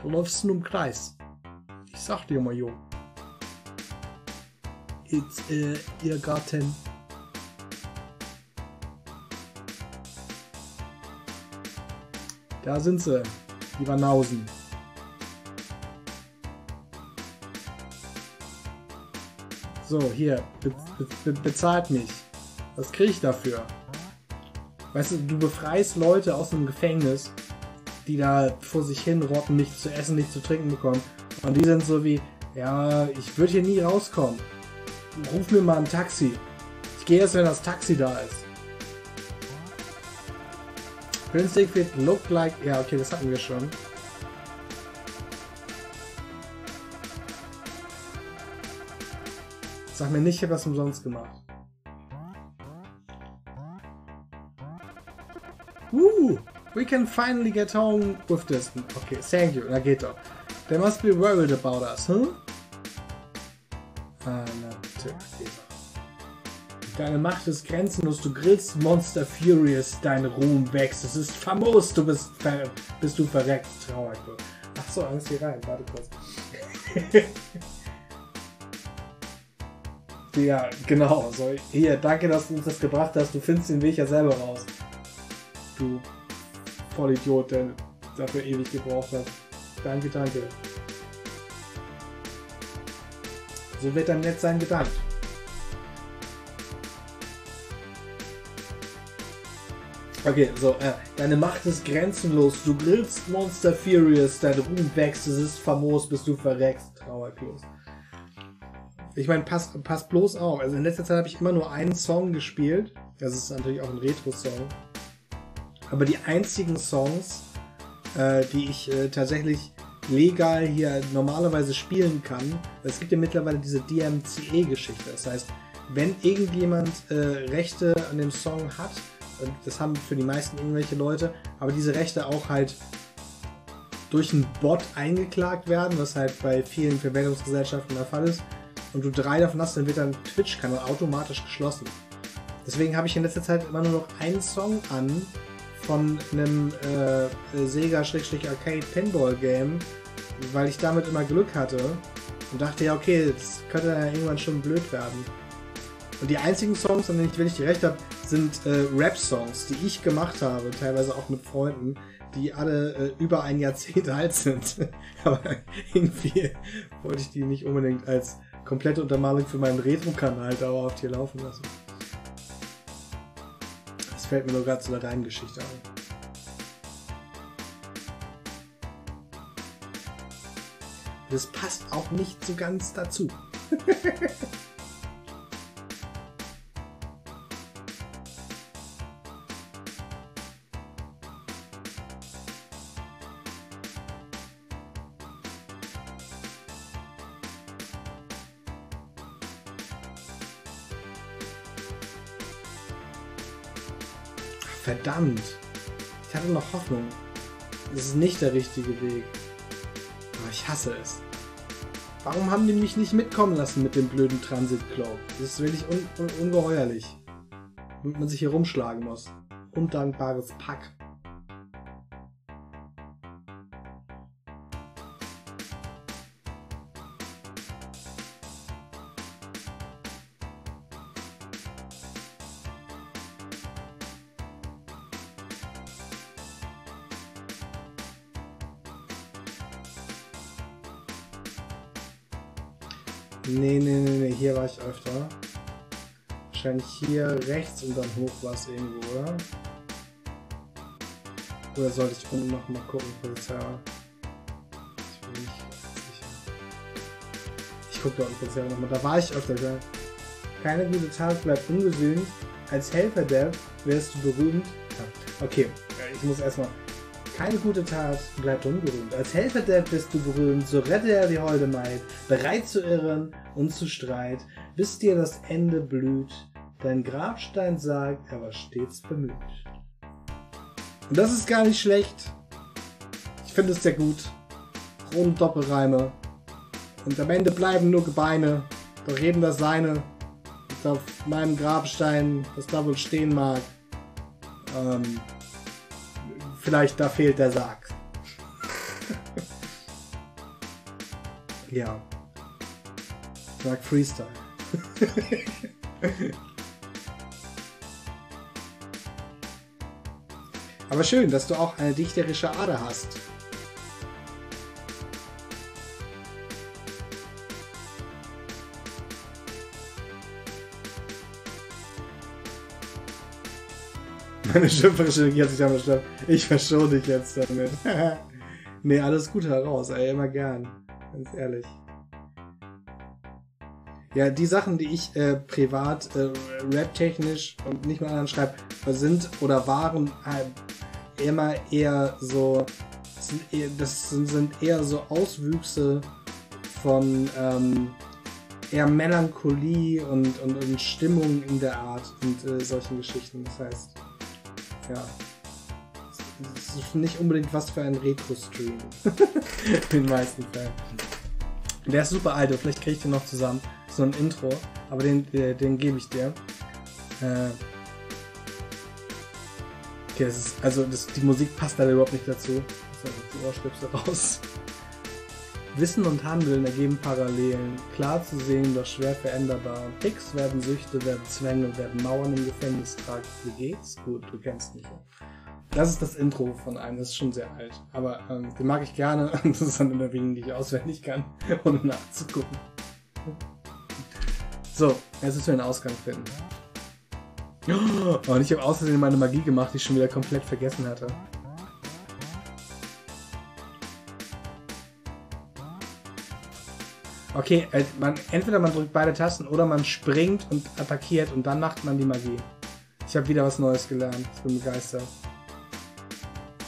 Du läufst nur im Kreis. Ich sag dir mal, Jung. It's uh, ihr Garten. Da sind sie, die Banausen. So, hier, be be bezahlt mich. Was kriege ich dafür? Weißt du, du befreist Leute aus einem Gefängnis, die da vor sich hin rotten, nichts zu essen, nichts zu trinken bekommen. Und die sind so wie, ja, ich würde hier nie rauskommen. Ruf mir mal ein Taxi. Ich gehe erst, wenn das Taxi da ist. Prince Siegfried looked like... Ja, okay, das hatten wir schon. Sag mir nicht, ich habe das umsonst gemacht. Woo! We can finally get home with this. Okay, thank you. Na geht doch. They must be worried about us, huh? Ah. Deine Macht ist grenzenlos, du grillst Monster Furious, dein Ruhm wächst. Es ist famos, du bist, bist du verreckt, traurig. Achso, Angst hier rein, warte kurz. *laughs* ja, genau. So, hier, danke, dass du uns das gebracht hast. Du findest den Weg ja selber raus. Du Vollidiot, der dafür ewig gebraucht hat. Danke, danke. So wird dann nett sein gedankt. Okay, so, äh, deine Macht ist grenzenlos. Du grillst Monster Furious, dein Ruhm wächst, es ist famos, bis du verreckst. Trauerklos. Ich meine, pass, pass bloß auf. Also in letzter Zeit habe ich immer nur einen Song gespielt. Das ist natürlich auch ein Retro-Song. Aber die einzigen Songs, äh, die ich äh, tatsächlich legal hier normalerweise spielen kann, es gibt ja mittlerweile diese DMCE-Geschichte. Das heißt, wenn irgendjemand äh, Rechte an dem Song hat, das haben für die meisten irgendwelche Leute, aber diese Rechte auch halt durch einen Bot eingeklagt werden, was halt bei vielen Verwaltungsgesellschaften der Fall ist, und du drei davon hast, dann wird dein Twitch-Kanal automatisch geschlossen. Deswegen habe ich in letzter Zeit immer nur noch einen Song an von einem äh, Sega-Arcade Pinball Game, weil ich damit immer Glück hatte und dachte, ja, okay, das könnte ja irgendwann schon blöd werden. Und die einzigen Songs, an denen ich die Recht habe, sind äh, Rap-Songs, die ich gemacht habe, teilweise auch mit Freunden, die alle äh, über ein Jahrzehnt *laughs* alt sind. *laughs* Aber irgendwie wollte ich die nicht unbedingt als komplette Untermalung für meinen Retro-Kanal dauerhaft hier laufen lassen. Das fällt mir nur gerade zu der Reimgeschichte ein. Das passt auch nicht so ganz dazu. *laughs* Verdammt. Ich hatte noch Hoffnung. Das ist nicht der richtige Weg. Aber ich hasse es. Warum haben die mich nicht mitkommen lassen mit dem blöden Transit-Cloak? Das ist wirklich un un ungeheuerlich. Damit man sich hier rumschlagen muss. Undankbares Pack. Hier rechts und dann hoch war es irgendwo, oder? Oder sollte ich unten noch mal gucken, Polizei? Ich bin nicht sicher. Ich gucke da unten Polizei nochmal. Da war ich öfter, ja. Keine gute Tat bleibt ungesühnt. Als Helfer der wärst du berühmt. Okay, ich muss erstmal. Keine gute Tat bleibt unberühmt. Als Helfer der bist du berühmt, so rette er die holde Maid, bereit zu irren und zu Streit, bis dir das Ende blüht. Dein Grabstein sagt, er war stets bemüht. Und das ist gar nicht schlecht. Ich finde es sehr gut. Rund Doppelreime. Und am Ende bleiben nur Gebeine. Doch reden das seine. Und auf meinem Grabstein, was da wohl stehen mag. Ähm, vielleicht da fehlt der Sarg. *laughs* ja. Sag Freestyle. *laughs* Aber schön, dass du auch eine dichterische Ader hast. Meine schöpferische Energie hat sich damit verstanden. Ich verschone dich jetzt damit. *laughs* nee, alles Gute heraus, ey, immer gern. Ganz ehrlich. Ja, die Sachen, die ich äh, privat, äh, rap-technisch und nicht mit anderen schreibe, sind oder waren äh, immer eher so, das sind eher so Auswüchse von ähm, eher Melancholie und, und, und Stimmung in der Art und äh, solchen Geschichten. Das heißt, ja, es ist nicht unbedingt was für ein Retro-Stream. *laughs* in den meisten Fällen. Der ist super alt, vielleicht kriege ich den noch zusammen so ein Intro, aber den, den, den gebe ich dir. Äh, okay, das ist, also das, die Musik passt da überhaupt nicht dazu. Also die Ohrstöpsel raus. Wissen und Handeln ergeben Parallelen, klar zu sehen, doch schwer veränderbar. Tricks werden Süchte, werden Zwänge, werden Mauern im Gefängnis tragen. Wie geht's? Gut, du kennst mich. Das ist das Intro von einem, das ist schon sehr alt. Aber ähm, den mag ich gerne. *laughs* Das ist dann immer wegen, die ich auswendig kann, ohne nachzugucken. So, jetzt müssen wir den Ausgang finden. Und ich habe außerdem meine Magie gemacht, die ich schon wieder komplett vergessen hatte. Okay, äh, man, entweder man drückt beide Tasten oder man springt und attackiert und dann macht man die Magie. Ich habe wieder was Neues gelernt. Ich bin begeistert.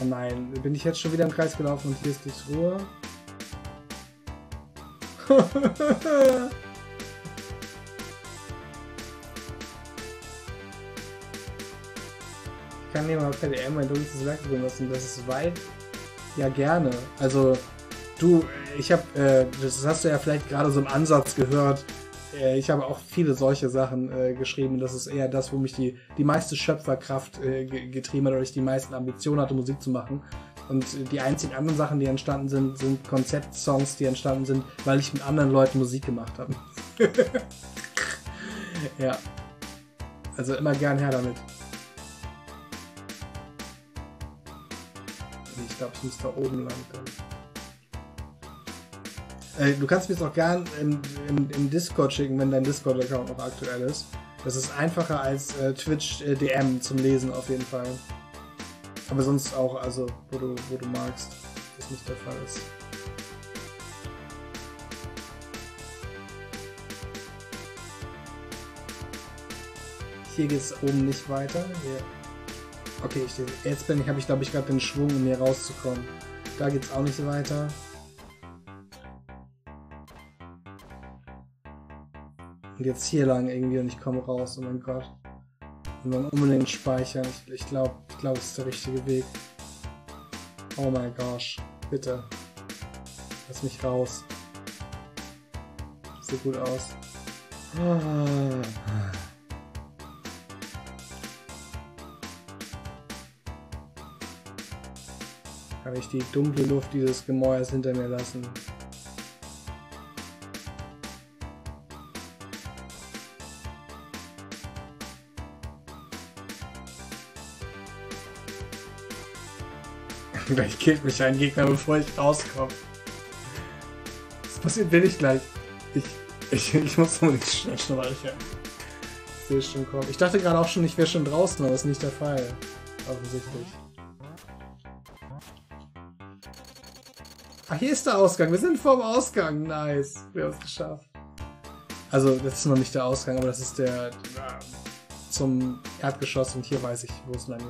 Oh nein, bin ich jetzt schon wieder im Kreis gelaufen und hier ist die Ruhe. *laughs* kann dir mal per DM mein dunkles Werk lassen. Das ist weit. Ja, gerne. Also, du, ich habe, äh, das hast du ja vielleicht gerade so im Ansatz gehört. Äh, ich habe auch viele solche Sachen äh, geschrieben. Das ist eher das, wo mich die, die meiste Schöpferkraft äh, getrieben hat, oder ich die meisten Ambitionen hatte, Musik zu machen. Und die einzigen anderen Sachen, die entstanden sind, sind Konzeptsongs, die entstanden sind, weil ich mit anderen Leuten Musik gemacht habe. *laughs* ja. Also immer gern her damit. Ich glaube, ich muss da oben lang dann. Äh, du kannst mir jetzt auch gern im, im, im Discord schicken, wenn dein Discord-Account noch aktuell ist. Das ist einfacher als äh, Twitch äh, DM zum Lesen auf jeden Fall. Aber sonst auch, also wo du, wo du magst, das nicht der Fall ist. Hier geht es oben nicht weiter. Hier Okay, ich, jetzt bin ich, habe ich glaube ich gerade den Schwung, um hier rauszukommen. Da geht's auch nicht weiter. Und jetzt hier lang irgendwie und ich komme raus, oh mein Gott. Und dann unbedingt speichern. Ich, ich glaube, ich glaub, das ist der richtige Weg. Oh mein gosh. Bitte. Lass mich raus. Sieht gut aus. Kann ich die dunkle Luft dieses Gemäuers hinter mir lassen? *laughs* Gleich killt mich ein Gegner, bevor ich rauskomme. Das passiert will ich gleich. Ich, ich, ich muss unbedingt schnell speichern. Ich sehe schon kommen. Ich dachte gerade auch schon, ich wäre schon draußen, aber das ist nicht der Fall. Offensichtlich. Ah, hier ist der Ausgang. Wir sind vorm Ausgang. Nice. Wir haben es geschafft. Also, das ist noch nicht der Ausgang, aber das ist der zum Erdgeschoss und hier weiß ich, wo es lang geht.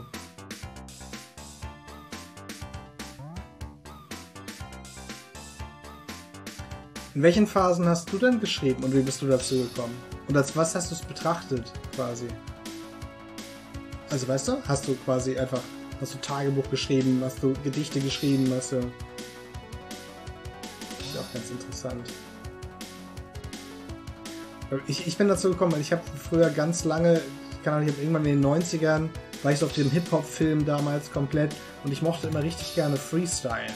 In welchen Phasen hast du denn geschrieben und wie bist du dazu gekommen? Und als was hast du es betrachtet, quasi? Also weißt du, hast du quasi einfach, hast du Tagebuch geschrieben, hast du Gedichte geschrieben, hast du. Ganz interessant. Ich, ich bin dazu gekommen, weil ich habe früher ganz lange, ich kann auch nicht, irgendwann in den 90ern, war ich so auf dem Hip-Hop-Film damals komplett und ich mochte immer richtig gerne Freestyle.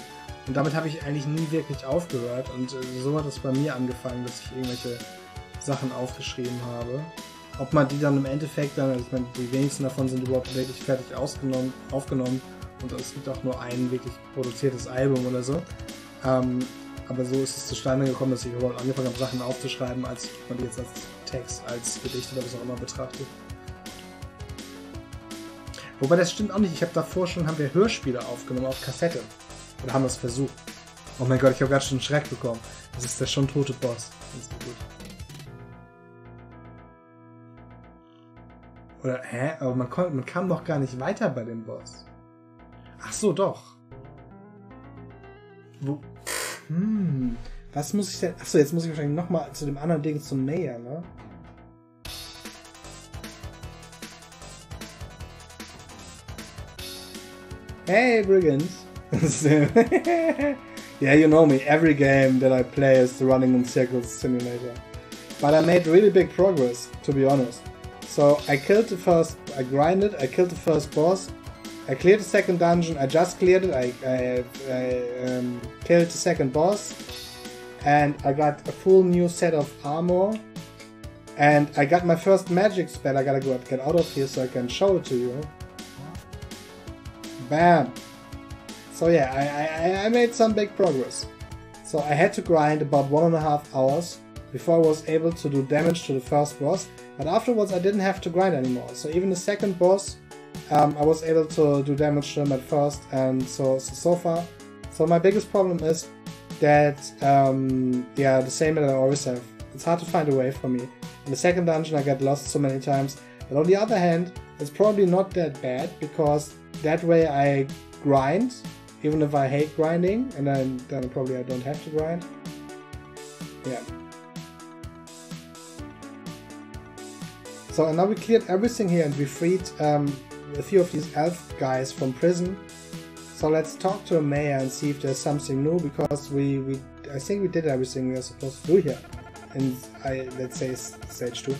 Und damit habe ich eigentlich nie wirklich aufgehört. Und äh, so hat es bei mir angefangen, dass ich irgendwelche Sachen aufgeschrieben habe. Ob man die dann im Endeffekt dann, also ich meine, die wenigsten davon sind überhaupt wirklich fertig ausgenommen, aufgenommen. Und es gibt auch nur ein wirklich produziertes Album oder so. Ähm, aber so ist es zustande gekommen, dass ich überhaupt angefangen habe, Sachen aufzuschreiben, als man die jetzt als Text, als Gedicht oder was auch immer betrachtet. Wobei das stimmt auch nicht. Ich habe davor schon, haben wir Hörspiele aufgenommen auf Kassette. Oder haben es versucht? Oh mein Gott, ich habe gerade schon einen Schreck bekommen. Das ist der schon tote Boss. Das ist gut. Oder, hä? Aber man, konnte, man kam noch gar nicht weiter bei dem Boss. Ach so, doch. Wo? Hm. Was muss ich denn? Achso, jetzt muss ich wahrscheinlich nochmal zu dem anderen Ding zum Mayor, ne? Hey, Brigands. *laughs* yeah, you know me. Every game that I play is the running in circles simulator. But I made really big progress, to be honest. So I killed the first, I grinded, I killed the first boss, I cleared the second dungeon, I just cleared it, I, I, I um, killed the second boss, and I got a full new set of armor, and I got my first magic spell, I gotta go get out of here so I can show it to you. Bam! So yeah, I, I, I made some big progress. So I had to grind about one and a half hours before I was able to do damage to the first boss, but afterwards I didn't have to grind anymore. So even the second boss, um, I was able to do damage to him at first, and so so, so far. So my biggest problem is that, um, yeah, the same that I always have. It's hard to find a way for me. In the second dungeon I get lost so many times, but on the other hand, it's probably not that bad because that way I grind even if I hate grinding, and then, then probably I don't have to grind. Yeah. So and now we cleared everything here and we freed um, a few of these elf guys from prison. So let's talk to a mayor and see if there's something new because we, we I think we did everything we are supposed to do here. And I let's say stage two.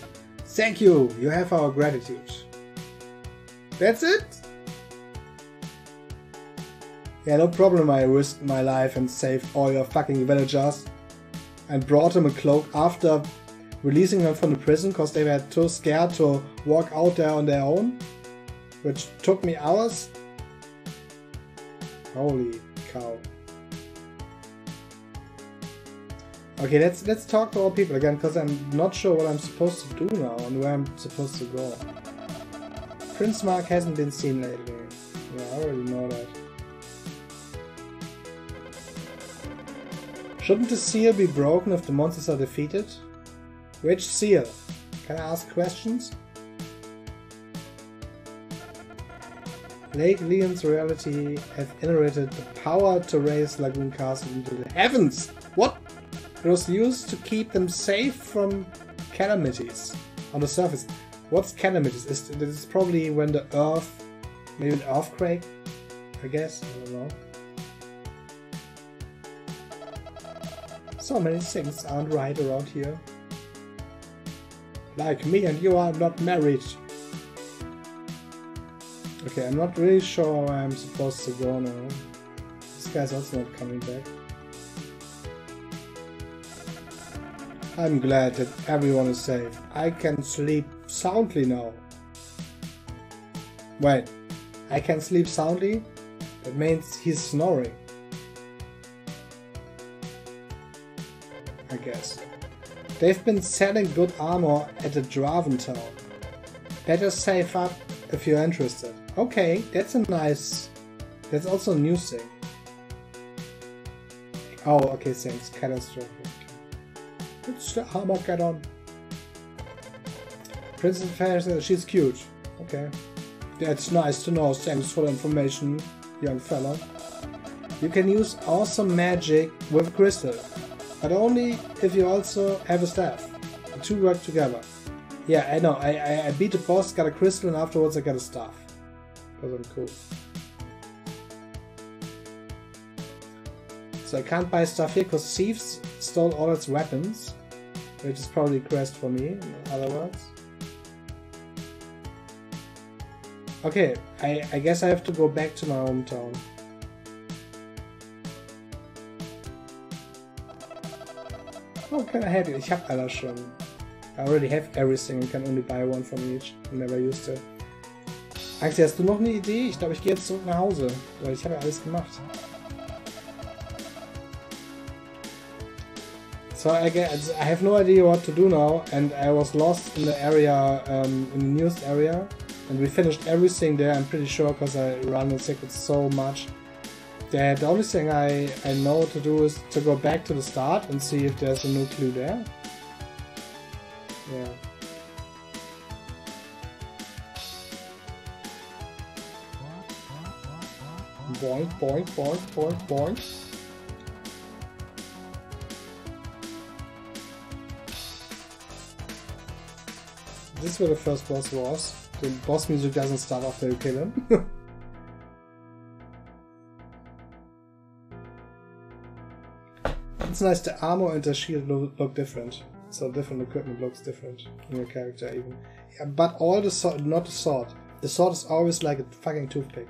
Thank you. You have our gratitude. That's it. Yeah, no problem, I risked my life and saved all your fucking villagers. And brought them a cloak after releasing them from the prison because they were too scared to walk out there on their own. Which took me hours. Holy cow. Okay, let's let's talk to all people again because I'm not sure what I'm supposed to do now and where I'm supposed to go. Prince Mark hasn't been seen lately. Yeah, I already know that. Shouldn't the seal be broken if the monsters are defeated? Which seal? Can I ask questions? Lake Leon's reality have inherited the power to raise Lagoon Castle into the heavens! What? It was used to keep them safe from calamities. On the surface. What's calamities? Is this is probably when the earth, maybe an earthquake, I guess. I don't know. So many things aren't right around here. Like me and you are not married. Okay, I'm not really sure where I'm supposed to go now. This guy's also not coming back. I'm glad that everyone is safe. I can sleep soundly now. Wait, I can sleep soundly? That means he's snoring. I guess. They've been selling good armor at the Draven town. Better save up if you're interested. Okay, that's a nice... That's also a new thing. Oh, okay, thanks. Catastrophe. It's the Armageddon. Princess Fantasy, she's cute. Okay. That's nice to know. Thanks for the information, young fella. You can use awesome magic with crystal, but only if you also have a staff. The two work together. Yeah, I know. I, I, I beat the boss, got a crystal, and afterwards I got a staff. Cool. So I can't buy stuff here because thieves stole all its weapons, which is probably a quest for me, in other words. Okay, I, I guess I have to go back to my hometown. Oh, can I have it? Ich hab alles schon. I already have everything and can only buy one from each. Never used it. Axel, hast du noch eine Idee? Ich glaube, ich gehe jetzt zurück nach Hause, weil ich habe ja alles gemacht. So I, get, I have no idea what to do now, and I was lost in the area, um, in the newest area, and we finished everything there. I'm pretty sure because I run the secrets so much. That the only thing I, I know to do is to go back to the start and see if there's a new clue there. Yeah. Boink, boink, boink, boink, boink. This is where the first boss was. The boss music doesn't start after you kill him. *laughs* it's nice, the armor and the shield look, look different. So different equipment looks different in your character even. Yeah, but all the sword, not the sword. The sword is always like a fucking toothpick.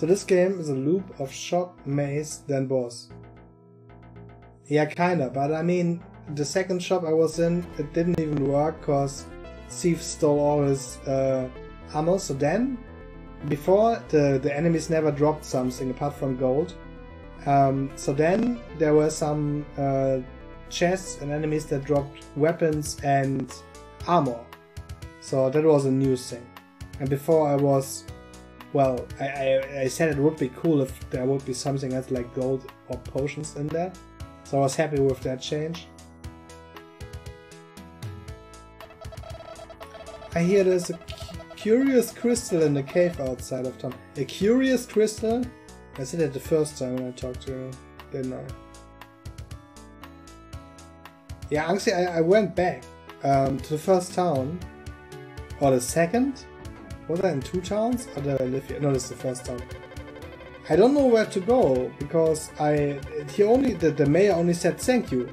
So this game is a loop of shop, maze, then boss. Yeah, kinda, but I mean, the second shop I was in, it didn't even work because Thief stole all his uh, ammo. So then, before the, the enemies never dropped something apart from gold. Um, so then there were some uh, chests and enemies that dropped weapons and armor. So that was a new thing. And before I was, well, I, I, I said it would be cool if there would be something else like gold or potions in there. So I was happy with that change. I hear there's a curious crystal in the cave outside of town. A curious crystal? I said it the first time when I talked to you, didn't I? Yeah, actually, I, I went back um, to the first town. Or the second? Was I in two towns? Or did I live here? No, this is the first town. I don't know where to go because I he only the, the mayor only said thank you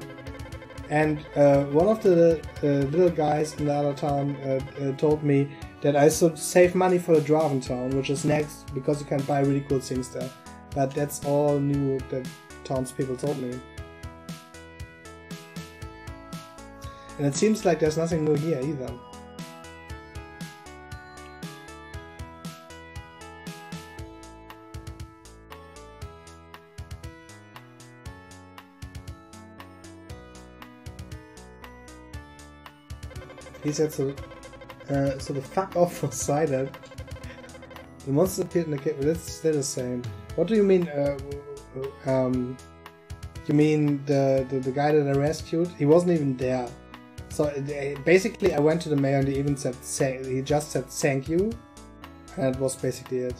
and uh, one of the uh, little guys in the other town uh, uh, told me that I should save money for the Draven town, which is next because you can buy really cool things there. But that's all new that townspeople told me. And it seems like there's nothing new here either. He said so. Uh, so the fuck *laughs* off was silent. The monster appeared in the cave. That's still the same. What do you mean? Uh, um, you mean the, the the guy that I rescued? He wasn't even there. So uh, basically, I went to the mayor and he even said he just said thank you, and that was basically it.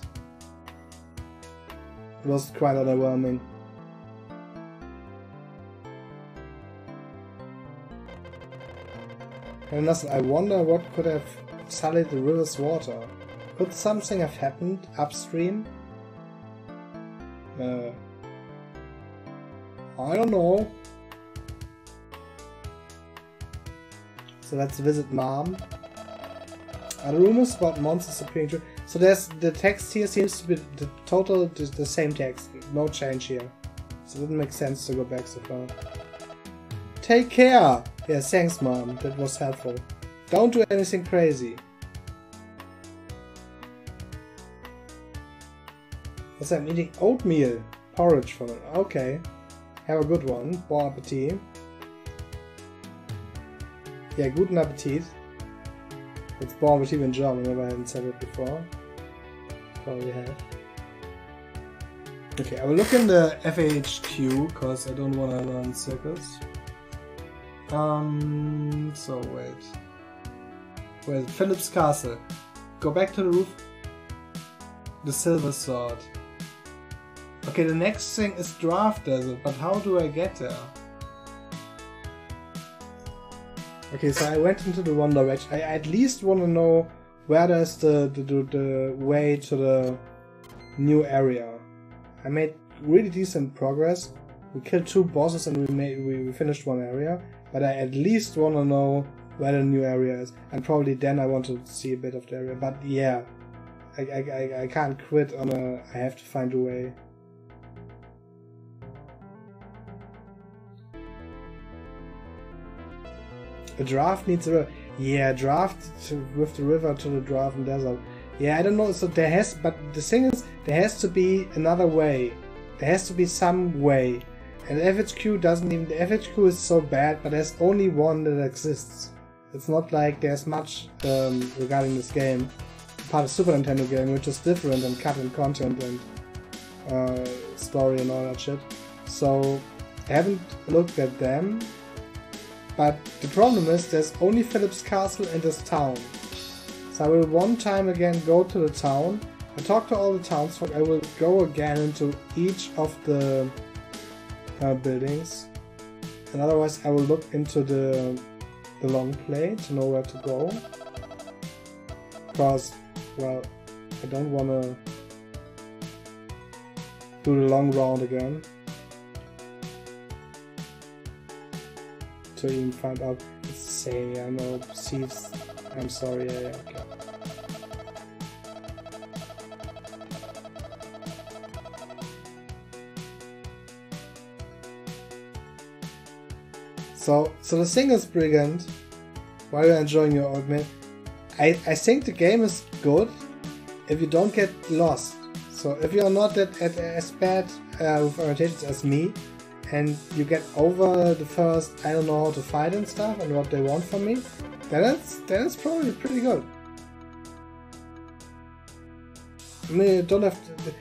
It was quite underwhelming. And. I wonder what could have sullied the river's water. Could something have happened upstream? Uh, I don't know. So let's visit mom. Are the rumors about monsters appearing true? So there's the text here seems to be the total the same text, no change here. So it didn't make sense to go back so far. Take care! Yeah, thanks mom, that was helpful. Don't do anything crazy. That? I'm eating oatmeal porridge for it. Okay. Have a good one. Bon appetit. Yeah, guten Appetit. It's Bon appetit in German, I haven't said it before. Probably have. Okay, I will look in the FAHQ, because I don't want to learn circles. Um, so wait. Wait, Philip's Castle. Go back to the roof. The Silver Sword. Okay, the next thing is Draft Desert, but how do I get there? Okay, so I went into the one direction. I at least want to know where there's the, the, the, the way to the new area. I made really decent progress. We killed two bosses and we made we finished one area, but I at least want to know where the new area is, and probably then I want to see a bit of the area. But yeah, I I, I, can't quit on a. I have to find a way. A draft needs a yeah draft to, with the river to the draft and desert. Yeah, I don't know. So there has, but the thing is, there has to be another way. There has to be some way. And FHQ doesn't even. The FHQ is so bad, but there's only one that exists. It's not like there's much um, regarding this game, part of Super Nintendo game, which is different and cut in content and uh, story and all that shit. So I haven't looked at them but the problem is there's only Philip's castle and this town. So I will one time again go to the town and talk to all the townsfolk. I will go again into each of the uh, buildings. And otherwise I will look into the, the long play to know where to go. Because, well, I don't want to do the long round again. to even find out it's the same. Yeah, no, Sieves. I'm sorry. Yeah, yeah, okay. So, so the thing is, Brigand, while you're enjoying your oatmeal, I, I think the game is good if you don't get lost. So if you're not that, at, as bad uh, with orientations as me, and you get over the first I don't know how to fight and stuff and what they want from me, then it's then it's probably pretty good. I mean, you don't have to,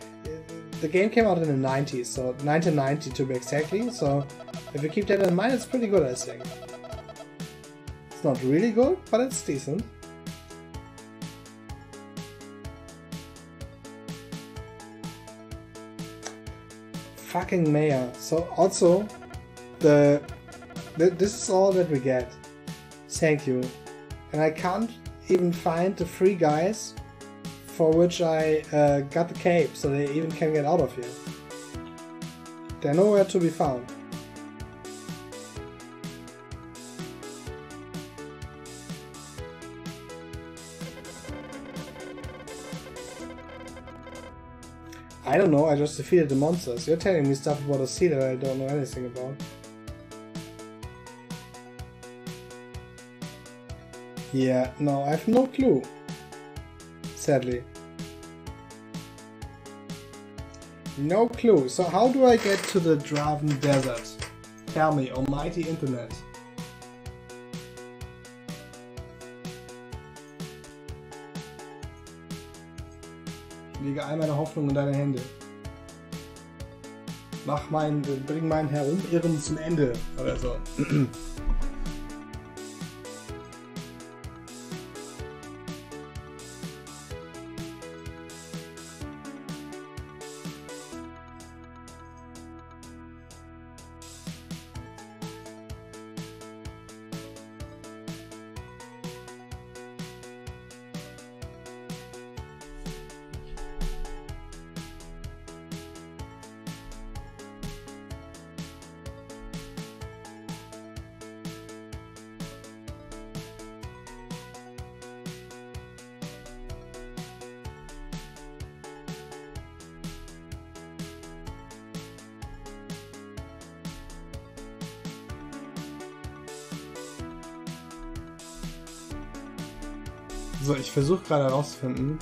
the, game came out in the 90s, so 1990 to be exactly. So if you keep that in mind, it's pretty good, I think. It's not really good, but it's decent. fucking mayor. So also, the, the this is all that we get. Thank you. And I can't even find the three guys for which I uh, got the cape, so they even can get out of here. They're nowhere to be found. I don't know, I just defeated the monsters. You're telling me stuff about a sea that I don't know anything about. Yeah, no, I have no clue. Sadly. No clue. So how do I get to the Draven Desert? Tell me, almighty internet. lege all meine Hoffnung in deine Hände. Mach mein, bring mein Herumirren zum Ende oder so. *clears throat* gerade herauszufinden,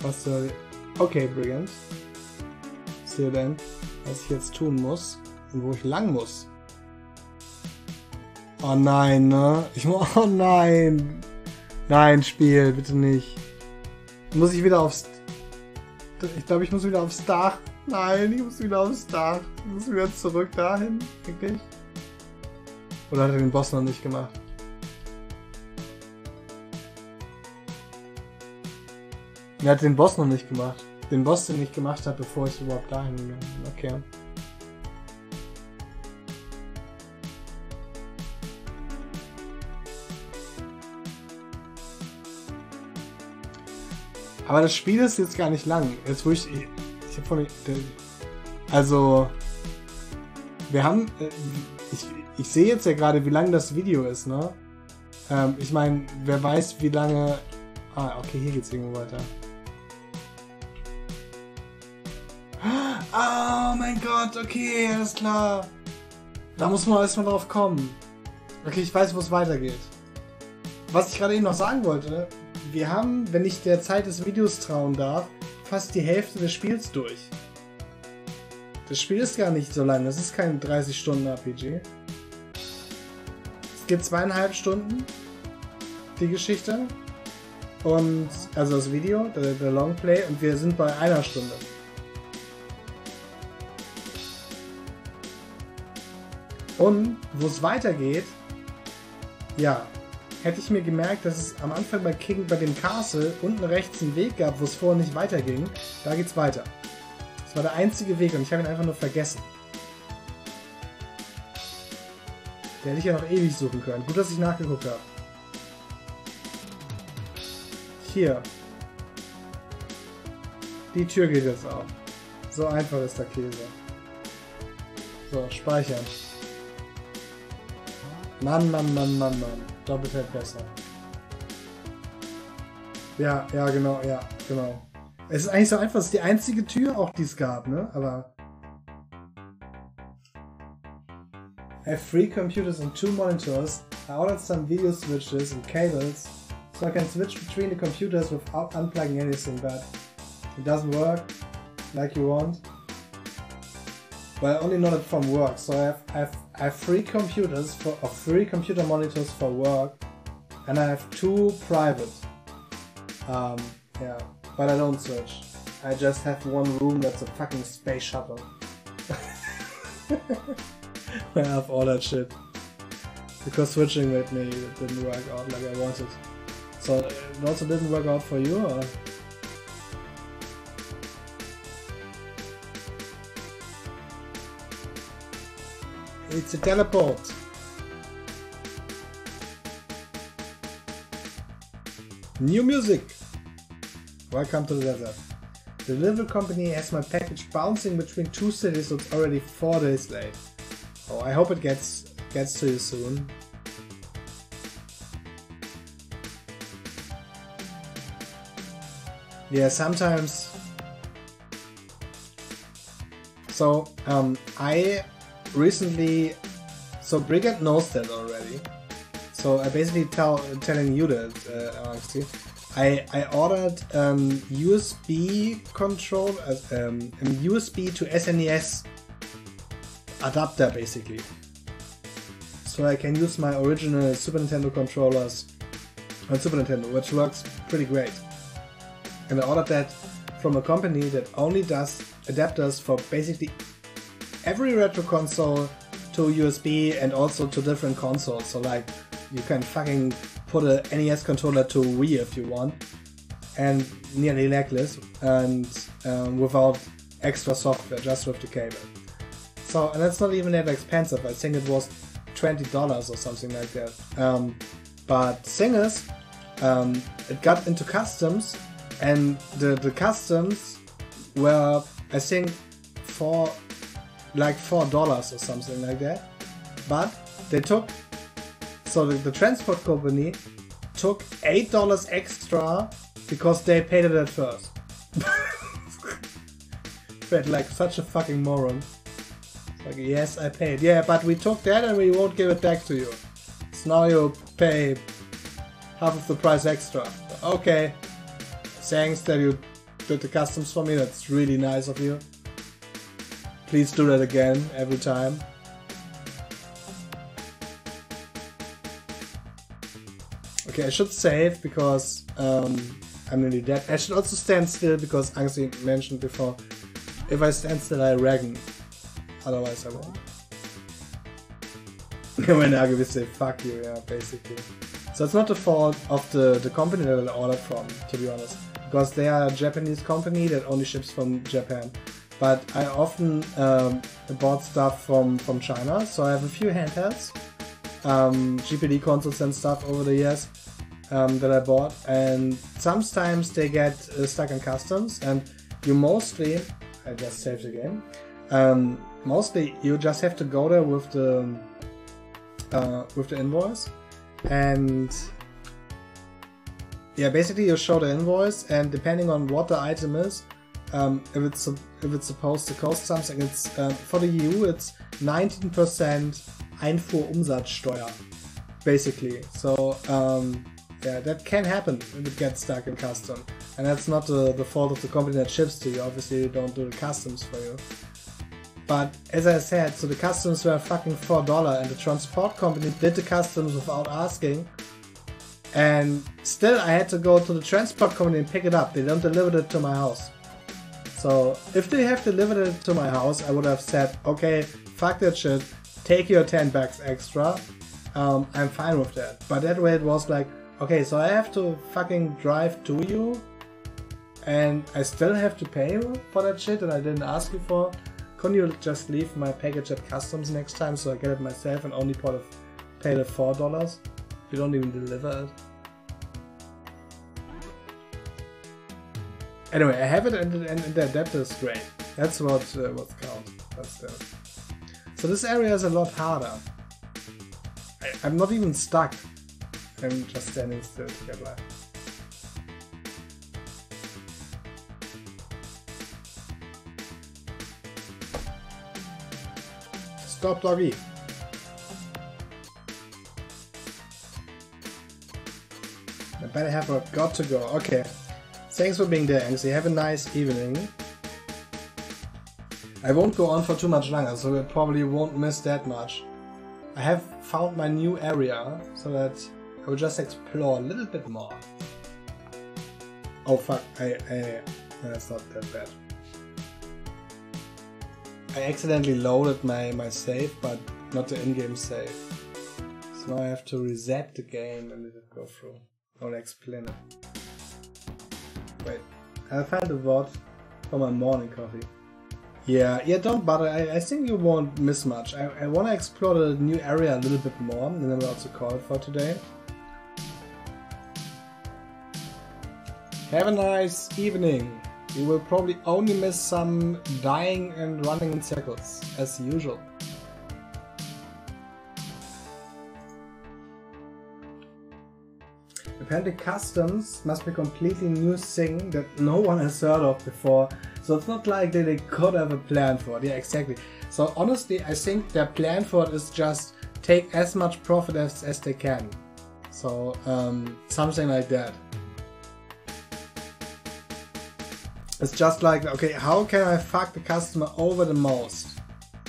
was soll. Okay, Brigand. Sehe denn, was ich jetzt tun muss und wo ich lang muss. Oh nein, ne? Ich muss. *laughs* Oh nein! Nein, Spiel, bitte nicht. Muss ich wieder aufs. Ich glaube, ich muss wieder aufs Dach. Nein, ich muss wieder aufs Dach. Ich muss wieder zurück dahin. Wirklich? Oder hat er den Boss noch nicht gemacht? Er hat den Boss noch nicht gemacht. Den Boss, den ich gemacht habe, bevor ich überhaupt dahin bin. Okay. Aber das Spiel ist jetzt gar nicht lang. Jetzt wo ich. Ich hab von. Also. Wir haben. Äh, ich, ich sehe jetzt ja gerade, wie lang das Video ist, ne? Ähm, ich meine, wer weiß, wie lange. Ah, okay, hier geht's irgendwo weiter. Mein Gott, okay, alles klar. Da muss man erstmal drauf kommen. Okay, ich weiß, wo es weitergeht. Was ich gerade eben noch sagen wollte, wir haben, wenn ich der Zeit des Videos trauen darf, fast die Hälfte des Spiels durch. Das Spiel ist gar nicht so lang, das ist kein 30-Stunden-RPG. Es gibt zweieinhalb Stunden, die Geschichte. Und, also das Video, der, der Longplay, und wir sind bei einer Stunde. Und wo es weitergeht, ja, hätte ich mir gemerkt, dass es am Anfang bei King, bei dem Castle, unten rechts einen Weg gab, wo es vorher nicht weiterging. Da geht's weiter. Das war der einzige Weg und ich habe ihn einfach nur vergessen. Der hätte ich ja noch ewig suchen können. Gut, dass ich nachgeguckt habe. Hier. Die Tür geht jetzt auf. So einfach ist der Käse. So, speichern. Mann, Mann, Mann, Mann, Mann. Doppelt hält besser. Ja, ja, genau, ja, genau. Es ist eigentlich so einfach, es ist die einzige Tür auch, die es gab, ne? Aber. I have three computers and two monitors. I ordered some video switches and cables so I can switch between the computers without unplugging anything, but it doesn't work like you want. Well, only not from work. So I have, I have, I have three computers for or three computer monitors for work, and I have two private. Um, yeah, but I don't switch. I just have one room that's a fucking space shuttle. *laughs* I have all that shit. Because switching with me it didn't work out like I wanted. So it also didn't work out for you, or? It's a teleport. New music. Welcome to the desert. The delivery company has my package bouncing between two cities, so it's already four days late. Oh, I hope it gets gets to you soon. Yeah, sometimes. So, um, I recently, so Brigand knows that already. So I basically tell telling you that, uh. I, I ordered um, USB control, uh, um, USB to SNES adapter basically. So I can use my original Super Nintendo controllers on Super Nintendo, which works pretty great. And I ordered that from a company that only does adapters for basically every retro console to USB and also to different consoles. So like you can fucking put a NES controller to Wii if you want, and nearly legless and um, without extra software, just with the cable. So and it's not even that expensive. I think it was twenty dollars or something like that. Um, but thing is, um, it got into customs, and the the customs were I think for like four dollars or something like that. But they took so the, the transport company took eight dollars extra because they paid it at first. *laughs* Felt like such a fucking moron. Like yes, I paid. Yeah, but we took that and we won't give it back to you. So now you pay half of the price extra. Okay. Thanks that you did the customs for me. That's really nice of you. Please do that again every time. Okay, I should save because um, I'm nearly dead. I should also stand still because Angsi mentioned before, if I stand still I regen. Otherwise I won't. *laughs* when Nagi will say fuck you, yeah, basically. So it's not the fault of the, the company that I ordered from, to be honest. Because they are a Japanese company that only ships from Japan. But I often um, bought stuff from, from China, so I have a few handhelds, um, GPD consoles and stuff over the years um, that I bought, and sometimes they get uh, stuck in customs, and you mostly, I just saved the game, um, mostly you just have to go there with the uh, with the invoice, and yeah, basically you show the invoice, and depending on what the item is, um, if it's if it's supposed to cost something, it's uh, for the EU it's 19% Einfuhrumsatzsteuer, basically. So um, yeah, that can happen if it gets stuck in custom. And that's not the, the fault of the company that ships to you. Obviously, they don't do the customs for you. But as I said, so the customs were fucking $4 and the transport company did the customs without asking. And still I had to go to the transport company and pick it up. They don't deliver it to my house. So if they have delivered it to my house, I would have said, okay, fuck that shit, take your 10 bucks extra. Um, I'm fine with that. But that way it was like, Okay, so I have to fucking drive to you and I still have to pay for that shit that I didn't ask you for. Couldn't you just leave my package at customs next time so I get it myself and only pay the four dollars? You don't even deliver it. Anyway, I have it and, and, and the adapter is great. That's what uh, what counts. So this area is a lot harder. I, I'm not even stuck. I'm just standing still to get together. Stop doggy. I better have a got to go. Okay. Thanks for being there, Angsty. Have a nice evening. I won't go on for too much longer, so I probably won't miss that much. I have found my new area, so that I will just explore a little bit more. Oh fuck, I, I, that's not that bad. I accidentally loaded my, my save, but not the in-game save. So now I have to reset the game and let it go through. I'll explain it. Wait, I found a VOD for my morning coffee. Yeah, yeah, don't bother. I, I think you won't miss much. I, I want to explore the new area a little bit more, and then we'll also call it for today. Have a nice evening. You will probably only miss some dying and running in circles, as usual. Apparently customs must be a completely new thing that no one has heard of before. So it's not like they could have a plan for it. Yeah, exactly. So honestly, I think their plan for it is just take as much profit as, as they can. So um, something like that. It's just like, okay, how can I fuck the customer over the most?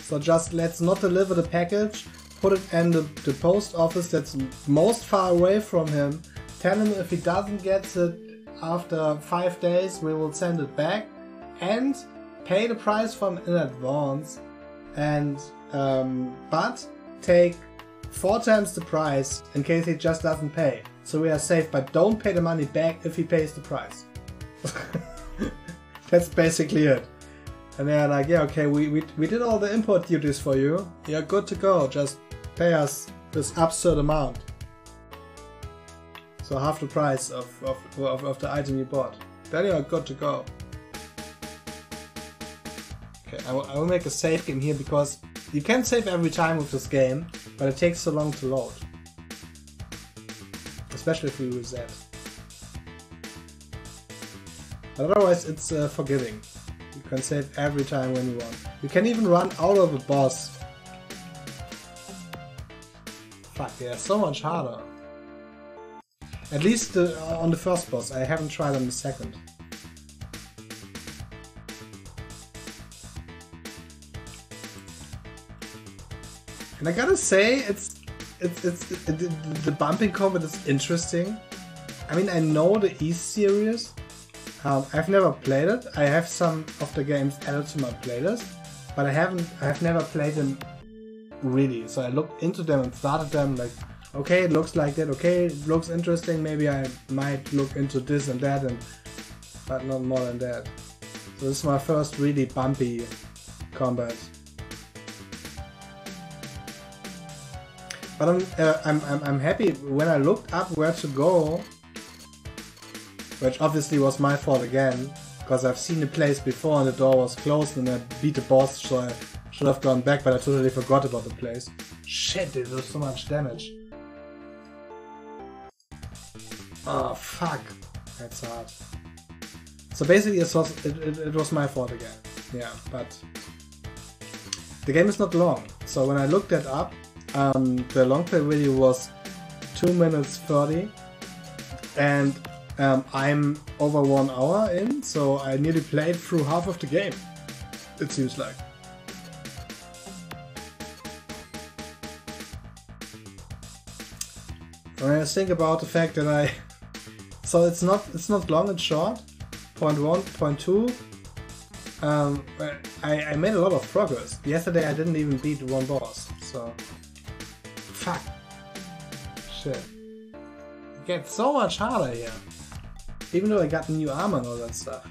So just let's not deliver the package, put it in the, the post office that's most far away from him, tell him if he doesn't get it after five days, we will send it back, and pay the price from in advance, and um, but take four times the price in case he just doesn't pay. So we are safe, but don't pay the money back if he pays the price. *laughs* That's basically it. And they're like, yeah, okay, we, we, we did all the import duties for you. You're good to go. Just pay us this absurd amount. So half the price of, of, of, of the item you bought. Then you're good to go. Okay, I will, I will make a save game here because you can save every time with this game, but it takes so long to load. Especially if we reset. But otherwise it's uh, forgiving. You can save every time when you want. You can even run out of a boss. Fuck, yeah, so much harder. At least uh, on the first boss. I haven't tried on the second. And I gotta say, it's it's it's it, the, the bumping combat is interesting. I mean, I know the East series. Um, I've never played it. I have some of the games added to my playlist, but I haven't. I've never played them really. So I looked into them and started them like, okay, it looks like that. Okay, it looks interesting. Maybe I might look into this and that, and but not more than that. So this is my first really bumpy combat. But I'm, uh, I'm, I'm, I'm happy when I looked up where to go, which obviously was my fault again, because I've seen the place before and the door was closed and I beat the boss, so I should have gone back, but I totally forgot about the place. Shit, it was so much damage. Oh, fuck. That's hard. So basically it was, it, it, it was my fault again. Yeah, but... The game is not long, so when I looked that up, um, the long play video was 2 minutes 30 and um, I'm over 1 hour in, so I nearly played through half of the game, it seems like. When I think about the fact that I... So it's not it's not long and short, point one, point two. Um, I, I made a lot of progress. Yesterday I didn't even beat one boss, so... Fuck. Shit. It gets so much harder here. Even though I got new armor and all that stuff.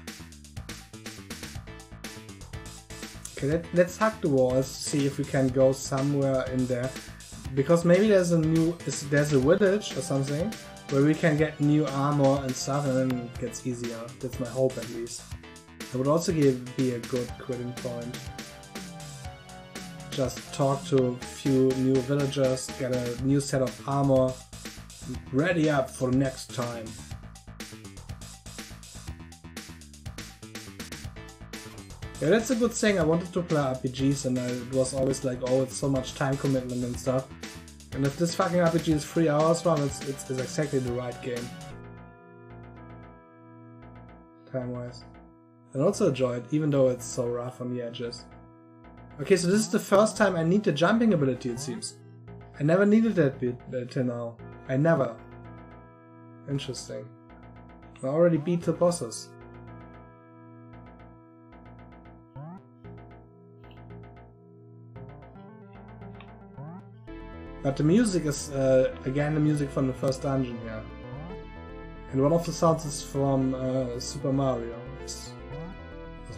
Okay, let, let's hack the walls, see if we can go somewhere in there. Because maybe there's a new, there's a village or something where we can get new armor and stuff and then it gets easier. That's my hope at least. It would also give, be a good quitting point just talk to a few new villagers, get a new set of armor, ready up for next time. Yeah, that's a good thing. I wanted to play RPGs and I, it was always like, oh, it's so much time commitment and stuff. And if this fucking RPG is three hours long, it's, it's, it's exactly the right game. Time-wise. And also enjoy it, even though it's so rough on the edges. Okay, so this is the first time I need the jumping ability, it seems. I never needed that bit till now. I never. Interesting. I already beat the bosses. But the music is, uh, again, the music from the first dungeon here. And one of the sounds is from uh, Super Mario, as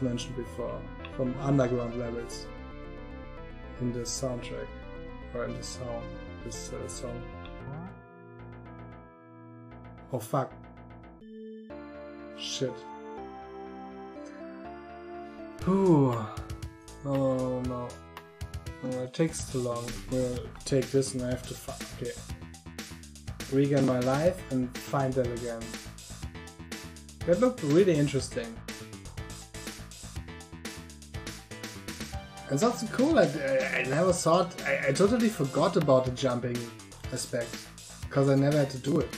mentioned before, from underground levels in the soundtrack or in the sound this uh, song. Oh fuck. Shit. Ooh. No, no, no, no. it takes too long. We'll take this and I have to. Okay. Regain my life and find that again. That looked really interesting. And that's cool. I, I, never thought. I, I totally forgot about the jumping aspect because I never had to do it.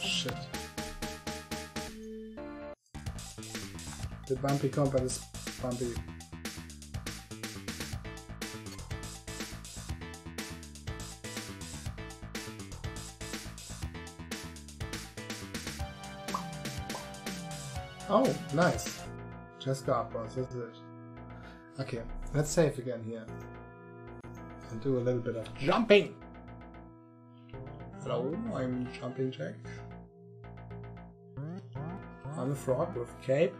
Shit. The bumpy combat is bumpy. Oh, nice. Just got this is it. Okay, let's save again here. And do a little bit of jumping! Hello, I'm Jumping Jack. I'm a frog with a cape.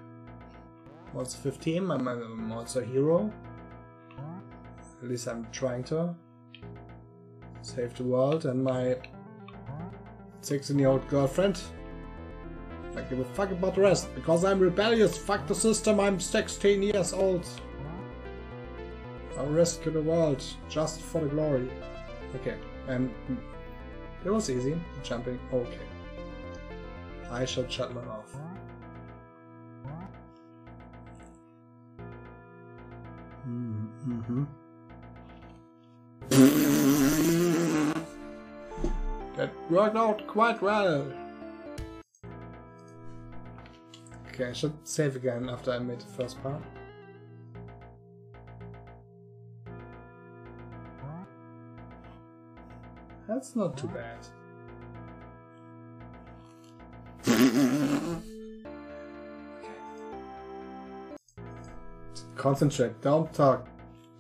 Monster 15, I'm a monster hero. At least I'm trying to. Save the world and my 16 year old girlfriend. I give a fuck about the rest. Because I'm rebellious. Fuck the system. I'm 16 years old. I'll rescue the world just for the glory. Okay, and it was easy. Jumping. Okay. I shall shut my mouth. Mm-hmm. That worked out quite well. Okay, I should save again after I made the first part. That's not too bad. Concentrate, don't talk.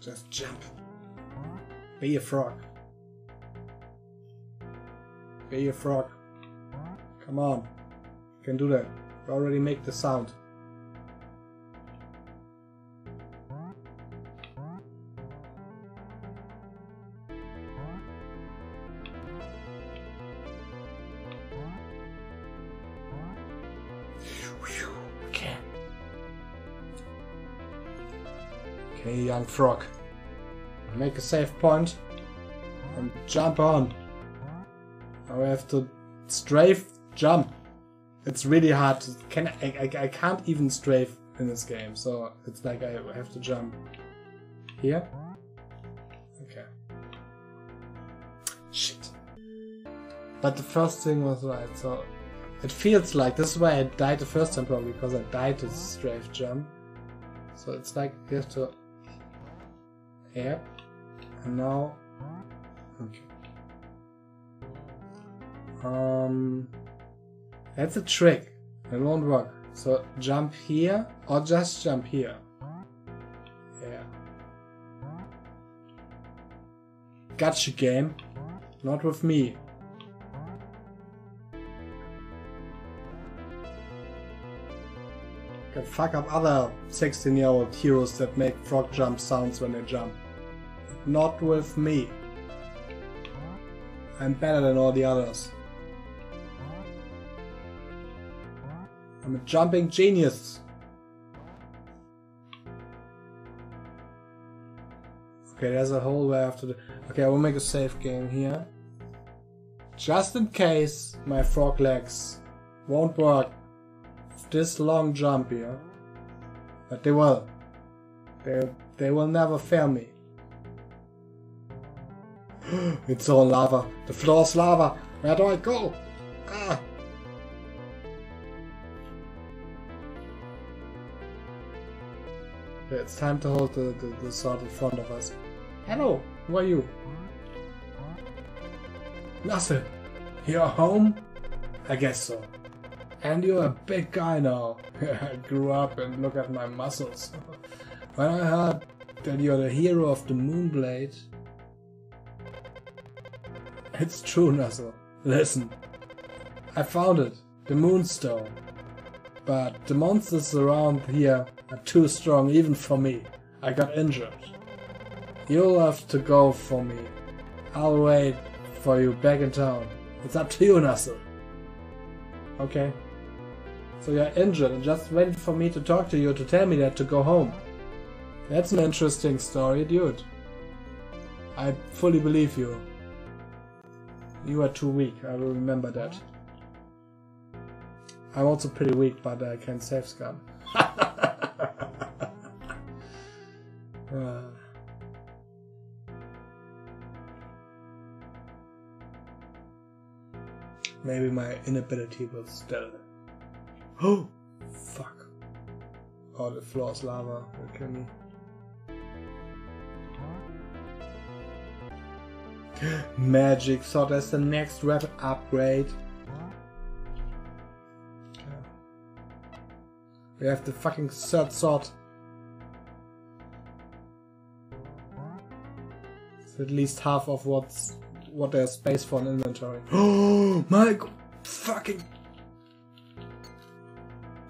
Just jump. Be a frog. Be a frog. Come on. You can do that. You already make the sound. Young frog. Make a safe point and jump on. Now we have to strafe jump. It's really hard. To, can I, I, I can't even strafe in this game, so it's like I have to jump here. Okay. Shit. But the first thing was right, so it feels like this is why I died the first time probably because I died to strafe jump. So it's like you have to Yep. And now okay. Um that's a trick. It won't work. So jump here or just jump here. Yeah. Gotcha game. Not with me. Can fuck up other 16 year old heroes that make frog jump sounds when they jump. Not with me. I'm better than all the others. I'm a jumping genius. Okay, there's a hole where I have to do... Okay, I will make a safe game here. Just in case my frog legs won't work this long jump here. But they will. They, they will never fail me. *gasps* it's all lava. The floor's lava. Where do I go? Ah. It's time to hold the, the, the sword in front of us. Hello, who are you? Nothing. You're home? I guess so. And you're a big guy now. *laughs* I grew up and look at my muscles. *laughs* when I heard that you're the hero of the Moonblade... It's true, Nuzzle. Listen. I found it. The Moonstone. But the monsters around here are too strong even for me. I got injured. You'll have to go for me. I'll wait for you back in town. It's up to you, Nuzzle. Okay. So you're injured and just waited for me to talk to you to tell me that to go home. That's an interesting story, dude. I fully believe you. You are too weak, I will remember that. I'm also pretty weak, but I can save scum. *laughs* uh. Maybe my inability will still. Oh! *gasps* Fuck. Oh, the floor's lava will kill Magic sword as the next weapon upgrade. We have the fucking third sword. It's at least half of what's what there's space for an inventory. Oh *gasps* my! Fucking!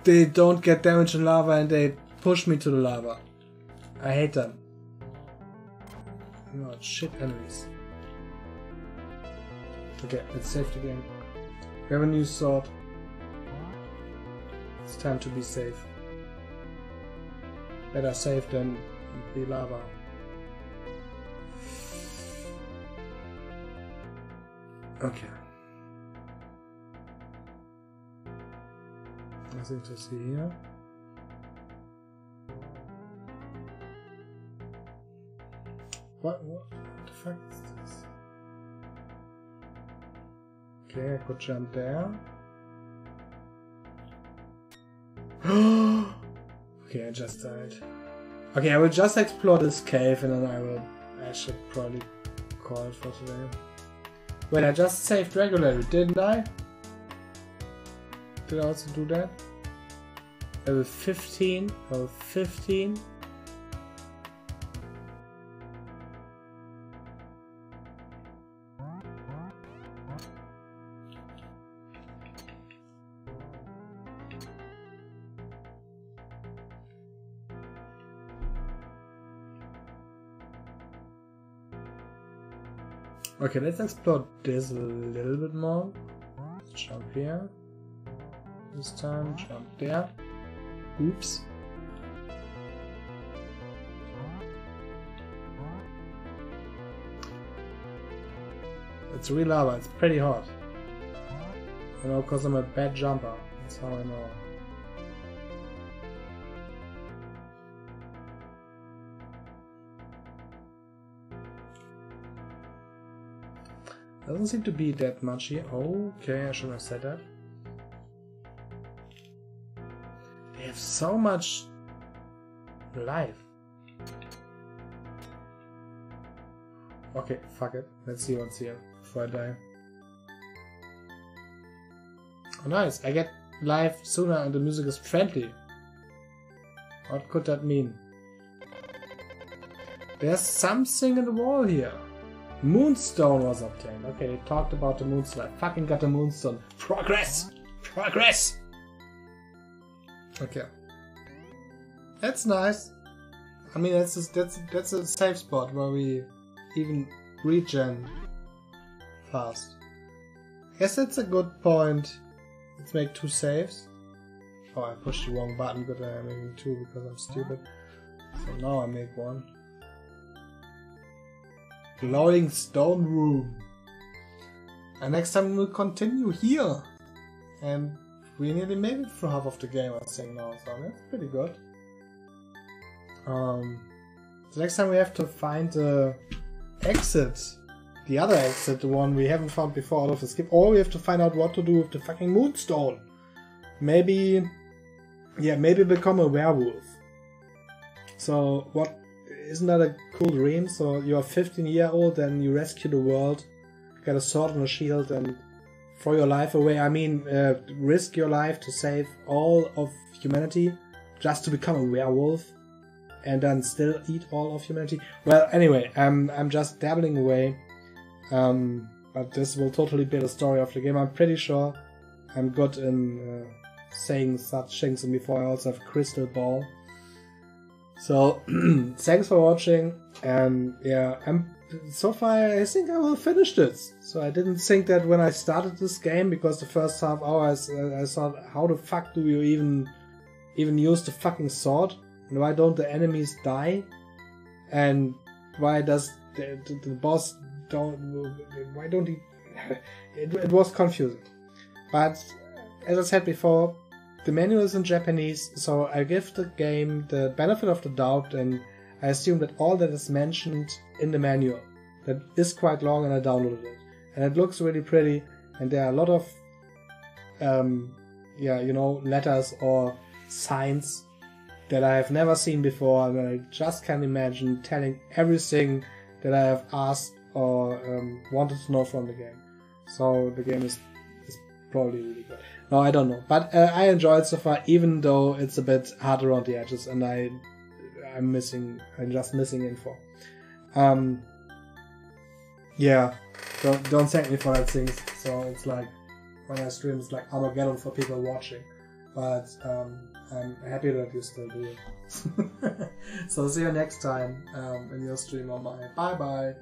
They don't get damage in lava and they push me to the lava. I hate them. Oh shit enemies. Okay, it's safe again. We have a new sword. It's time to be safe. Better safe than be lava. Okay. Nothing to see here. What, what the fuck is this? Okay, I could jump there. okay, I just died. Okay, I will just explore this cave and then I will... I should probably call for today. Wait, I just saved regularly, didn't I? Did I also do that? Level 15, level 15. Okay, let's explore this a little bit more. Let's jump here. This time, jump there. Oops. It's real lava, it's pretty hot. You know, because I'm a bad jumper. That's how I know. Doesn't seem to be that much here. Okay, I should have said that. They have so much life. Okay, fuck it. Let's see what's here before I die. Oh nice, I get life sooner and the music is friendly. What could that mean? There's something in the wall here. Moonstone was obtained. Okay, they talked about the moonstone. I fucking got the moonstone. Progress! Progress! Okay. That's nice. I mean, that's a, that's that's a safe spot where we even regen fast. Guess that's a good point. Let's make two saves. Oh, I pushed the wrong button, but I'm making two because I'm stupid. So now I make one. Glowing stone room. And next time we'll continue here. And we nearly made it through half of the game, I think now, so that's pretty good. Um, the next time we have to find the exit. The other exit, the one we haven't found before out of the skip. Or we have to find out what to do with the fucking moonstone. Maybe, yeah, maybe become a werewolf. So what isn't that a cool dream? So you're 15 year old and you rescue the world, get a sword and a shield and throw your life away. I mean, uh, risk your life to save all of humanity just to become a werewolf and then still eat all of humanity. Well, anyway, I'm I'm just dabbling away. Um, but this will totally be the story of the game. I'm pretty sure I'm good in uh, saying such things. And before I also have crystal ball. So *clears throat* thanks for watching, and yeah, I'm so far I think I will finish this. So I didn't think that when I started this game because the first half hour I, I thought, how the fuck do you even even use the fucking sword? And why don't the enemies die? And why does the, the, the boss don't? Why don't he? *laughs* It, it was confusing. But as I said before, the manual is in Japanese, so I give the game the benefit of the doubt and I assume that all that is mentioned in the manual that is quite long and I downloaded it. And it looks really pretty and there are a lot of um, yeah, you know, letters or signs that I have never seen before and I just can't imagine telling everything that I have asked or um, wanted to know from the game. So the game is, is probably really good. No, I don't know, but uh, I enjoy it so far, even though it's a bit hard around the edges, and I, I'm missing, I'm just missing info. Um, yeah, don't don't thank me for that thing. So it's like when I stream, it's like Armageddon for people watching. But um, I'm happy that you still do it. *laughs* so see you next time um, in your stream on my. Bye bye.